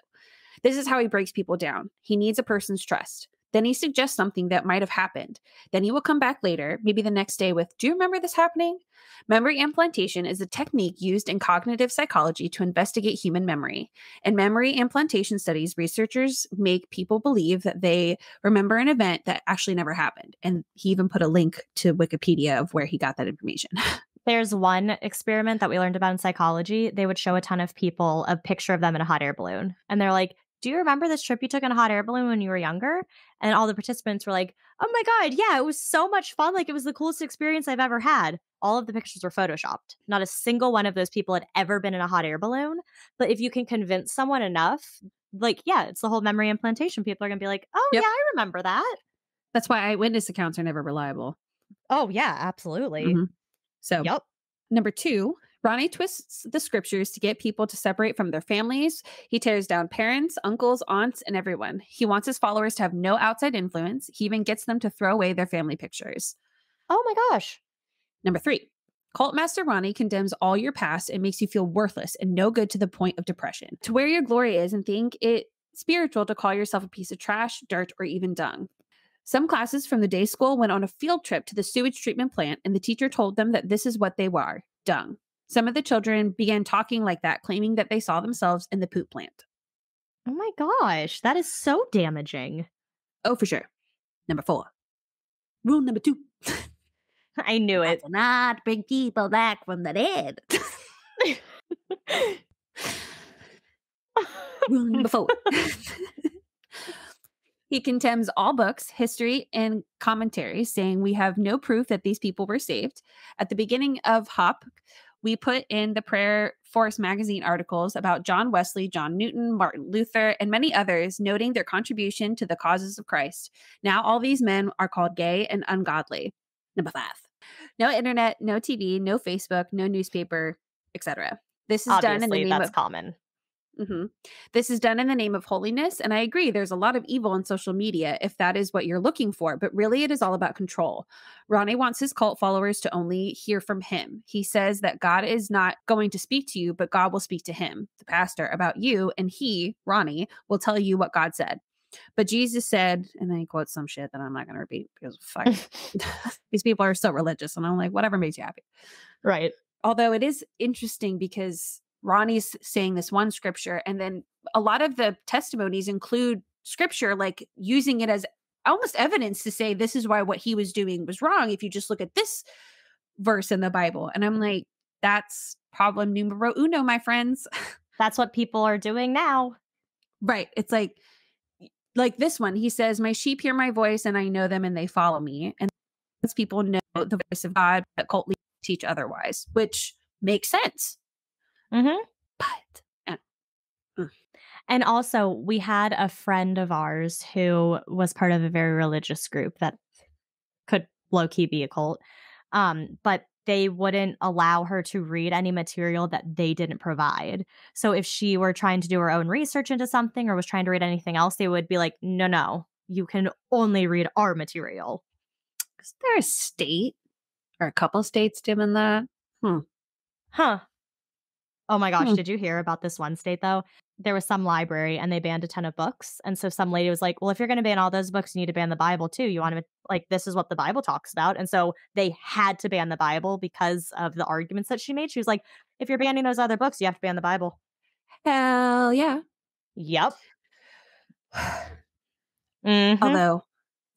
This is how he breaks people down. He needs a person's trust. Then he suggests something that might have happened. Then he will come back later, maybe the next day, with, Do you remember this happening? Memory implantation is a technique used in cognitive psychology to investigate human memory. In memory implantation studies, researchers make people believe that they remember an event that actually never happened. And he even put a link to Wikipedia of where he got that information. [LAUGHS] There's one experiment that we learned about in psychology. They would show a ton of people a picture of them in a hot air balloon. And they're like, Do you remember this trip you took in a hot air balloon when you were younger? And all the participants were like, Oh my God, yeah, it was so much fun. Like, it was the coolest experience I've ever had. All of the pictures were photoshopped. Not a single one of those people had ever been in a hot air balloon. But if you can convince someone enough, like, yeah, it's the whole memory implantation. People are going to be like, Oh, Yep. yeah, I remember that. That's why eyewitness accounts are never reliable. Oh, yeah, absolutely. Mhm. So, Yep. Number two, Rony twists the scriptures to get people to separate from their families. He tears down parents, uncles, aunts, and everyone. He wants his followers to have no outside influence. He even gets them to throw away their family pictures. Oh my gosh. Number three, Cult Master Rony condemns all your past and makes you feel worthless and no good to the point of depression, to where your glory is and think it spiritual to call yourself a piece of trash, dirt, or even dung. Some classes from the day school went on a field trip to the sewage treatment plant, and the teacher told them that this is what they were dung. Some of the children began talking like that, claiming that they saw themselves in the poop plant. Oh my gosh. That is so damaging. Oh, for sure. Number four. Rule number two. [LAUGHS] I knew I it. will not bring people back from the dead. [LAUGHS] Rule number four. [LAUGHS] he condemns all books, history, and commentaries, saying we have no proof that these people were saved. At the beginning of Hop, we put in the Prayer Force magazine articles about John Wesley, John Newton, Martin Luther, and many others, noting their contribution to the causes of Christ. Now, all these men are called gay and ungodly. Number five. No internet, no TV, no Facebook, no newspaper, etc. This is done in the Obviously, name that's of common. Hmm This is done in the name of holiness. And I agree, there's a lot of evil in social media if that is what you're looking for, but really it is all about control. Rony wants his cult followers to only hear from him. He says that God is not going to speak to you, but God will speak to him, the pastor, about you. And he, Rony, will tell you what God said. But Jesus said, and then he quotes some shit that I'm not going to repeat because fuck, [LAUGHS] [LAUGHS] these people are so religious. And I'm like, whatever makes you happy right. although it is interesting because Rony's saying this one scripture, and then a lot of the testimonies include scripture, like using it as almost evidence to say this is why what he was doing was wrong. If you just look at this verse in the Bible, and I'm like, that's problem numero uno, my friends. [LAUGHS] That's what people are doing now. right? It's like, like this one. He says, "My sheep hear my voice, and I know them, and they follow me." And those people know the voice of God, but cult leaders teach otherwise, which makes sense. Hmm But And also, we had a friend of ours who was part of a very religious group that could low key be a cult. Um, but they wouldn't allow her to read any material that they didn't provide. So if she were trying to do her own research into something or was trying to read anything else, they would be like, no, no, you can only read our material. Is there a state or a couple states doing that? Huh. Oh my gosh, Hmm. did you hear about this one state though? There was some library and they banned a ton of books. And so some lady was like, Well, if you're going to ban all those books, you need to ban the Bible too. You want to, like, this is what the Bible talks about. And so they had to ban the Bible because of the arguments that she made. She was like, If you're banning those other books, you have to ban the Bible. Hell yeah. Yep. [SIGHS] Mhm. Although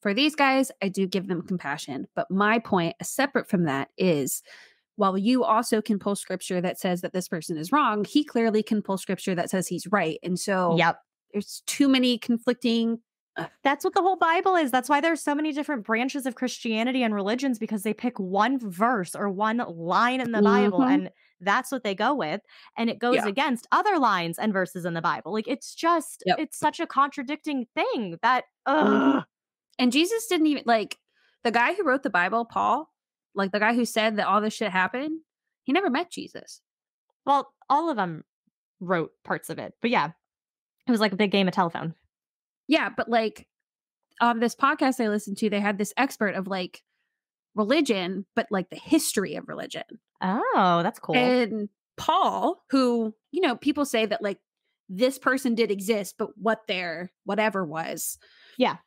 for these guys, I do give them compassion. But my point, separate from that, is while you also can pull scripture that says that this person is wrong, he clearly can pull scripture that says he's right. And so Yep. there's too many conflicting. That's what the whole Bible is. That's why there's so many different branches of Christianity and religions because they pick one verse or one line in the Bible Mhm. and that's what they go with and it goes Yeah. against other lines and verses in the Bible. Like it's just Yep. it's such a contradicting thing that ugh. And Jesus didn't even like the guy who wrote the Bible, Paul, like the guy who said that all this shit happened, he never met Jesus. well, all of them wrote parts of it. But yeah. It was like a big game of telephone. Yeah, but like on this podcast I listened to, they had this expert of like religion, but like the history of religion. Oh, that's cool. And Paul, who, you know, people say that like this person did exist, but what their whatever was. Yeah.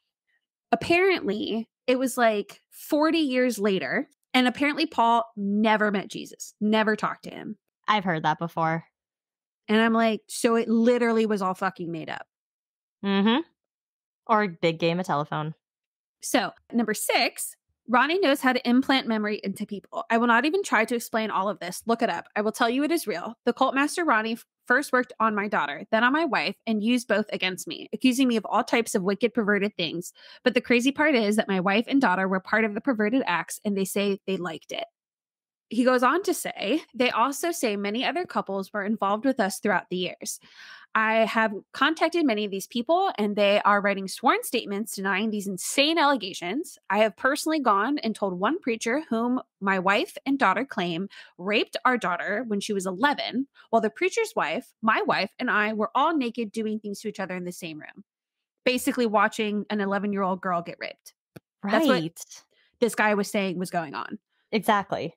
Apparently, it was like 40 years later. And apparently, Paul never met Jesus, never talked to him. I've heard that before. And I'm like, so it literally was all fucking made up. Mm Mhm. Or a big game of telephone. So, number six, Rony knows how to implant memory into people. I will not even try to explain all of this. Look it up. I will tell you it is real. The cult master Rony first worked on my daughter, then on my wife, and used both against me, accusing me of all types of wicked, perverted things. But the crazy part is that my wife and daughter were part of the perverted acts, and they say they liked it. He goes on to say, they also say many other couples were involved with us throughout the years. I have contacted many of these people and they are writing sworn statements denying these insane allegations. I have personally gone and told one preacher, whom my wife and daughter claim raped our daughter when she was 11, while the preacher's wife, my wife, and I were all naked doing things to each other in the same room, basically watching an 11 year old girl get raped. Right. That's what- This guy was saying was going on. exactly.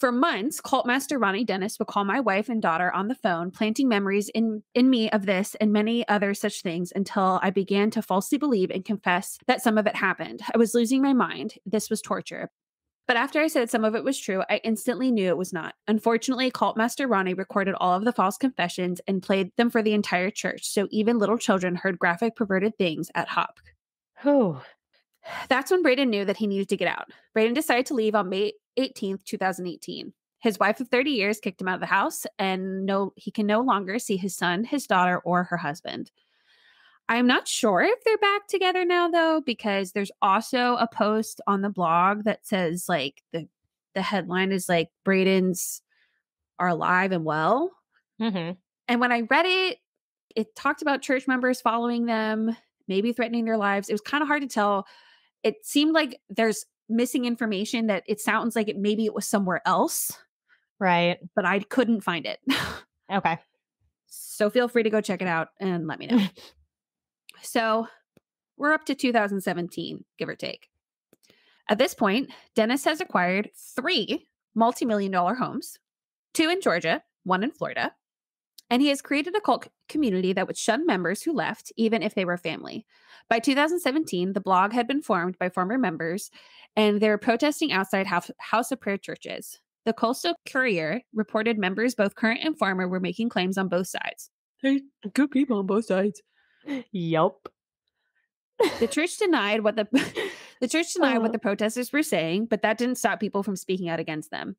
For months, cult master Rony Denis would call my wife and daughter on the phone, planting memories in, in me of this and many other such things until I began to falsely believe and confess that some of it happened. I was losing my mind. This was torture. But after I said some of it was true, I instantly knew it was not. Unfortunately, cult master Rony recorded all of the false confessions and played them for the entire church, so even little children heard graphic perverted things at Hop. Whew. That's when Braden knew that he needed to get out. Braden decided to leave on May 18th, 2018. His wife of 30 years kicked him out of the house, and no, he can no longer see his son, his daughter, or her husband. I'm not sure if they're back together now, though, because there's also a post on the blog that says like the the headline is like Braden's are alive and well. hmm And when I read it, it talked about church members following them, maybe threatening their lives. It was kind of hard to tell. It seemed like there's missing information that it sounds like it maybe it was somewhere else, Right. but I couldn't find it. Okay. [LAUGHS] so feel free to go check it out and let me know. [LAUGHS] so we're up to 2017, give or take. At this point, Denis has acquired three multi million dollar homes two in Georgia, one in Florida. And he has created a cult community that would shun members who left, even if they were family. By 2017, the blog had been formed by former members, and they were protesting outside house, house of prayer churches. The Coastal Courier reported members, both current and former, were making claims on both sides. There's good people on both sides. Yup. The church denied what the [LAUGHS] the church denied what Oh. the protesters were saying, but that didn't stop people from speaking out against them.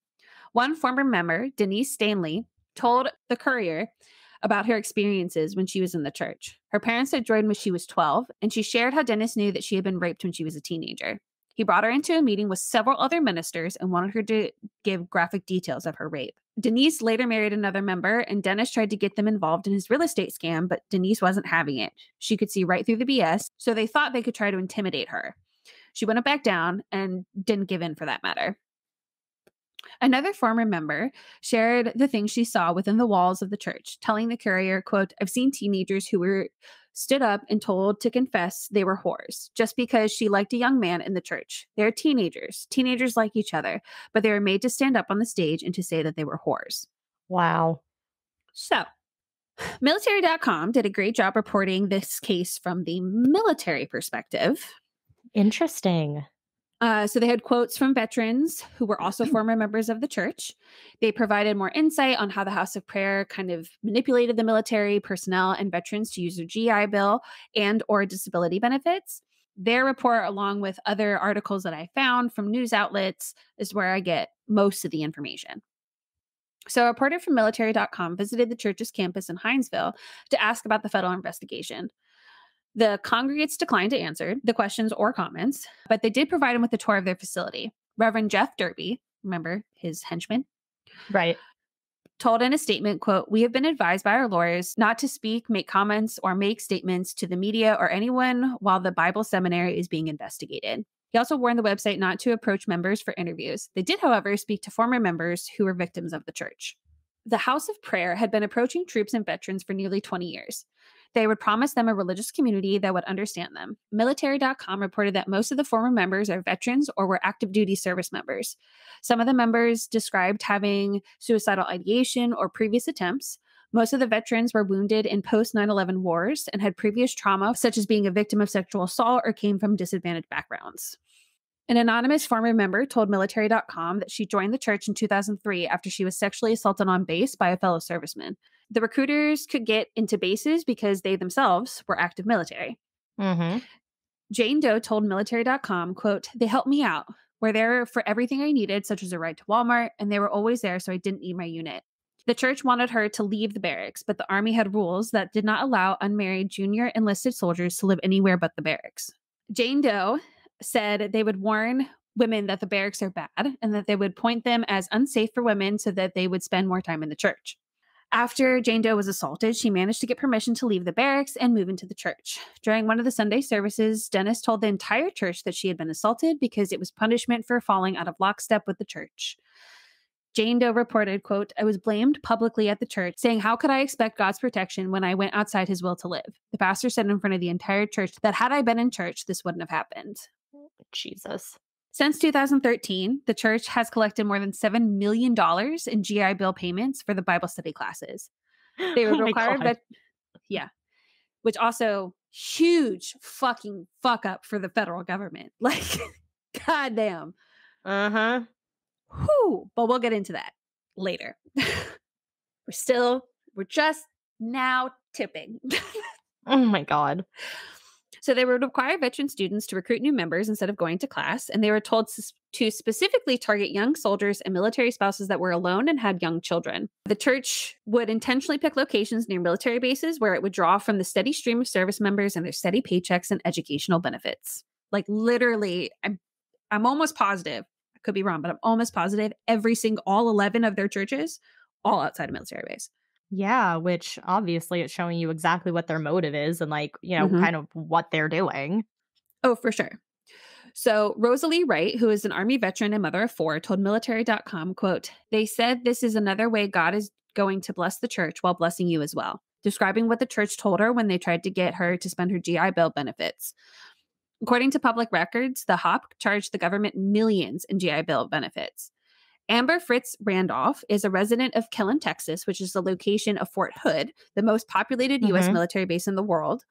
One former member, Denise Stanley, told the Courier about her experiences when she was in the church. Her parents had joined when she was 12, and she shared how Denis knew that she had been raped when she was a teenager. He brought her into a meeting with several other ministers and wanted her to give graphic details of her rape. Denise later married another member, and Denis tried to get them involved in his real estate scam, but Denise wasn't having it. She could see right through the BS, so they thought they could try to intimidate her. She wouldn't back down and didn't give in for that matter. Another former member shared the things she saw within the walls of the church, telling the courier, quote, I've seen teenagers who were stood up and told to confess they were whores just because she liked a young man in the church. They're teenagers. Teenagers like each other, but they were made to stand up on the stage and to say that they were whores. Wow. So, military.com did a great job reporting this case from the military perspective. Interesting. Uh, so they had quotes from veterans who were also former members of the church. They provided more insight on how the House of Prayer kind of manipulated the military personnel and veterans to use their GI Bill and or disability benefits. Their report, along with other articles that I found from news outlets, is where I get most of the information. So, a reporter from military.com visited the church's campus in Hinesville to ask about the federal investigation. The congregates declined to answer the questions or comments, but they did provide him with a tour of their facility. Reverend Jeff Derby, remember his henchman, Right. told in a statement, quote, "We have been advised by our lawyers not to speak, make comments, or make statements to the media or anyone while the Bible seminary is being investigated." He also warned the website not to approach members for interviews. They did, however, speak to former members who were victims of the church. The House of Prayer had been approaching troops and veterans for nearly 20 years. They would promise them a religious community that would understand them. Military.com reported that most of the former members are veterans or were active duty service members. Some of the members described having suicidal ideation or previous attempts. Most of the veterans were wounded in post 9 11 wars and had previous trauma, such as being a victim of sexual assault or came from disadvantaged backgrounds. An anonymous former member told military.com that she joined the church in 2003 after she was sexually assaulted on base by a fellow serviceman. The recruiters could get into bases because they themselves were active military. Mm-hmm. Jane Doe told military.com, quote, they helped me out. Were there for everything I needed, such as a ride to Walmart, and they were always there, so I didn't need my unit. The church wanted her to leave the barracks, but the army had rules that did not allow unmarried junior enlisted soldiers to live anywhere but the barracks. Jane Doe said they would warn women that the barracks are bad and that they would point them as unsafe for women so that they would spend more time in the church. After Jane Doe was assaulted, she managed to get permission to leave the barracks and move into the church. During one of the Sunday services, Denis told the entire church that she had been assaulted because it was punishment for falling out of lockstep with the church. Jane Doe reported, quote, I was blamed publicly at the church, saying, How could I expect God's protection when I went outside his will to live? The pastor said in front of the entire church that had I been in church, this wouldn't have happened. Jesus. Since 2013, the church has collected more than $7 million in GI Bill payments for the Bible study classes. They were [LAUGHS] Oh my require that, yeah, which also huge fucking fuck up for the federal government. [LAUGHS] Like, goddamn. Uh-huh. Whew. But we'll get into that later. [LAUGHS] we're still, we're just now tipping. Oh my God. So they would require veteran students to recruit new members instead of going to class, and they were told to specifically target young soldiers and military spouses that were alone and had young children. The church would intentionally pick locations near military bases where it would draw from the steady stream of service members and their steady paychecks and educational benefits. Like literally, I'm I'm almost positive. I could be wrong, but I'm almost positive every single all 11 of their churches all outside of military base. Yeah, which obviously it's showing you exactly what their motive is and like, you know, Mhm. kind of what they're doing. Oh, for sure. So Rosalie Wright, who is an Army veteran and mother of four, told military.com, quote, they said this is another way God is going to bless the church while blessing you as well, describing what the church told her when they tried to get her to spend her GI Bill benefits. According to public records, the HOP charged the government millions in GI Bill benefits. Amber Fritz Randolph is a resident of Killeen, Texas, which is the location of Fort Hood, the most populated U.S. Mhm. military base in the world.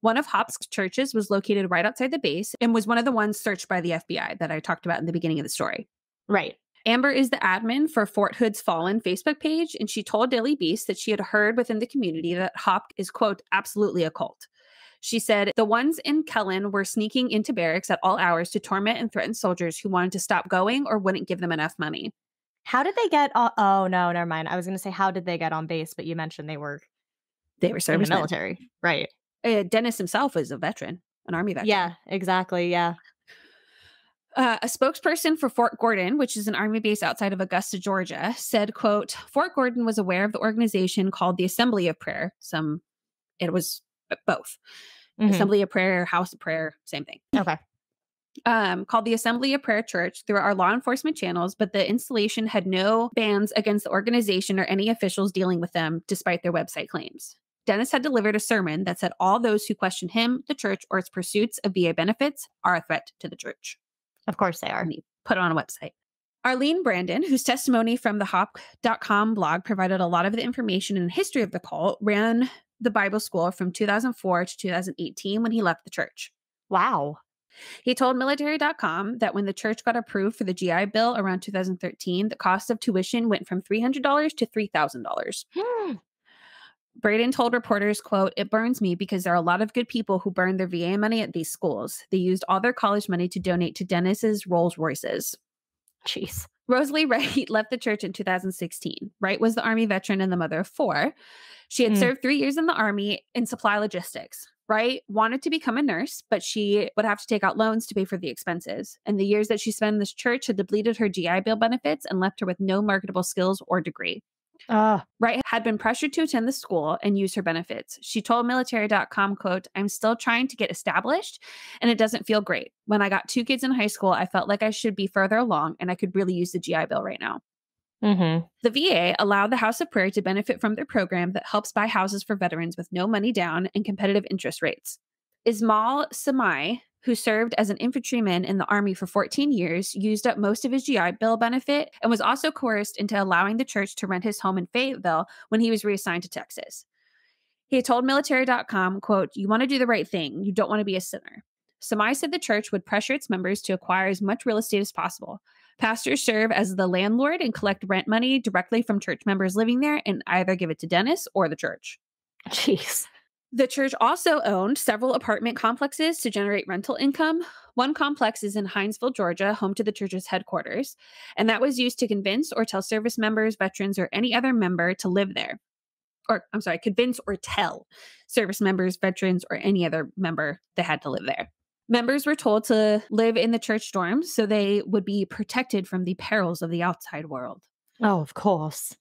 One of Hop's churches was located right outside the base and was one of the ones searched by the FBI that I talked about in the beginning of the story. Right. Amber is the admin for Fort Hood's Fallen Facebook page, and she told Daily Beast that she had heard within the community that Hop is, quote, absolutely a cult. She said the ones in Killeen were sneaking into barracks at all hours to torment and threaten soldiers who wanted to stop going or wouldn't give them enough money. How did they get on oh no, never mind. I was gonna say how did they get on base, but you mentioned they were They were serving in the military. Right. Uh, Denis himself is a veteran, an army veteran. Yeah, exactly. Yeah. Uh, a spokesperson for Fort Gordon, which is an army base outside of Augusta, Georgia, said, quote, Fort Gordon was aware of the organization called the Assembly of Prayer. Some, it was both. Mhm. Assembly of Prayer, House of Prayer, same thing. Okay. um, called the Assembly of Prayer Church through our law enforcement channels, but the installation had no bans against the organization or any officials dealing with them, despite their website claims. Denis had delivered a sermon that said all those who question him, the church, or its pursuits of VA benefits are a threat to the church. Of course they are. And he put it on a website. Arlene Braden, whose testimony from the hop.com blog provided a lot of the information and history of the cult, ran the Bible school from 2004 to 2018 when he left the church. Wow. He told military.com that when the church got approved for the GI Bill around 2013, the cost of tuition went from $300 to $3,000. Hmm. Braden told reporters, quote, it burns me because there are a lot of good people who burn their VA money at these schools. They used all their college money to donate to Denis's Rolls Royces. Jeez. Rosalie [LAUGHS] Wright left the church in 2016. Wright was the Army veteran and the mother of four. She had Mm. served three years in the Army in supply logistics. Wright wanted to become a nurse, but she would have to take out loans to pay for the expenses. And the years that she spent in this church had depleted her GI Bill benefits and left her with no marketable skills or degree. Uh, Wright had been pressured to attend the school and use her benefits. She told military.com, quote, I'm still trying to get established and it doesn't feel great. When I got two kids in high school, I felt like I should be further along and I could really use the GI Bill right now. mm-hmm. The VA allowed the House of Prayer to benefit from their program that helps buy houses for veterans with no money down and competitive interest rates. Ismail Samai, who served as an infantryman in the Army for 14 years, used up most of his GI Bill benefit and was also coerced into allowing the church to rent his home in Fayetteville when he was reassigned to Texas. He told military.com, quote, You want to do the right thing. You don't want to be a sinner. Samai said the church would pressure its members to acquire as much real estate as possible. Pastors serve as the landlord and collect rent money directly from church members living there and either give it to Denis or the church. Jeez. The church also owned several apartment complexes to generate rental income. One complex is in Hinesville, Georgia, home to the church's headquarters, and that was used to convince or tell service members, veterans, or any other member to live there. Or, I'm sorry, convince or tell service members, veterans, or any other member they had to live there. Members were told to live in the church dorms so they would be protected from the perils of the outside world. Oh, of course.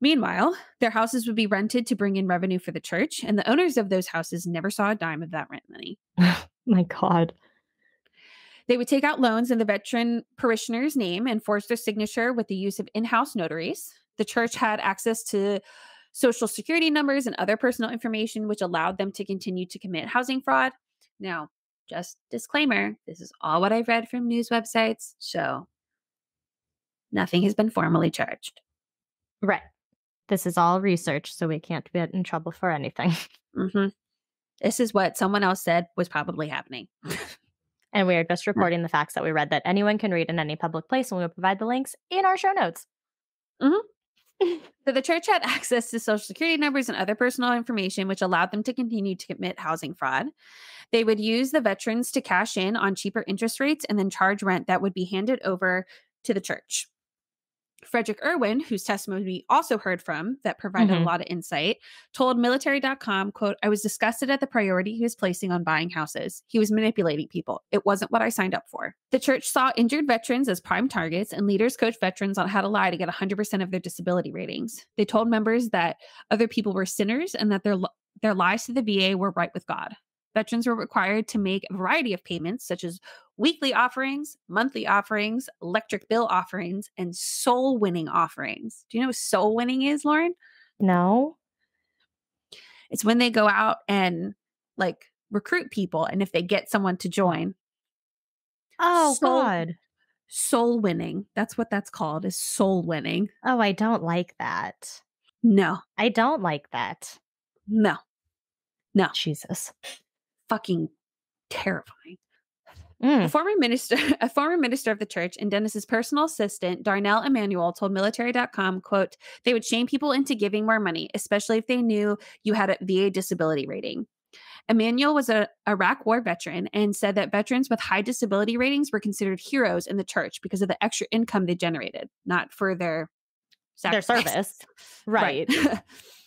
Meanwhile, their houses would be rented to bring in revenue for the church, and the owners of those houses never saw a dime of that rent money. [SIGHS] My God. They would take out loans in the veteran parishioner's name and forge their signature with the use of in house notaries. The church had access to social security numbers and other personal information, which allowed them to continue to commit housing fraud. Now, just disclaimer this is all what I've read from news websites, so nothing has been formally charged. Right. This is all research, so we can't get in trouble for anything. [LAUGHS] hmm This is what someone else said was probably happening. [LAUGHS] And we are just reporting the facts that we read that anyone can read in any public place, and we will provide the links in our show notes. [LAUGHS] So the church had access to social security numbers and other personal information, which allowed them to continue to commit housing fraud. They would use the veterans to cash in on cheaper interest rates and then charge rent that would be handed over to the church. Frederick Irwin, whose testimony we also heard from that provided Mhm. a lot of insight, told military.com, quote, I was disgusted at the priority he was placing on buying houses. He was manipulating people. It wasn't what I signed up for. The church saw injured veterans as prime targets and leaders coached veterans on how to lie to get 100% of their disability ratings. They told members that other people were sinners and that their their lives to the VA were right with God. Veterans were required to make a variety of payments, such as weekly offerings, monthly offerings, electric bill offerings, and soul winning offerings. Do you know what soul winning is, Lauren? No. It's when they go out and like recruit people, and if they get someone to join, Oh, Soul- God. soul winning. That's what that's called, is soul winning. Oh, I don't like that. No, I don't like that. no, No. Jesus. fucking terrifying. Mm. A former minister, [LAUGHS] a former minister of the church and Denis's personal assistant, Darnell Emanuel, told military.com, quote, they would shame people into giving more money, especially if they knew you had a VA disability rating. Emanuel was a Iraq war veteran and said that veterans with high disability ratings were considered heroes in the church because of the extra income they generated, not for their Their sacrifice. service. [LAUGHS] Right. [LAUGHS]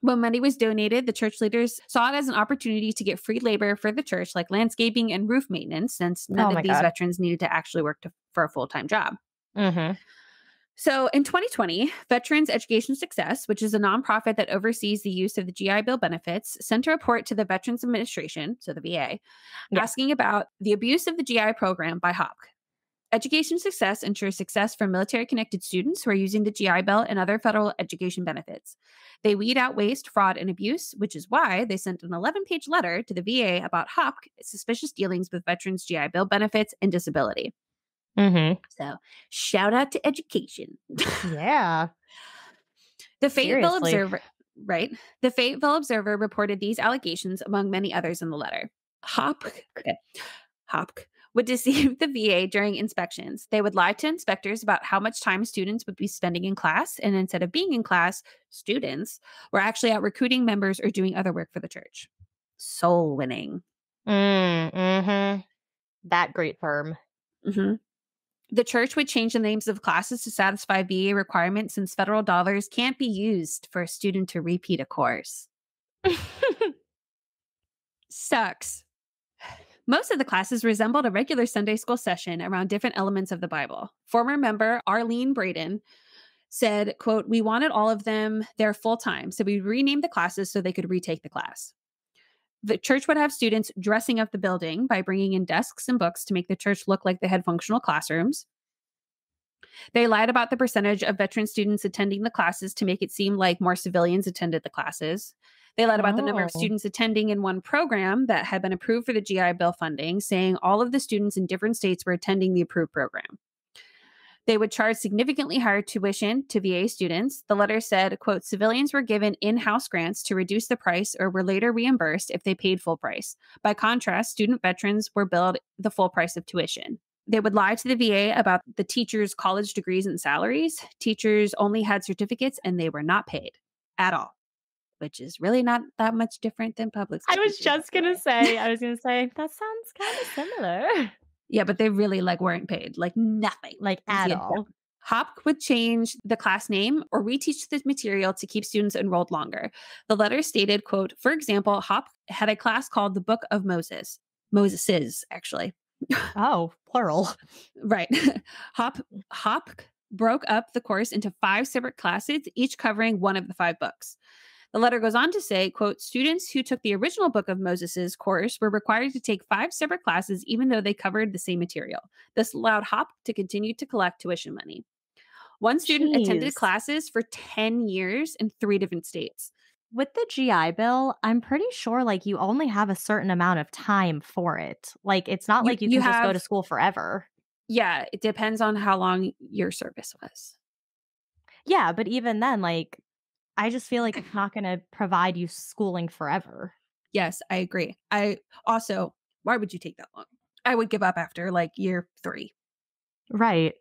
when money was donated, the church leaders saw it as an opportunity to get free labor for the church, like landscaping and roof maintenance, since none Oh of these God. veterans needed to actually work to, for a full time job. hmm So in 2020, Veterans Education Success, which is a nonprofit that oversees the use of the GI Bill benefits, sent a report to the Veterans Administration, so the VA, Yeah. asking about the abuse of the GI program by HOPC. Education Success ensures success for military connected students who are using the GI Bill and other federal education benefits. They weed out waste, fraud, and abuse, which is why they sent an 11 page letter to the VA about HOPC suspicious dealings with veterans' GI Bill benefits and disability. Mm-hmm. So, shout out to education. [LAUGHS] Yeah. The Fayetteville Seriously. Observer, right? The Fayetteville Observer reported these allegations among many others in the letter. HOPC, okay, would deceive [LAUGHS] the VA during inspections. They would lie to inspectors about how much time students would be spending in class, and instead of being in class, students were actually out recruiting members or doing other work for the church. Soul winning. Mm, mm-hmm. That great firm. Mm-hmm. The church would change the names of classes to satisfy VA requirements since federal dollars can't be used for a student to repeat a course. [LAUGHS] Sucks. Most of the classes resembled a regular Sunday school session around different elements of the Bible. Former member Arlene Braden said, quote, We wanted all of them there full time, so we renamed the classes so they could retake the class. The church would have students dressing up the building by bringing in desks and books to make the church look like they had functional classrooms. They lied about the percentage of veteran students attending the classes to make it seem like more civilians attended the classes. They lied about the number of Oh. students attending in one program that had been approved for the GI Bill funding, saying all of the students in different states were attending the approved program. They would charge significantly higher tuition to VA students. The letter said, quote, civilians were given in-house grants to reduce the price or were later reimbursed if they paid full price. By contrast, student veterans were billed the full price of tuition. They would lie to the VA about the teachers' college degrees and salaries. Teachers only had certificates and they were not paid at all, which is really not that much different than public I was just gonna say, I was [LAUGHS] gonna say that sounds kind of similar. yeah, but they really like weren't paid, like nothing. Like at all. HOP would change the class name or reteach the material to keep students enrolled longer. The letter stated, quote, for example, HOP had a class called the Book of Moses. Moses's, actually. Oh, plural. [LAUGHS] Right. [LAUGHS] Hop Hop mm. broke up the course into five separate classes, each covering one of the five books. The letter goes on to say, quote, students who took the original book of Moses's course were required to take five separate classes even though they covered the same material. This allowed Hop to continue to collect tuition money. One student attended classes for 10 years in three different states. With the GI Bill, I'm pretty sure like you only have a certain amount of time for it. Like it's not You- like you, you can just go to school forever. Yeah, it depends on how long your service was. Yeah, but even then, like I just feel like it's not gonna provide you schooling forever. Yes, I agree. I also, why would you take that long? I would give up after like year three. Right.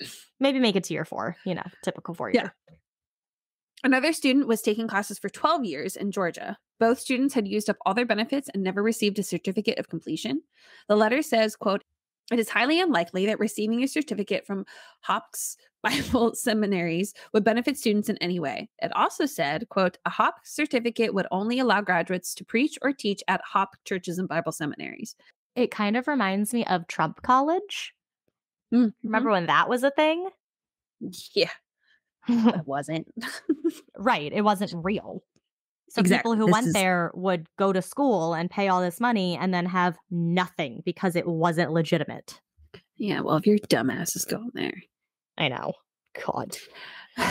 [LAUGHS] Maybe make it to year four, you know, typical four Yeah. year. Another student was taking classes for 12 years in Georgia. Both students had used up all their benefits and never received a certificate of completion. The letter says, quote, it is highly unlikely that receiving a certificate from Hopk's [LAUGHS] Bible seminaries would benefit students in any way. It also said, quote, a Hop certificate would only allow graduates to preach or teach at Hop churches and Bible seminaries. It kind of reminds me of Trump College. Mm, Remember when that was a thing? Yeah, [LAUGHS] it wasn't. [LAUGHS] right. It wasn't real. So Exactly. people who This went is- there would go to school and pay all this money and then have nothing because it wasn't legitimate. yeah, well, if your dumbass is going there. I know. God. [SIGHS]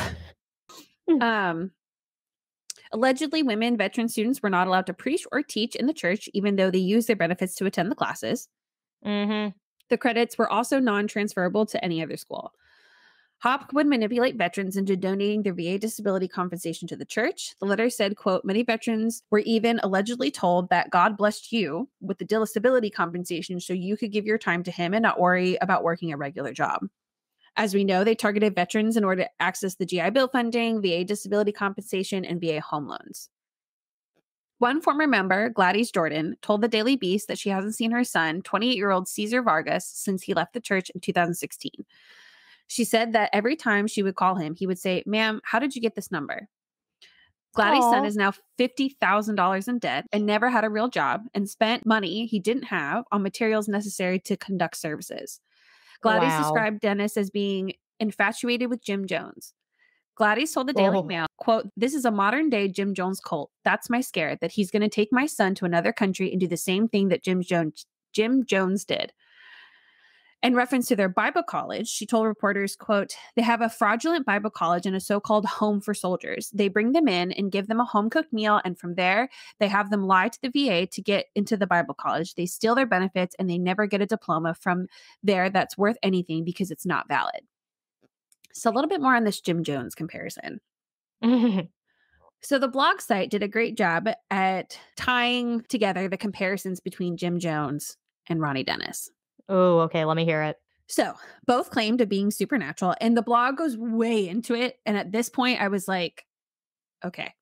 Um, allegedly, women veteran students were not allowed to preach or teach in the church, even though they used their benefits to attend the classes. Mm-hmm. The credits were also non transferable to any other school. Hop would manipulate veterans into donating their VA disability compensation to the church. The letter said, quote, many veterans were even allegedly told that God blessed you with the disability compensation so you could give your time to him and not worry about working a regular job. As we know, they targeted veterans in order to access the GI Bill funding, VA disability compensation, and VA home loans. One former member, Gladys Jordan, told the Daily Beast that she hasn't seen her son, 28 year old Caesar Vargas, since he left the church in 2016. She said that every time she would call him, he would say, Ma'am, how did you get this number? Gladys' son is now $50,000 in debt and never had a real job and spent money he didn't have on materials necessary to conduct services. Gladys Wow. described Denis as being infatuated with Jim Jones. Gladys told the Daily Oh. Mail, quote, This is a modern day Jim Jones cult. That's my scare, that he's gonna take my son to another country and do the same thing that Jim Jones Jim Jones did. In reference to their Bible college, she told reporters, quote, they have a fraudulent Bible college and a so-called home for soldiers. They bring them in and give them a home-cooked meal, and from there, they have them lie to the VA to get into the Bible college. They steal their benefits and they never get a diploma from there that's worth anything because it's not valid. So a little bit more on this Jim Jones comparison. [LAUGHS] So the blog site did a great job at tying together the comparisons between Jim Jones and Rony Denis. Oh, okay. Let me hear it. So both claimed to being supernatural, and the blog goes way into it. And at this point, I was like, okay,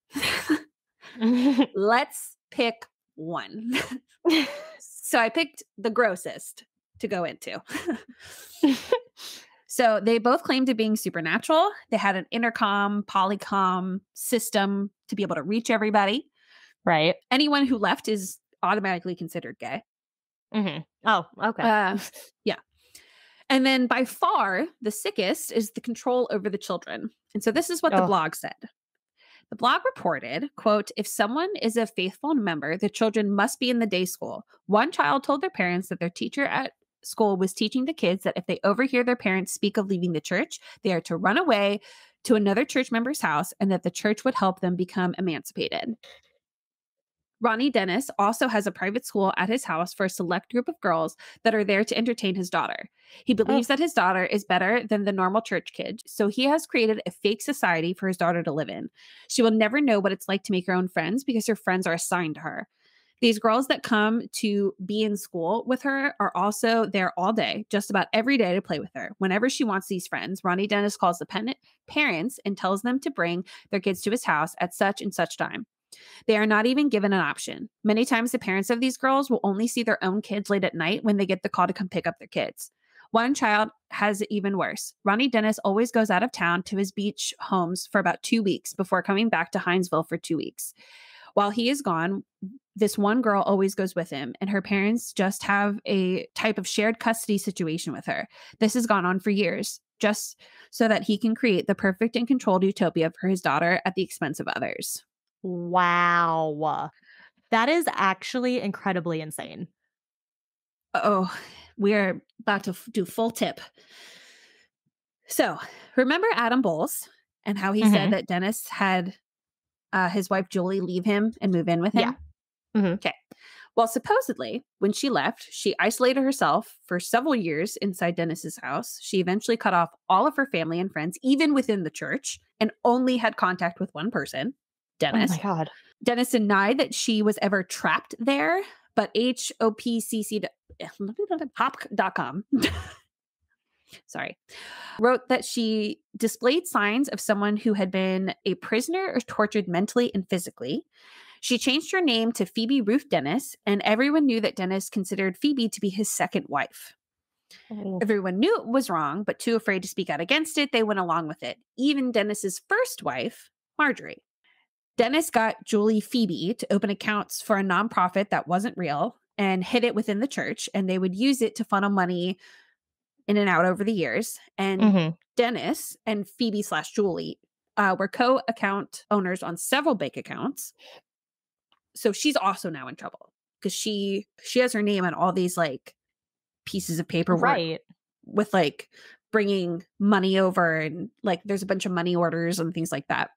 [LAUGHS] let's pick one. [LAUGHS] so I picked the grossest to go into. [LAUGHS] so they both claimed to being supernatural. They had an intercom, polycom system to be able to reach everybody. right. Anyone who left is automatically considered gay. Hmm Oh, okay. Uh, yeah. And then by far, the sickest is the control over the children. And so this is what the Oh. blog said. The blog reported, quote, if someone is a faithful member, the children must be in the day school. One child told their parents that their teacher at school was teaching the kids that if they overhear their parents speak of leaving the church, they are to run away to another church member's house and that the church would help them become emancipated. Rony Denis also has a private school at his house for a select group of girls that are there to entertain his daughter. He oh. believes that his daughter is better than the normal church kid, so he has created a fake society for his daughter to live in. She will never know what it's like to make her own friends because her friends are assigned to her. These girls that come to be in school with her are also there all day, just about every day to play with her. Whenever she wants these friends, Rony Denis calls the pen- parents and tells them to bring their kids to his house at such and such time. They are not even given an option. Many times, the parents of these girls will only see their own kids late at night when they get the call to come pick up their kids. One child has it even worse. Rony Denis always goes out of town to his beach homes for about two weeks before coming back to Hinesville for two weeks. While he is gone, this one girl always goes with him, and her parents just have a type of shared custody situation with her. This has gone on for years, just so that he can create the perfect and controlled utopia for his daughter at the expense of others. Wow. That is actually incredibly insane. Oh, we're about to f- do full tip. So, remember Adam Bowles and how he said Mhm. that Denis had uh, his wife Julie leave him and move in with him? Yeah. Mhm. Okay. Well, supposedly, when she left, she isolated herself for several years inside Denis's house. She eventually cut off all of her family and friends, even within the church, and only had contact with one person, Denis. Oh my god. Denis denied that she was ever trapped there, but HOPCC hop.com eh, [LAUGHS] sorry wrote that she displayed signs of someone who had been a prisoner or tortured mentally and physically. She changed her name to Phoebe Ruth Denis, and everyone knew that Denis considered Phoebe to be his second wife. Oh. Everyone knew it was wrong, but too afraid to speak out against it, they went along with it. Even Denis's first wife, Marjorie. Denis got Julie Phoebe to open accounts for a nonprofit that wasn't real and hid it within the church, and they would use it to funnel money in and out over the years. And Mhm. Denis and Phoebe slash Julie uh, were co-account owners on several bank accounts. So she's also now in trouble because she she has her name on all these like pieces of paperwork Right. with like bringing money over and like there's a bunch of money orders and things like that.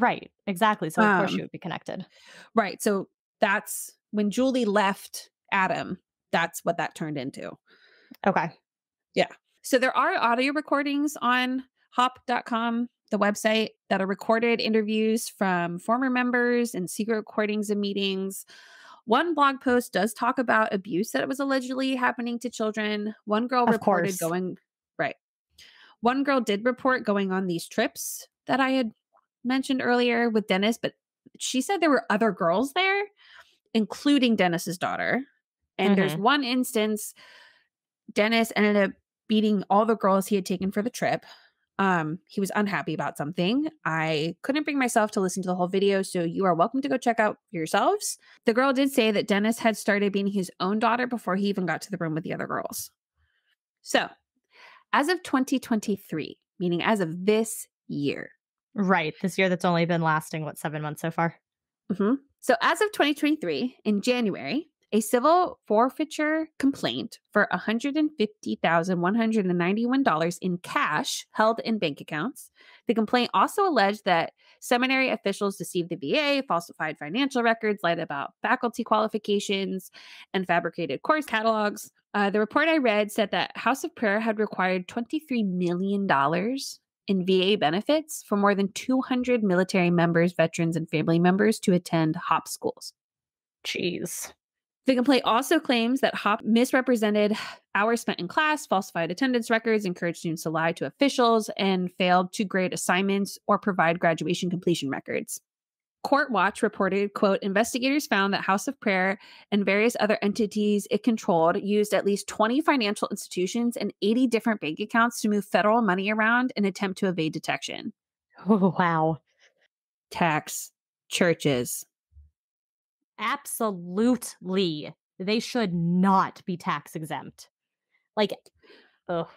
Right. Exactly. So of course Um, she would be connected. Right. So that's when Julie left Adam, that's what that turned into. Okay. Yeah. So there are audio recordings on hop.com, the website, that are recorded interviews from former members and secret recordings of meetings. One blog post does talk about abuse that was allegedly happening to children. One girl Of reported course. going, right. One girl did report going on these trips that I had mentioned earlier with Denis, but she said there were other girls there, including Denis's daughter. And there's one instance Denis ended up beating all the girls he had taken for the trip. Um, he was unhappy about something. I couldn't bring myself to listen to the whole video, so you are welcome to go check out yourselves. The girl did say that Denis had started beating his own daughter before he even got to the room with the other girls. So, as of 2023, meaning as of this year. Right. This year that's only been lasting, what, seven months so far? Mhm. So, as of 2023, in January, a civil forfeiture complaint for $150,191 in cash held in bank accounts. The complaint also alleged that seminary officials deceived the VA, falsified financial records, lied about faculty qualifications, and fabricated course catalogs. Uh, the report I read said that House of Prayer had required $23 million in VA benefits for more than 200 military members, veterans, and family members to attend HOP schools. Jeez. The complaint also claims that HOP misrepresented hours spent in class, falsified attendance records, encouraged students to lie to officials, and failed to grade assignments or provide graduation completion records. Court Watch reported, quote, investigators found that House of Prayer and various other entities it controlled used at least 20 financial institutions and 80 different bank accounts to move federal money around in attempt to evade detection. Oh, [LAUGHS] wow. Tax, churches. Absolutely. They should not be tax exempt. Like, ugh.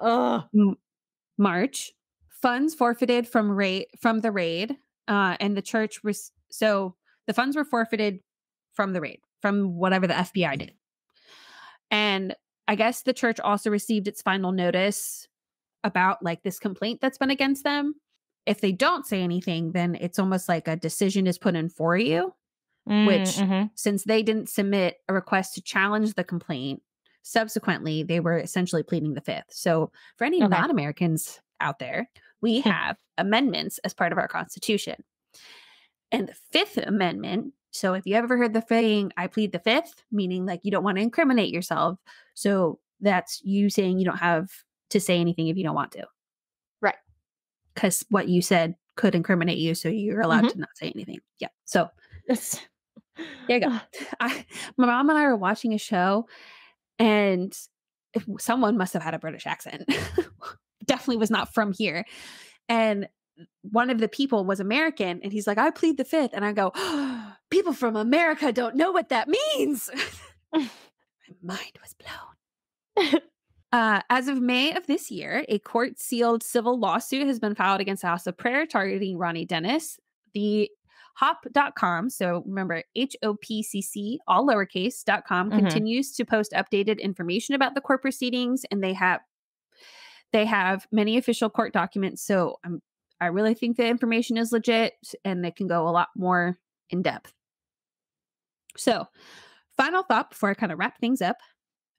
Ugh. March, funds forfeited from raid from the raid uh, and the church was so the funds were forfeited from the raid from whatever the FBI did, and I guess the church also received its final notice about like this complaint that's been against them. If they don't say anything, then it's almost like a decision is put in for you. Mm, which, mhm. since they didn't submit a request to challenge the complaint, subsequently they were essentially pleading the fifth. So, for any Okay. non Americans out there, we Hmm. have amendments as part of our Constitution. And the Fifth Amendment. So, if you ever heard the saying, I plead the fifth, meaning like you don't want to incriminate yourself. So, that's you saying you don't have to say anything if you don't want to. Right. Because what you said could incriminate you. So, you're allowed Mhm. to not say anything. Yeah. So, there you go. [LAUGHS] I, my mom and I were watching a show, and someone must have had a British accent. [LAUGHS] Definitely was not from here. And one of the people was American, and he's like, "I plead the fifth. and I go, [GASPS] "People from America don't know what that means." [LAUGHS] my mind was blown. [LAUGHS] Uh, as of May of this year, a court sealed civil lawsuit has been filed against the House of Prayer targeting Ronnie Dennis. The hop.com, so remember H O P C C, all lowercase, dot com, Mhm. continues to post updated information about the court proceedings, and they have they have many official court documents. So I'm I really think the information is legit and they can go a lot more in depth. So, final thought before I kind of wrap things up.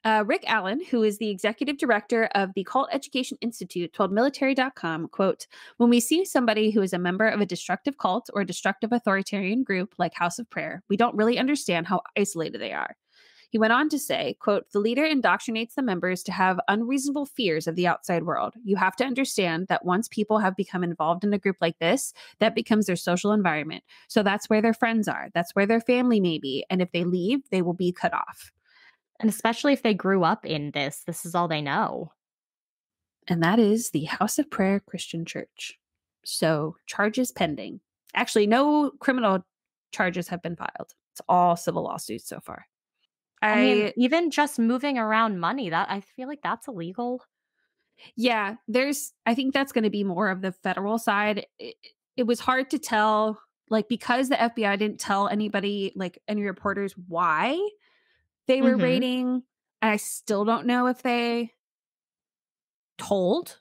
Uh, Rick Alan, who is the executive director of the Cult Education Institute, told military.com, quote, when we see somebody who is a member of a destructive cult or a destructive authoritarian group like House of Prayer, we don't really understand how isolated they are. He went on to say, quote, the leader indoctrinates the members to have unreasonable fears of the outside world. You have to understand that once people have become involved in a group like this, that becomes their social environment. So that's where their friends are. That's where their family may be. And if they leave, they will be cut off. and especially if they grew up in this, this is all they know. and that is the House of Prayer Christian Church. So, charges pending. Actually, no criminal charges have been filed. It's all civil lawsuits so far. I, I mean, even just moving around money, that I feel like that's illegal. yeah, there's I think that's going to be more of the federal side. It, it was hard to tell like because the FBI didn't tell anybody like any reporters why they were Mhm. raiding. I still don't know if they told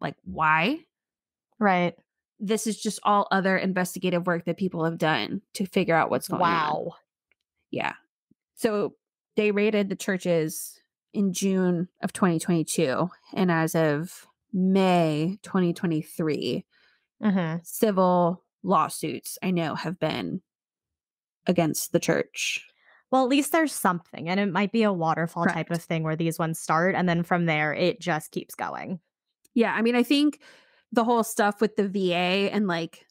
like why Right. this is just all other investigative work that people have done to figure out what's going on. Wow. Yeah. So they raided the churches in June of 2022. And as of May 2023, hmm civil lawsuits I know have been against the church. Well, at least there's something, and it might be a waterfall type of thing where these ones start, and then from there it just keeps going. Yeah. I mean, I think the whole stuff with the VA and like,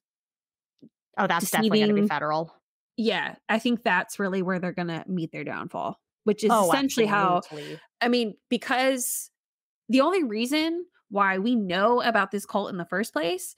Oh, that's definitely going to be federal. yeah, I think that's really where they're going to meet their downfall, which is oh, essentially how. I mean, because the only reason why we know about this cult in the first place,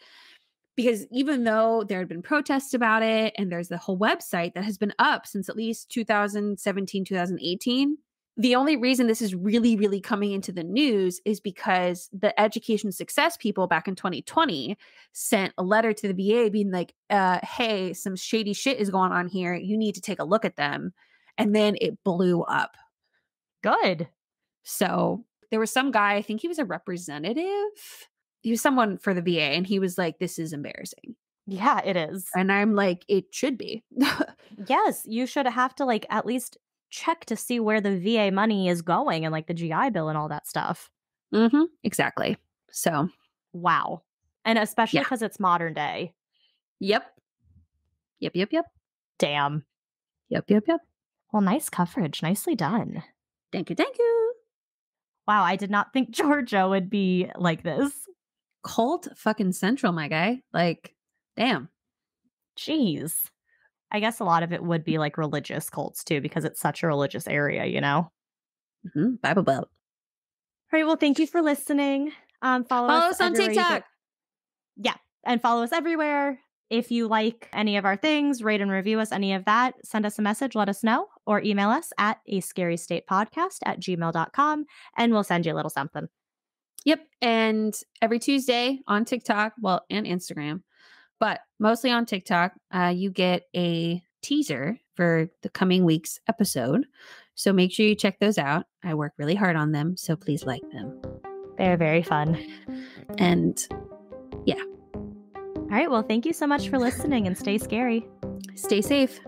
because even though there had been protests about it and there's the whole website that has been up since at least 2017, 2018, the only reason this is really, really coming into the news is because the education success people back in 2020 sent a letter to the VA being like, uh, hey, some shady shit is going on here. You need to take a look at them. And then it blew up. Good. So there was some guy, I think he was a representative. He was someone for the VA, and he was like, This is embarrassing. Yeah, it is. And I'm like, It should be. [LAUGHS] yes, you should have to like at least check to see where the VA money is going and like the GI Bill and all that stuff. mm-hmm. Exactly. So, Wow. And especially Yeah. because it's modern day. yep. Yep, yep, yep. Damn. Yep, yep, yep. Well, nice coverage. Nicely done. Thank you, thank you. Wow, I did not think [LAUGHS] Georgia would be like this. Cult fucking central, my guy. Like, damn. Jeez. I guess a lot of it would be like religious cults too, because it's such a religious area, you know? hmm Bible Belt. All right. Well, thank you for listening. Um, follow, Follow us, us on TikTok. Yeah. And follow us everywhere. If you like any of our things, rate and review us, any of that, send us a message, let us know, or email us at a scary state podcast at gmail.com and we'll send you a little something. Yep. And every Tuesday on TikTok, well, and Instagram, but mostly on TikTok, uh, you get a teaser for the coming week's episode. So make sure you check those out. I work really hard on them. So please like them. They're very fun. And yeah. All right. Well, thank you so much for listening and stay scary. stay safe.